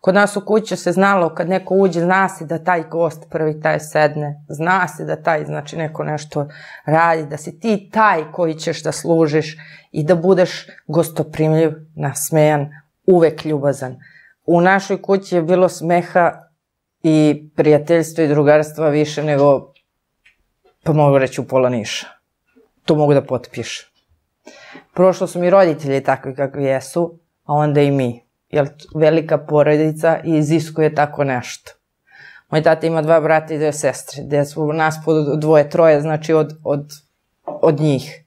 Kod nas u kući se znalo, kad neko uđe, zna se da taj gost prvi taj sedne, zna se da taj, znači neko nešto radi, da si ti taj koji ćeš da služiš i da budeš gostoprimljiv, nasmejan, uvek ljubazan. U našoj kući je bilo smeha i prijateljstva i drugarstva više nego, pa mogu reći, u pola niša. To mogu da potpišem. Prošlo su mi roditelji takvi kakvi jesu, a onda i mi. Jer velika porodica iziskuje tako nešto. Moj tata ima dva brata i dve sestre, gde su nas po dvoje, troje, znači od, od, od njih.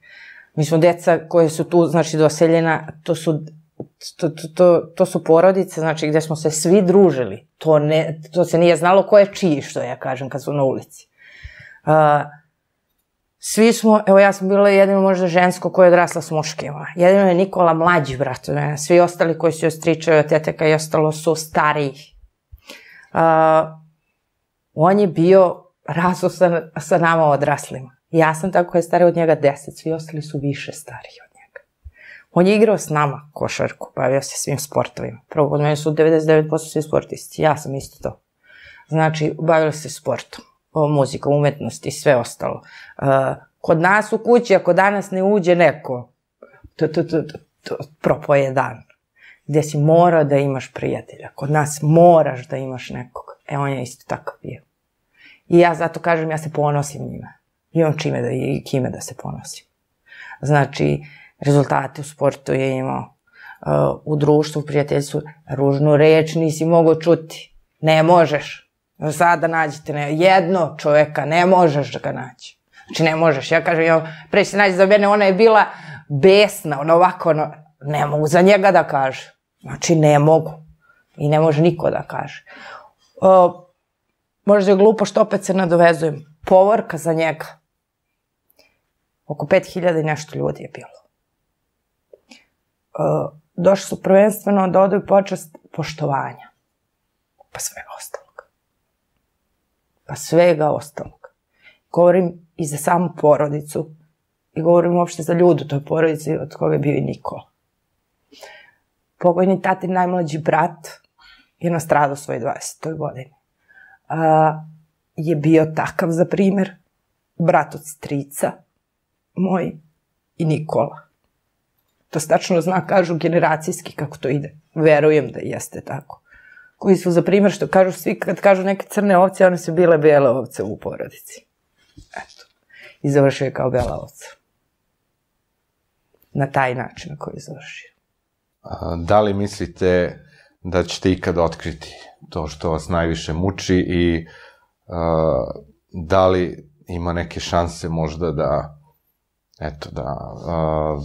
Mi smo deca koje su tu, znači, doseljena, to su, to, to, to, to su porodice, znači, gde smo se svi družili. To, ne, to se nije znalo ko je čiji, što ja kažem, kad su na ulici. Uh, svi smo, evo ja sam bila jedino možda žensko koje je odrasla s muškima. Jedino je Nikola mlađi brat od mene. Svi ostali koji su joj stričaju od teteka i ostalo su stariji. Uh, on je bio raso sa, sa nama odraslima. Ja sam tako je starija od njega deset, svi ostali su više stariji od njega. On je igrao s nama košarku, bavio se svim sportovima. Prvo, kod mene su 99% svi sportisti, ja sam isto to. Znači, bavili se sportom muzika, umetnost i sve ostalo. Uh, kod nas u kući, ako danas ne uđe neko, to, to, to, to, to propoje dan. Gde si mora da imaš prijatelja. Kod nas moraš da imaš nekog. E, on je isto tako bio. I ja zato kažem, ja se ponosim njime. Imam čime da, i kime da se ponosim. Znači, rezultate u sportu je imao. Uh, u društvu, u prijateljstvu, ružnu reč nisi mogao čuti. Ne možeš. Sada nađete ne, jedno čoveka, ne možeš da ga naći. Znači ne možeš, ja kažem, ja, pre se nađe za mene, ona je bila besna, ona ovako, ono, ne mogu za njega da kaže. Znači ne mogu. I ne može niko da kaže. O, možda je glupo što opet se nadovezujem. Povorka za njega. Oko 5000 i nešto ljudi je bilo. O, došli su prvenstveno da odaju počast poštovanja. Pa svega ostalog. Svega ostalog. Govorim i za samu porodicu i govorim uopšte za ljudu toj porodici od koga je bio i Nikola. Pokojni tatin najmlađi brat je nastradao svoje 20. godini. A, je bio takav za primer, brat od strica, moj i Nikola. To se tačno zna, kažu generacijski kako to ide. Verujem da jeste tako. Koji su za primjer što kažu svi kad kažu neke crne ovce, one su bile bele ovce u porodici. Eto. I završio je kao bela ovca. Na taj način na koji je završio. A, Da li mislite da ćete ikad otkriti to što vas najviše muči i a, da li ima neke šanse možda da eto da a,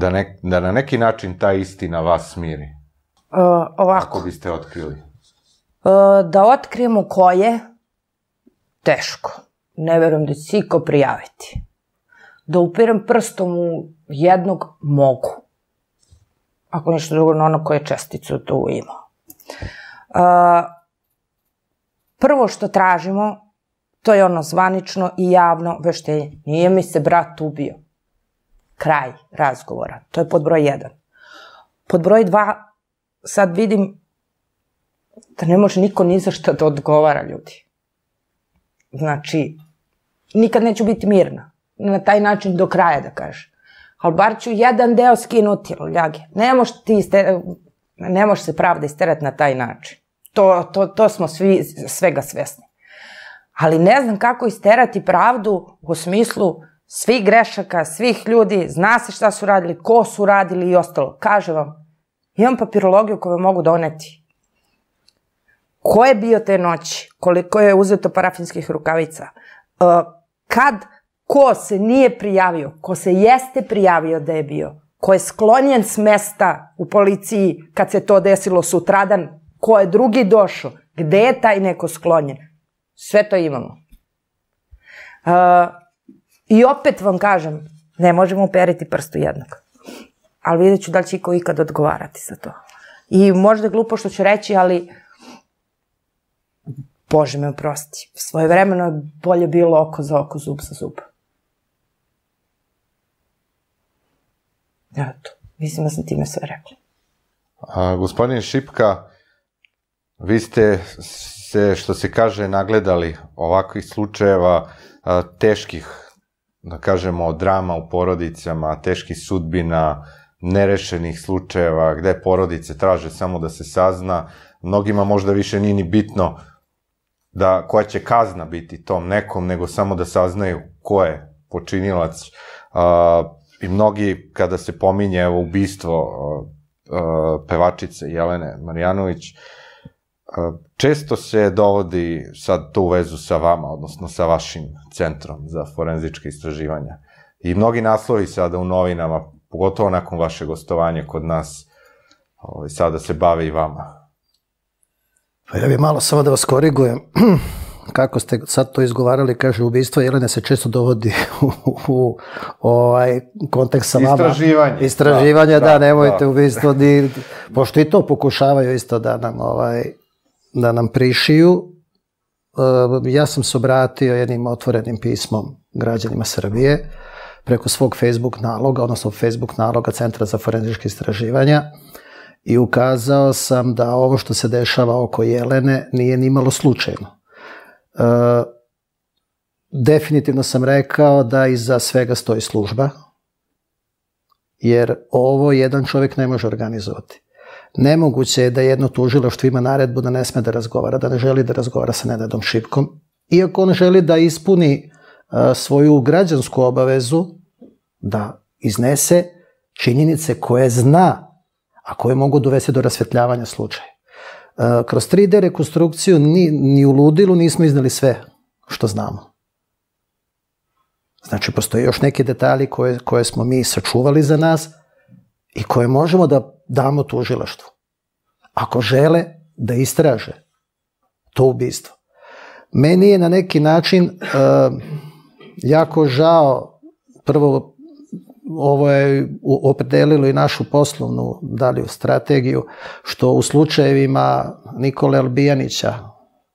da, ne, da na neki način ta istina vas smiri Uh, ovako. ako biste otkrili da otkrijemo ko je, teško. Ne verujem da će se iko prijaviti. Da upirem prstom u jednog, mogu. Ako ništa drugo, na ono koje je česticu tu imao. Uh, prvo što tražimo, to je ono zvanično i javno veštenje. Nije mi se brat ubio. Kraj razgovora. To je pod broj jedan. Pod broj dva, sad vidim da ne može niko ni za šta da odgovara ljudi. Znači, nikad neću biti mirna. Na taj način do kraja da kažem. Ali bar ću jedan deo skinuti, ljage. Ne može ti iste, ne može se pravda isterati na taj način. To, to, to smo svi svega svesni. Ali ne znam kako isterati pravdu u smislu svih grešaka, svih ljudi, zna se šta su radili, ko su radili i ostalo. Kaže vam, imam papirologiju koju mogu doneti. Ko je bio te noći? Koliko je uzeto parafinskih rukavica? Uh, kad ko se nije prijavio, ko se jeste prijavio da je bio, ko je sklonjen s mesta u policiji kad se to desilo sutradan, ko je drugi došao, gde je taj neko sklonjen? Sve to imamo. Uh, I opet vam kažem, ne možemo uperiti prstu jednog. Ali vidjet ću da li će iko ikad odgovarati za to. I možda je glupo što ću reći, ali Bože me oprosti. Svoje vremeno je bolje bilo oko za oko, zub za zub. Eto, mislim da sam time sve rekla. A, gospodin Šipka, vi ste se, što se kaže, nagledali ovakvih slučajeva a, teških, da kažemo, drama u porodicama, teških sudbina, nerešenih slučajeva, gde porodice traže samo da se sazna. Mnogima možda više nije ni bitno da koja će kazna biti tom nekom, nego samo da saznaju ko je počinilac. A, I mnogi, kada se pominje evo, ubistvo a, a, pevačice Jelene Marjanović, a, često se dovodi sad to u vezu sa vama, odnosno sa vašim centrom za forenzičke istraživanja. I mnogi naslovi sada u novinama, pogotovo nakon vaše gostovanja kod nas, ovaj, sada se bave i vama. Pa ja bih malo samo da vas korigujem. Kako ste sad to izgovarali, kaže, ubistvo Jelene se često dovodi u, u, ovaj kontekst sa vama. Istraživanje. Istraživanja, da, Da, da, nemojte da. ubistvo, ni, pošto i to pokušavaju isto da nam, ovaj, da nam prišiju. E, ja sam se obratio jednim otvorenim pismom građanima Srbije preko svog Facebook naloga, odnosno Facebook naloga Centra za forenzičke istraživanja i ukazao sam da ovo što se dešava oko Jelene nije ni malo slučajno. E, definitivno sam rekao da iza svega stoji služba, jer ovo jedan čovjek ne može organizovati. Nemoguće je da jedno tužilaštvo ima naredbu da ne sme da razgovara, da ne želi da razgovara sa Nenadom Šipkom, iako on želi da ispuni a, svoju građansku obavezu da iznese činjenice koje zna, a koje mogu dovesti do rasvetljavanja slučaja. A, kroz 3D rekonstrukciju ni, ni u ludilu nismo iznali sve što znamo. Znači, postoje još neki detalji koje, koje smo mi sačuvali za nas i koje možemo da damo tužilaštvu. Ako žele da istraže to ubistvo. Meni je na neki način uh, jako žao, prvo ovo je opredelilo i našu poslovnu dalju strategiju, što u slučajevima Nikole Albijanića,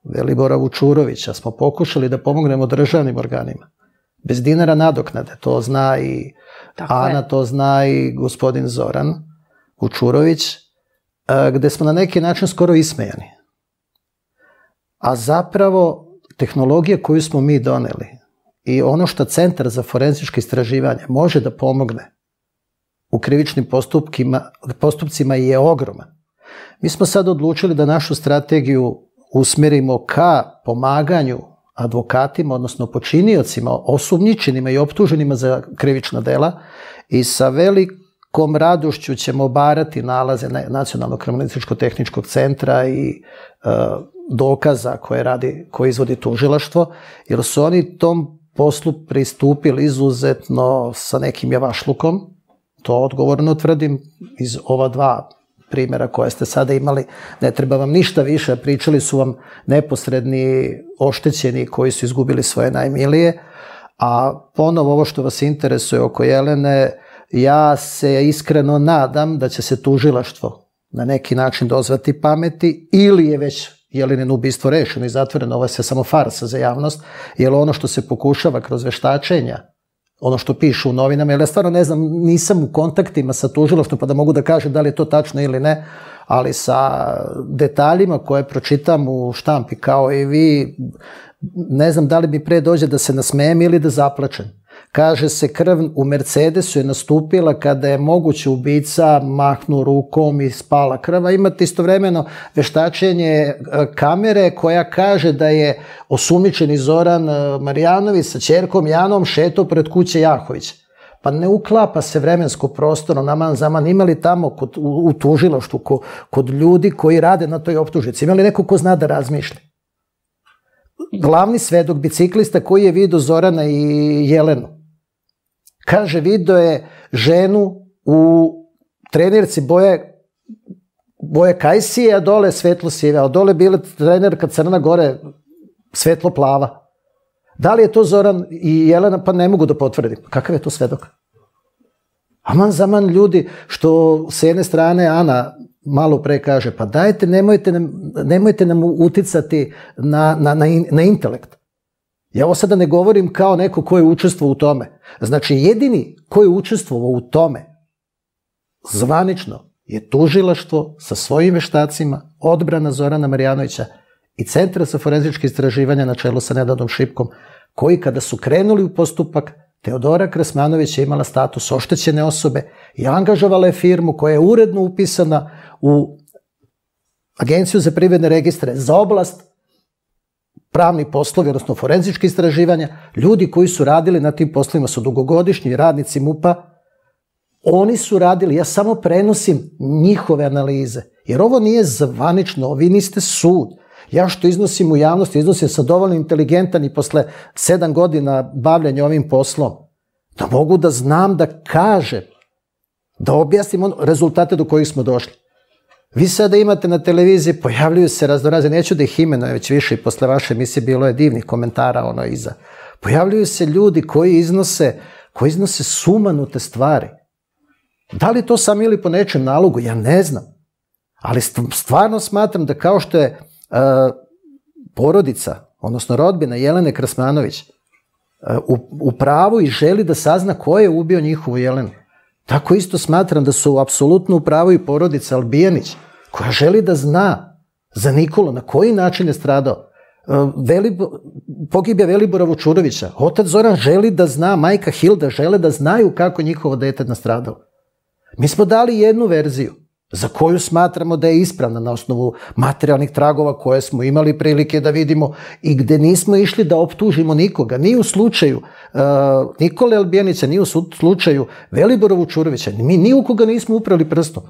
Velibora Vučurovića smo pokušali da pomognemo državnim organima. Bez dinara nadoknade, to zna i Tako Ana, je. to zna i gospodin Zoran Vučurović, e, gde smo na neki način skoro ismejani. A zapravo tehnologija koju smo mi doneli i ono što Centar za forenzičke istraživanje može da pomogne u krivičnim postupkima, postupcima je ogroman. Mi smo sad odlučili da našu strategiju usmerimo ka pomaganju advokatima, odnosno počiniocima, osumnjičenima i optuženima za krivična dela i sa velikom radošću ćemo obarati nalaze na- Nacionalnog kriminalističko-tehničkog centra i e, dokaza koje radi, koje izvodi tužilaštvo, jer su oni tom poslu pristupili izuzetno sa nekim javašlukom, to odgovorno tvrdim iz ova dva primjera koje ste sada imali, ne treba vam ništa više, pričali su vam neposredni oštećeni koji su izgubili svoje najmilije, a ponovo ovo što vas interesuje oko Jelene, ja se iskreno nadam da će se tužilaštvo na neki način dozvati pameti ili je već Jelenino ubistvo rešeno i zatvoreno, ovo je samo farsa za javnost, jer ono što se pokušava kroz veštačenja, ono što pišu u novinama, jer ja stvarno ne znam, nisam u kontaktima sa tužilaštvom pa da mogu da kažem da li je to tačno ili ne, ali sa detaljima koje pročitam u štampi kao i vi, ne znam da li mi pre dođe da se nasmejem ili da zaplačem. Kaže se krv u Mercedesu je nastupila kada je moguće ubica mahnu rukom i spala krva. Imate istovremeno veštačenje e, kamere koja kaže da je osumičeni Zoran e, Marijanović sa čerkom Janom šeto pred kuće Jahovića. Pa ne uklapa se vremensko prostorno, naman zaman, imali tamo kod, u, u tužilaštvu, ko, kod ljudi koji rade na toj optužnici, imali neko ko zna da razmišlja glavni svedok biciklista koji je vidio Zorana i Jelenu. Kaže, video je ženu u trenirci boje boje kajsije, a dole svetlo sive, a dole bila trenerka Crna Gore svetlo plava. Da li je to Zoran i Jelena? Pa ne mogu da potvrdim. Kakav je to svedok? Aman zaman ljudi što s jedne strane Ana malo pre kaže, pa dajte, nemojte nam, nemojte nam uticati na, na, na, na intelekt. Ja ovo sada ne govorim kao neko ko je učestvovao u tome. Znači, jedini ko je učestvovao u tome, zvanično, je tužilaštvo sa svojim veštacima, odbrana Zorana Marjanovića i Centra za forenzičke istraživanja na čelu sa Nedadom Šipkom, koji kada su krenuli u postupak, Teodora Krasmanović je imala status oštećene osobe i angažovala je firmu koja je uredno upisana u Agenciju za privredne registre za oblast pravni poslovi, odnosno forenzičke istraživanja, ljudi koji su radili na tim poslovima su dugogodišnji radnici MUPA, oni su radili, ja samo prenosim njihove analize, jer ovo nije zvanično, vi niste sud. Ja što iznosim u javnosti, iznosim sa dovoljno inteligentan i posle sedam godina bavljanja ovim poslom, da mogu da znam da kažem, da objasnim on, rezultate do kojih smo došli. Vi sada imate na televiziji, pojavljuju se raznoraze, neću da ih imenujem već više i posle vaše emisije bilo je divnih komentara ono iza. Pojavljuju se ljudi koji iznose, koji iznose sumanute stvari. Da li to sam ili po nečem nalogu, ja ne znam. Ali stvarno smatram da kao što je porodica, odnosno rodbina Jelene Krasmanović, uh, u, u pravu i želi da sazna ko je ubio njihovu Jelenu. Tako isto smatram da su apsolutno u pravu i porodica Albijanić, koja želi da zna za Nikolu na koji način je stradao. Velibo, pogibja Velibora Vučurovića. Otac Zoran želi da zna, majka Hilda žele da znaju kako njihovo dete nastradalo. Mi smo dali jednu verziju za koju smatramo da je ispravna na osnovu materijalnih tragova koje smo imali prilike da vidimo i gde nismo išli da optužimo nikoga, ni u slučaju uh, Nikole Albijanića, ni u slučaju Velibora Vučurovića, mi ni u koga nismo uprali prstom.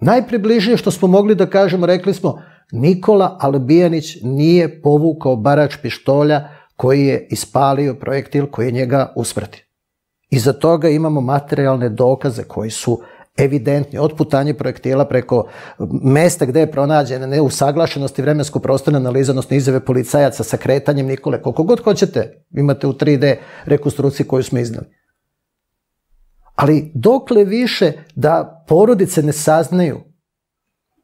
Najpribližnije što smo mogli da kažemo, rekli smo, Nikola Albijanić nije povukao barač pištolja koji je ispalio projektil koji je njega usmrtio. Iza toga imamo materijalne dokaze koji su evidentni, od putanje projektila preko mesta gde je pronađena neusaglašenost i vremensko-prostorna analiza, odnosno izjave policajaca sa kretanjem Nikole, koliko god hoćete, imate u 3D rekonstrukciji koju smo iznali. Ali dokle više da porodice ne saznaju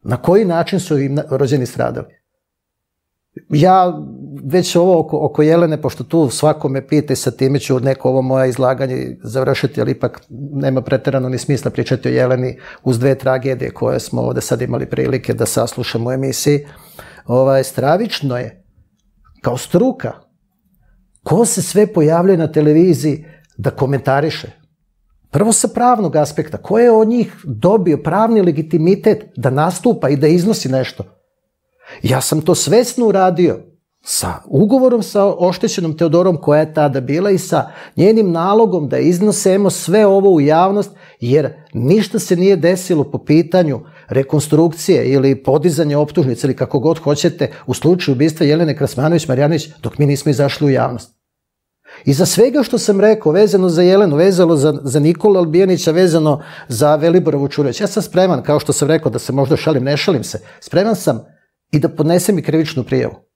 na koji način su im rođeni stradali. ja već ovo oko, oko Jelene, pošto tu svako me pita i sa time ću neko ovo moje izlaganje završiti, ali ipak nema preterano ni smisla pričati o Jeleni uz dve tragedije koje smo ovde sad imali prilike da saslušamo u emisiji. Ovaj, stravično je, kao struka, ko se sve pojavljuje na televiziji da komentariše. Prvo sa pravnog aspekta, ko je od njih dobio pravni legitimitet da nastupa i da iznosi nešto? Ja sam to svesno uradio sa ugovorom sa oštećenom Teodorom koja je tada bila i sa njenim nalogom da iznosemo sve ovo u javnost jer ništa se nije desilo po pitanju rekonstrukcije ili podizanja optužnice ili kako god hoćete u slučaju ubistva Jelene Krasmanović-Marjanović dok mi nismo izašli u javnost. I za svega što sam rekao, vezano za Jelenu, vezano za, za Nikola Albijanića, vezano za Veliborovu Čureć, ja sam spreman, kao što sam rekao da se možda šalim, ne šalim se, spreman sam i da podnesem i krivičnu prijavu.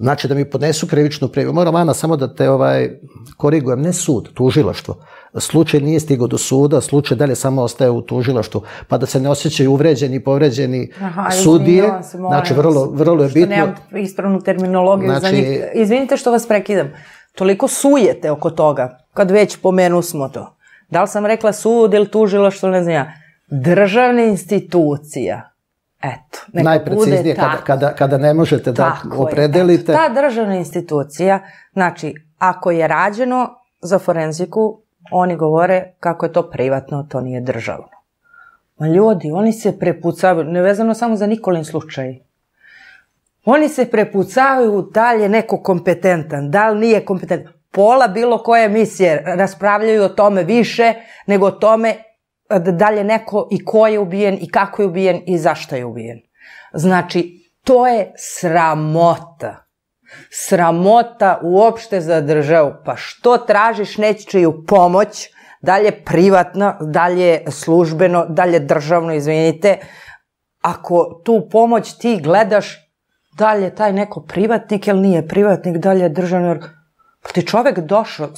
Znači da mi podnesu krivičnu prijavu. Moram, Ana, samo da te ovaj, korigujem, ne sud, tužilaštvo. Slučaj nije stigao do suda, slučaj dalje samo ostaje u tužilaštvu, pa da se ne osjećaju uvređeni i povređeni Aha, sudije. Se, molim znači, vrlo, vrlo je bitno. Što nemam ispravnu terminologiju Znači- za njih. Izvinite što vas prekidam. Toliko sujete oko toga, kad već pomenu smo to. Da li sam rekla sud ili tužilaštvo, ne znam ja. Državna institucija. Eto, neka Najpreciznije, bude kada, tako. kada, kada ne možete da Tako je. opredelite. Ta državna institucija, znači, ako je rađeno za forenziku, oni govore kako je to privatno, to nije državno. Ma ljudi, oni se prepucavaju, nevezano samo za Nikolin slučaj. Oni se prepucavaju da li je neko kompetentan, da li nije kompetentan. Pola bilo koje emisije raspravljaju o tome više nego o tome da li je neko i ko je ubijen i kako je ubijen i zašto je ubijen. Znači, to je sramota. Sramota uopšte za državu. Pa što tražiš nečiju pomoć, dalje privatno, dalje službeno, dalje državno, izvinite, ako tu pomoć ti gledaš, da li je taj neko privatnik ili nije privatnik, da li je državni organ. Pa ti čovek došao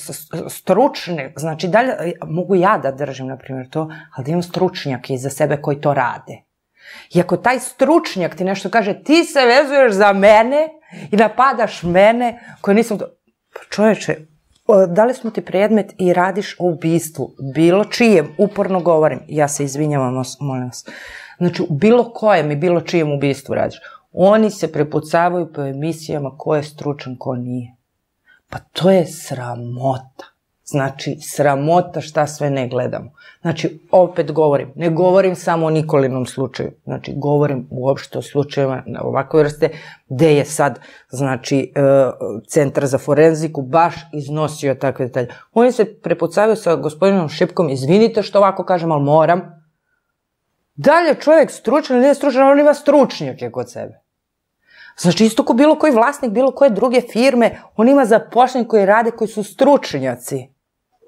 stručni, znači dalje, mogu ja da držim, na primjer, to, ali da imam stručnjake iza sebe koji to rade. I ako taj stručnjak ti nešto kaže, ti se vezuješ za mene i napadaš mene, koje nisam to... Pa čoveče, dali smo ti predmet i radiš o ubistvu, bilo čijem, uporno govorim, ja se izvinjavam, molim vas. Znači, bilo kojem i bilo čijem ubistvu radiš. Oni se prepucavaju po emisijama ko je stručan, ko nije. Pa to je sramota. Znači, sramota šta sve ne gledamo. Znači, opet govorim, ne govorim samo o Nikolinom slučaju, znači, govorim uopšte o slučajevima na ovakve vrste, gde je sad, znači, Centar za forenziku baš iznosio takve detalje. Oni se prepucavaju sa gospodinom Šipkom, izvinite što ovako kažem, ali moram. Da li je čovjek stručan ili nije stručan, on ima stručnjake kod sebe. Znači, isto ko bilo koji vlasnik, bilo koje druge firme, on ima zapošljenje koji rade, koji su stručnjaci.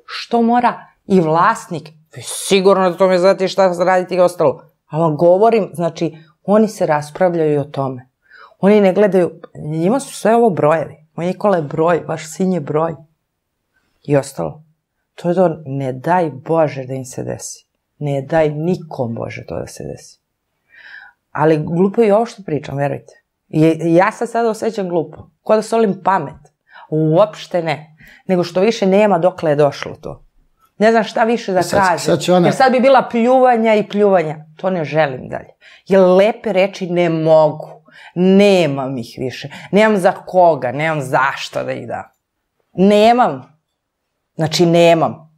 Što mora i vlasnik? Sigurno da to me znate šta raditi i ostalo. Ali vam govorim, znači, oni se raspravljaju o tome. Oni ne gledaju, njima su sve ovo brojevi. Moj Nikola je broj, vaš sin je broj. I ostalo. To je to, ne daj Bože da im se desi. Ne daj nikom Bože to da se desi. Ali glupo je ovo što pričam, verujte. I ja sad sada osjećam glupo. Ko da solim pamet. Uopšte ne. Nego što više nema dokle je došlo to. Ne znam šta više da Sad- kažem. sad ona- Jer sad bi bila pljuvanja i pljuvanja. To ne želim dalje. Jer lepe reči ne mogu. Nemam ih više. Nemam za koga, nemam zašto da ih dam. Nemam. Znači, nemam.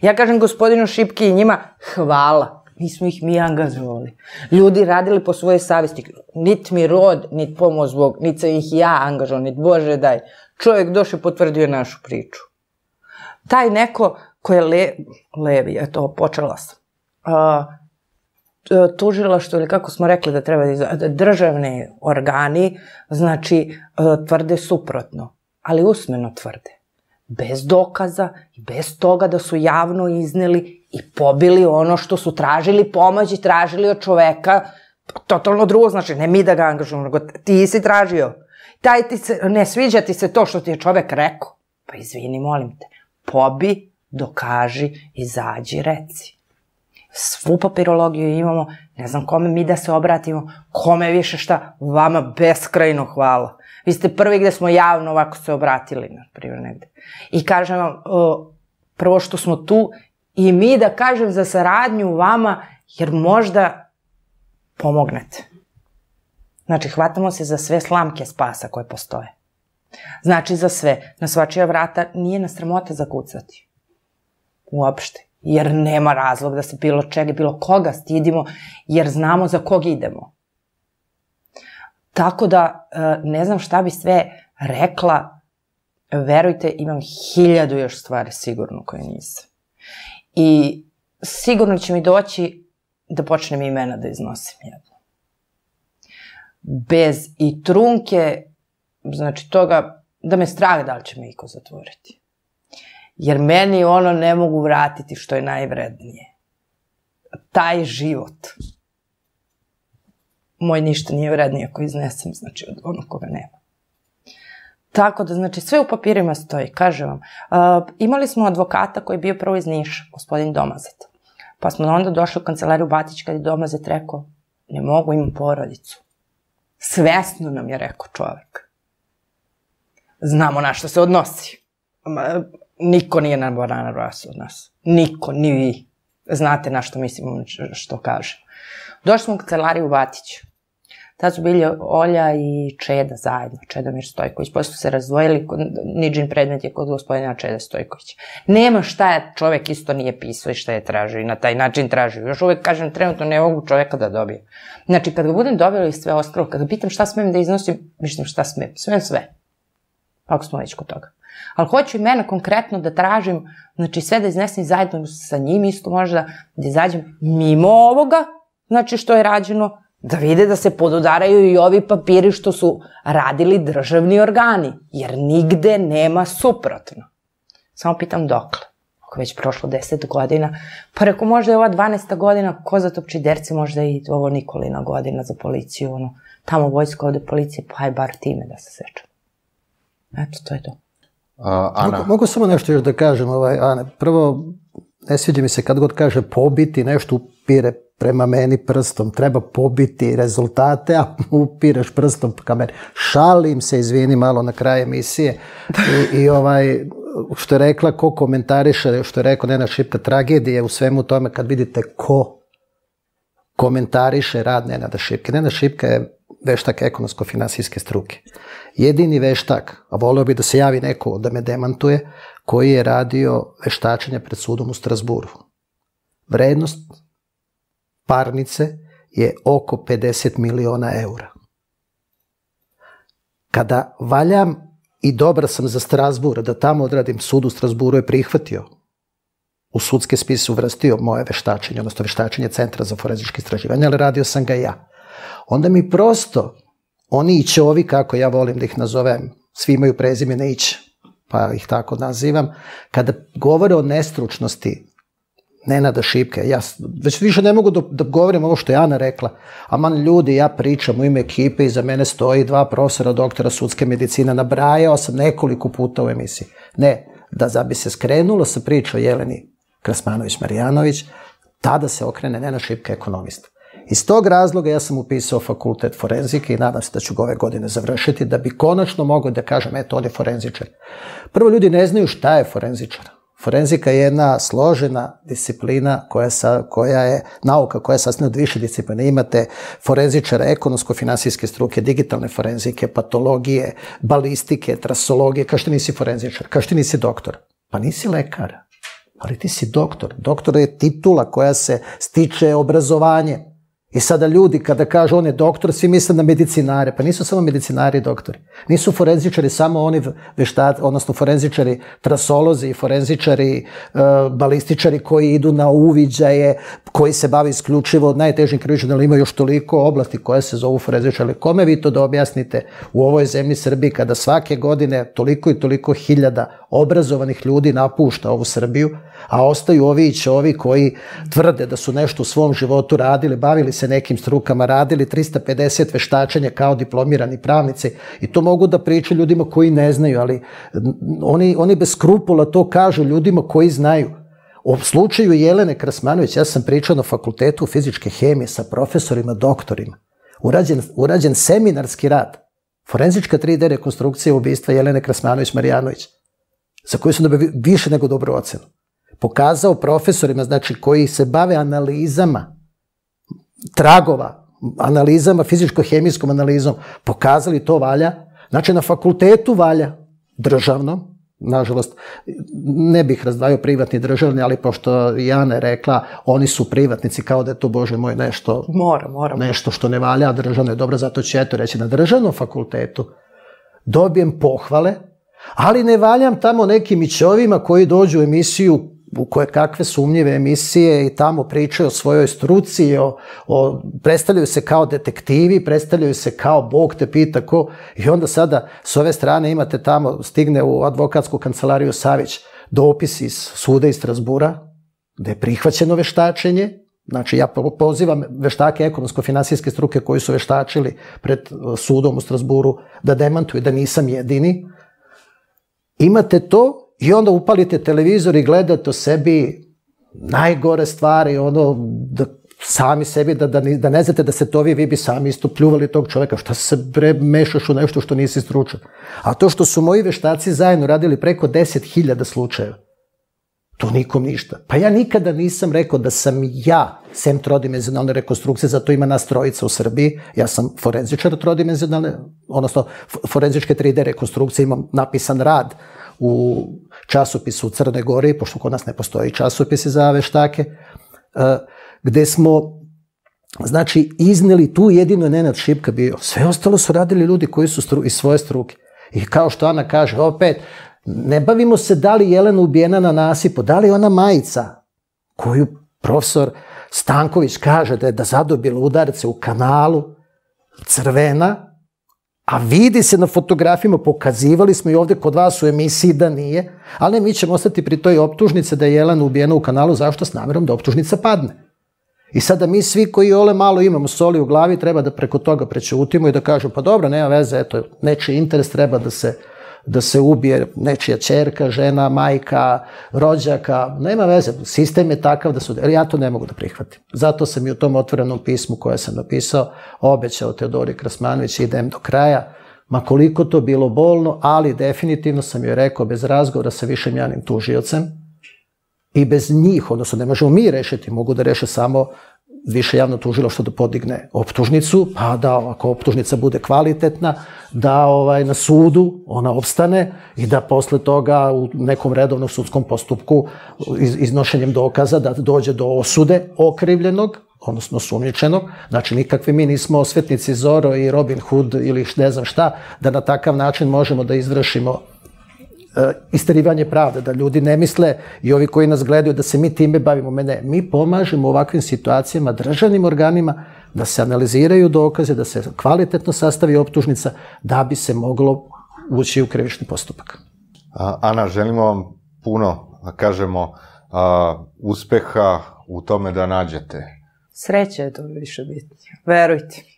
Ja kažem gospodinu Šipki i njima, hvala. Mi smo ih mi angažovali. Ljudi radili po svojoj savesti. Nit mi rod, nit pomoć Bog, nit sam ih ja angažovao, nit Bože daj. Čovjek došao i potvrdio našu priču. Taj neko ko je le, levi, eto, počela sam. A, tužilaštvo ili kako smo rekli da treba da da državni organi, znači, e, tvrde suprotno, ali usmeno tvrde. Bez dokaza i bez toga da su javno izneli i pobili ono što su tražili pomoć i tražili od čoveka totalno drugo, znači ne mi da ga angažujemo, nego ti si tražio. Taj ti se, ne sviđa ti se to što ti je čovek rekao. Pa izvini, molim te, pobi, dokaži, izađi, reci. svu papirologiju imamo, ne znam kome mi da se obratimo, kome više šta, vama beskrajno hvala. Vi ste prvi gde smo javno ovako se obratili, na primjer, negde. I kažem vam, prvo što smo tu i mi da kažem za saradnju vama, jer možda pomognete. Znači, hvatamo se za sve slamke spasa koje postoje. Znači, za sve. Na svačija vrata nije na sramota zakucati. Uopšte. Jer nema razlog da se bilo čega, bilo koga stidimo, jer znamo za kog idemo. Tako da, e, ne znam šta bi sve rekla, verujte, imam hiljadu još stvari sigurno koje nisam. I sigurno će mi doći da počnem imena da iznosim jedno. Bez i trunke, znači toga, da me strah da li će me iko zatvoriti. Jer meni ono ne mogu vratiti što je najvrednije. Taj život. Moj ništa nije vrednije ako iznesem, znači od onog koga nema. Tako da, znači, sve u papirima stoji, kažem vam. Uh, imali smo advokata koji je bio prvo iz Niša, gospodin Domazet. Pa smo onda došli u kancelariju Batić kad je Domazet rekao, ne mogu, imam porodicu. Svesno nam je rekao čovek. Znamo na što se odnosi. Niko nije na banana rasu od nas. Niko, ni vi. Znate na što mislim što kažem. Došli smo u kancelariju Batić. Tad su bili Olja i Čeda zajedno, Čedomir Stojković. Posle su se razdvojili, Niđin predmet je kod gospodina Čeda Stojkovića. Nema šta je čovek isto nije pisao i šta je tražio i na taj način tražio. Još uvek kažem, trenutno ne mogu čoveka da dobije. Znači, kad ga budem dobila i sve ostalo, kad ga pitam šta smem da iznosim, mislim šta smem, smem sve. Ako smo već kod toga. Ali hoću i mene konkretno da tražim, znači sve da iznesem zajedno sa njim isto možda, da izađem mimo ovoga, znači što je rađeno, da vide da se podudaraju i ovi papiri što su radili državni organi, jer nigde nema suprotno. Samo pitam dokle. Ako već prošlo 10 godina, pa reko možda je ova 12. godina, ko za topčiderci, možda i ovo Nikolina godina za policiju, ono, tamo vojska, ovde policija, pa aj bar time da se seče. Eto, to je to. Uh, Ana. Mogu, mogu samo nešto još da kažem, ovaj, Ana. Prvo, ne sviđa mi se kad god kaže pobiti, nešto upire prema meni prstom, treba pobiti rezultate, a upiraš prstom ka meni. Šalim se, izvini malo na kraju emisije i, i ovaj, što je rekla, ko komentariše, što je rekao Nena Šipka, tragedije u svemu tome kad vidite ko komentariše rad Nenada Šipke. Nena Šipka je veštak ekonomsko-finansijske struke. Jedini veštak, a voleo bi da se javi neko da me demantuje, koji je radio veštačenje pred sudom u Strasburu. Vrednost parnice je oko 50 miliona eura. Kada valjam i dobra sam za Strasbur, da tamo odradim sud u Strasburu je prihvatio u sudske spise uvrstio moje veštačenje, odnosno veštačenje Centra za forenzičke istraživanje, ali radio sam ga ja. Onda mi prosto, oni i ovi, kako ja volim da ih nazovem, svi imaju prezime Ić, pa ih tako nazivam, kada govore o nestručnosti Nenada Šipke. Ja već više ne mogu da, da govorim ovo što je Ana rekla. Aman ljudi, ja pričam u ime ekipe i za mene stoji dva profesora doktora sudske medicine. Nabrajao sam nekoliko puta u emisiji. Ne, da za bi se skrenulo sa priča o Jeleni Krasmanović-Marijanović, tada se okrene Nena Šipka ekonomista. Iz tog razloga ja sam upisao fakultet forenzike i nadam se da ću ga ove godine završiti da bi konačno mogao da kažem, eto, on je forenzičar. Prvo, ljudi ne znaju šta je forenzičar. Forenzika je jedna složena disciplina koja, sa, koja je nauka koja je sastavljena od više discipline. Imate forenzičara ekonomsko-finansijske struke, digitalne forenzike, patologije, balistike, trasologije. Kao što nisi forenzičar? Kao što nisi doktor? Pa nisi lekar, ali ti si doktor. Doktor je titula koja se stiče obrazovanje. I sada ljudi kada kažu on je doktor, svi misle na medicinare. Pa nisu samo medicinari doktori. Nisu forenzičari samo oni veštaci, odnosno forenzičari trasolozi i forenzičari uh, balističari koji idu na uviđaje, koji se bave isključivo najtežim krivičnim, ali ima još toliko oblasti koje se zovu forenzičari. Kome vi to da objasnite u ovoj zemlji Srbiji kada svake godine toliko i toliko hiljada obrazovanih ljudi napušta ovu Srbiju, a ostaju ovi i ovi koji tvrde da su nešto u svom životu radili, bavili se nekim strukama, radili 350 veštačenja kao diplomirani pravnici i to mogu da pričaju ljudima koji ne znaju, ali oni, oni bez skrupula to kažu ljudima koji znaju. O slučaju Jelene Krasmanović, ja sam pričao na fakultetu fizičke hemije sa profesorima, doktorima. Urađen, urađen seminarski rad. Forenzička 3D rekonstrukcija ubistva Jelene Krasmanović-Marijanović, za koju sam dobio više nego dobru ocenu. Pokazao profesorima, znači, koji se bave analizama tragova, analizama, fizičko-hemijskom analizom, pokazali to valja. Znači, na fakultetu valja, državnom, nažalost, ne bih razdvajao privatni državni, ali pošto Jana je rekla, oni su privatnici, kao da je to, Bože moj, nešto, Mora, mora. nešto što ne valja, a državno je dobro, zato ću eto reći, na državnom fakultetu dobijem pohvale, ali ne valjam tamo nekim mićovima koji dođu u emisiju u koje kakve sumnjive emisije i tamo pričaju o svojoj struci, o, o, predstavljaju se kao detektivi, predstavljaju se kao Bog te pita ko, i onda sada s ove strane imate tamo, stigne u advokatsku kancelariju Savić dopis iz suda iz Strasbura, gde je prihvaćeno veštačenje, Znači, ja pozivam veštake ekonomsko-finansijske struke koji su veštačili pred sudom u Strasburu da demantuju da nisam jedini. Imate to I onda upalite televizor i gledate o sebi najgore stvari, ono, da sami sebi, da, da, da ne znate da se to vi, vi bi sami isto pljuvali tog čoveka. Šta se bre mešaš u nešto što nisi stručan? A to što su moji veštaci zajedno radili preko 10.000 slučajeva, to nikom ništa. Pa ja nikada nisam rekao da sam ja, sem trodimenzionalne rekonstrukcije, zato ima nas trojica u Srbiji, ja sam forenzičar trodimenzionalne, odnosno forenzičke 3D rekonstrukcije, imam napisan rad u časopisu u Crne Gori, pošto kod nas ne postoji časopisi za veštake, e, gde smo znači izneli tu jedino Nenad Šipka bio. Sve ostalo su radili ljudi koji su iz svoje struke. I kao što Ana kaže, opet, ne bavimo se da li Jelena ubijena na nasipu, da li ona majica koju profesor Stanković kaže da je da zadobila udarce u kanalu crvena, A vidi se na fotografijama, pokazivali smo i ovde kod vas u emisiji da nije, ali ne, mi ćemo ostati pri toj optužnice da je Jelena ubijena u kanalu, zašto? S namerom da optužnica padne. I sada mi svi koji ole malo imamo soli u glavi treba da preko toga prećutimo i da kažu pa dobro, nema veze, eto, nečiji interes treba da se da se ubije nečija čerka, žena, majka, rođaka, nema veze, sistem je takav da su, ja to ne mogu da prihvatim. Zato sam i u tom otvorenom pismu koje sam napisao obećao Teodori Krasmanović idem do kraja, ma koliko to bilo bolno, ali definitivno sam joj rekao bez razgovora sa višem janim tužiocem i bez njih, odnosno ne možemo mi rešiti, mogu da reše samo više javno tužilaštvo da podigne optužnicu, pa da ako optužnica bude kvalitetna, da ovaj na sudu ona opstane i da posle toga u nekom redovnom sudskom postupku iz, iznošenjem dokaza da dođe do osude okrivljenog, odnosno sumnjičenog. Znači, nikakvi mi nismo osvetnici Zoro i Robin Hood ili ne znam šta, da na takav način možemo da izvršimo isterivanje pravde, da ljudi ne misle i ovi koji nas gledaju da se mi time bavimo. Mene, mi pomažemo u ovakvim situacijama državnim organima da se analiziraju dokaze, da se kvalitetno sastavi optužnica da bi se moglo ući u krivični postupak. Ana, želimo vam puno, da kažemo, a, uspeha u tome da nađete. Sreće je to više biti. Verujte mi.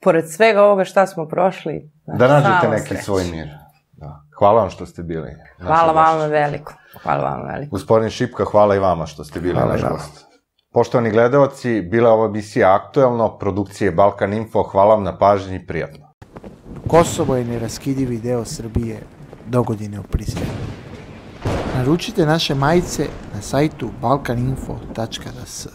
Pored svega ovoga šta smo prošli, da nađete neki sreće. svoj mir. Hvala vam što ste bili. Hvala vam veliko. Hvala vam veliko. Gospodin Šipka, hvala i vama što ste bili naš gost. Poštovani gledalci, bila ova emisija aktuelno, produkcije Balkan Info, hvala vam na pažnji i prijatno. Kosovo je neraskidivi deo Srbije, dogodine u Prisljenu. Naručite naše majice na sajtu balkaninfo.rs.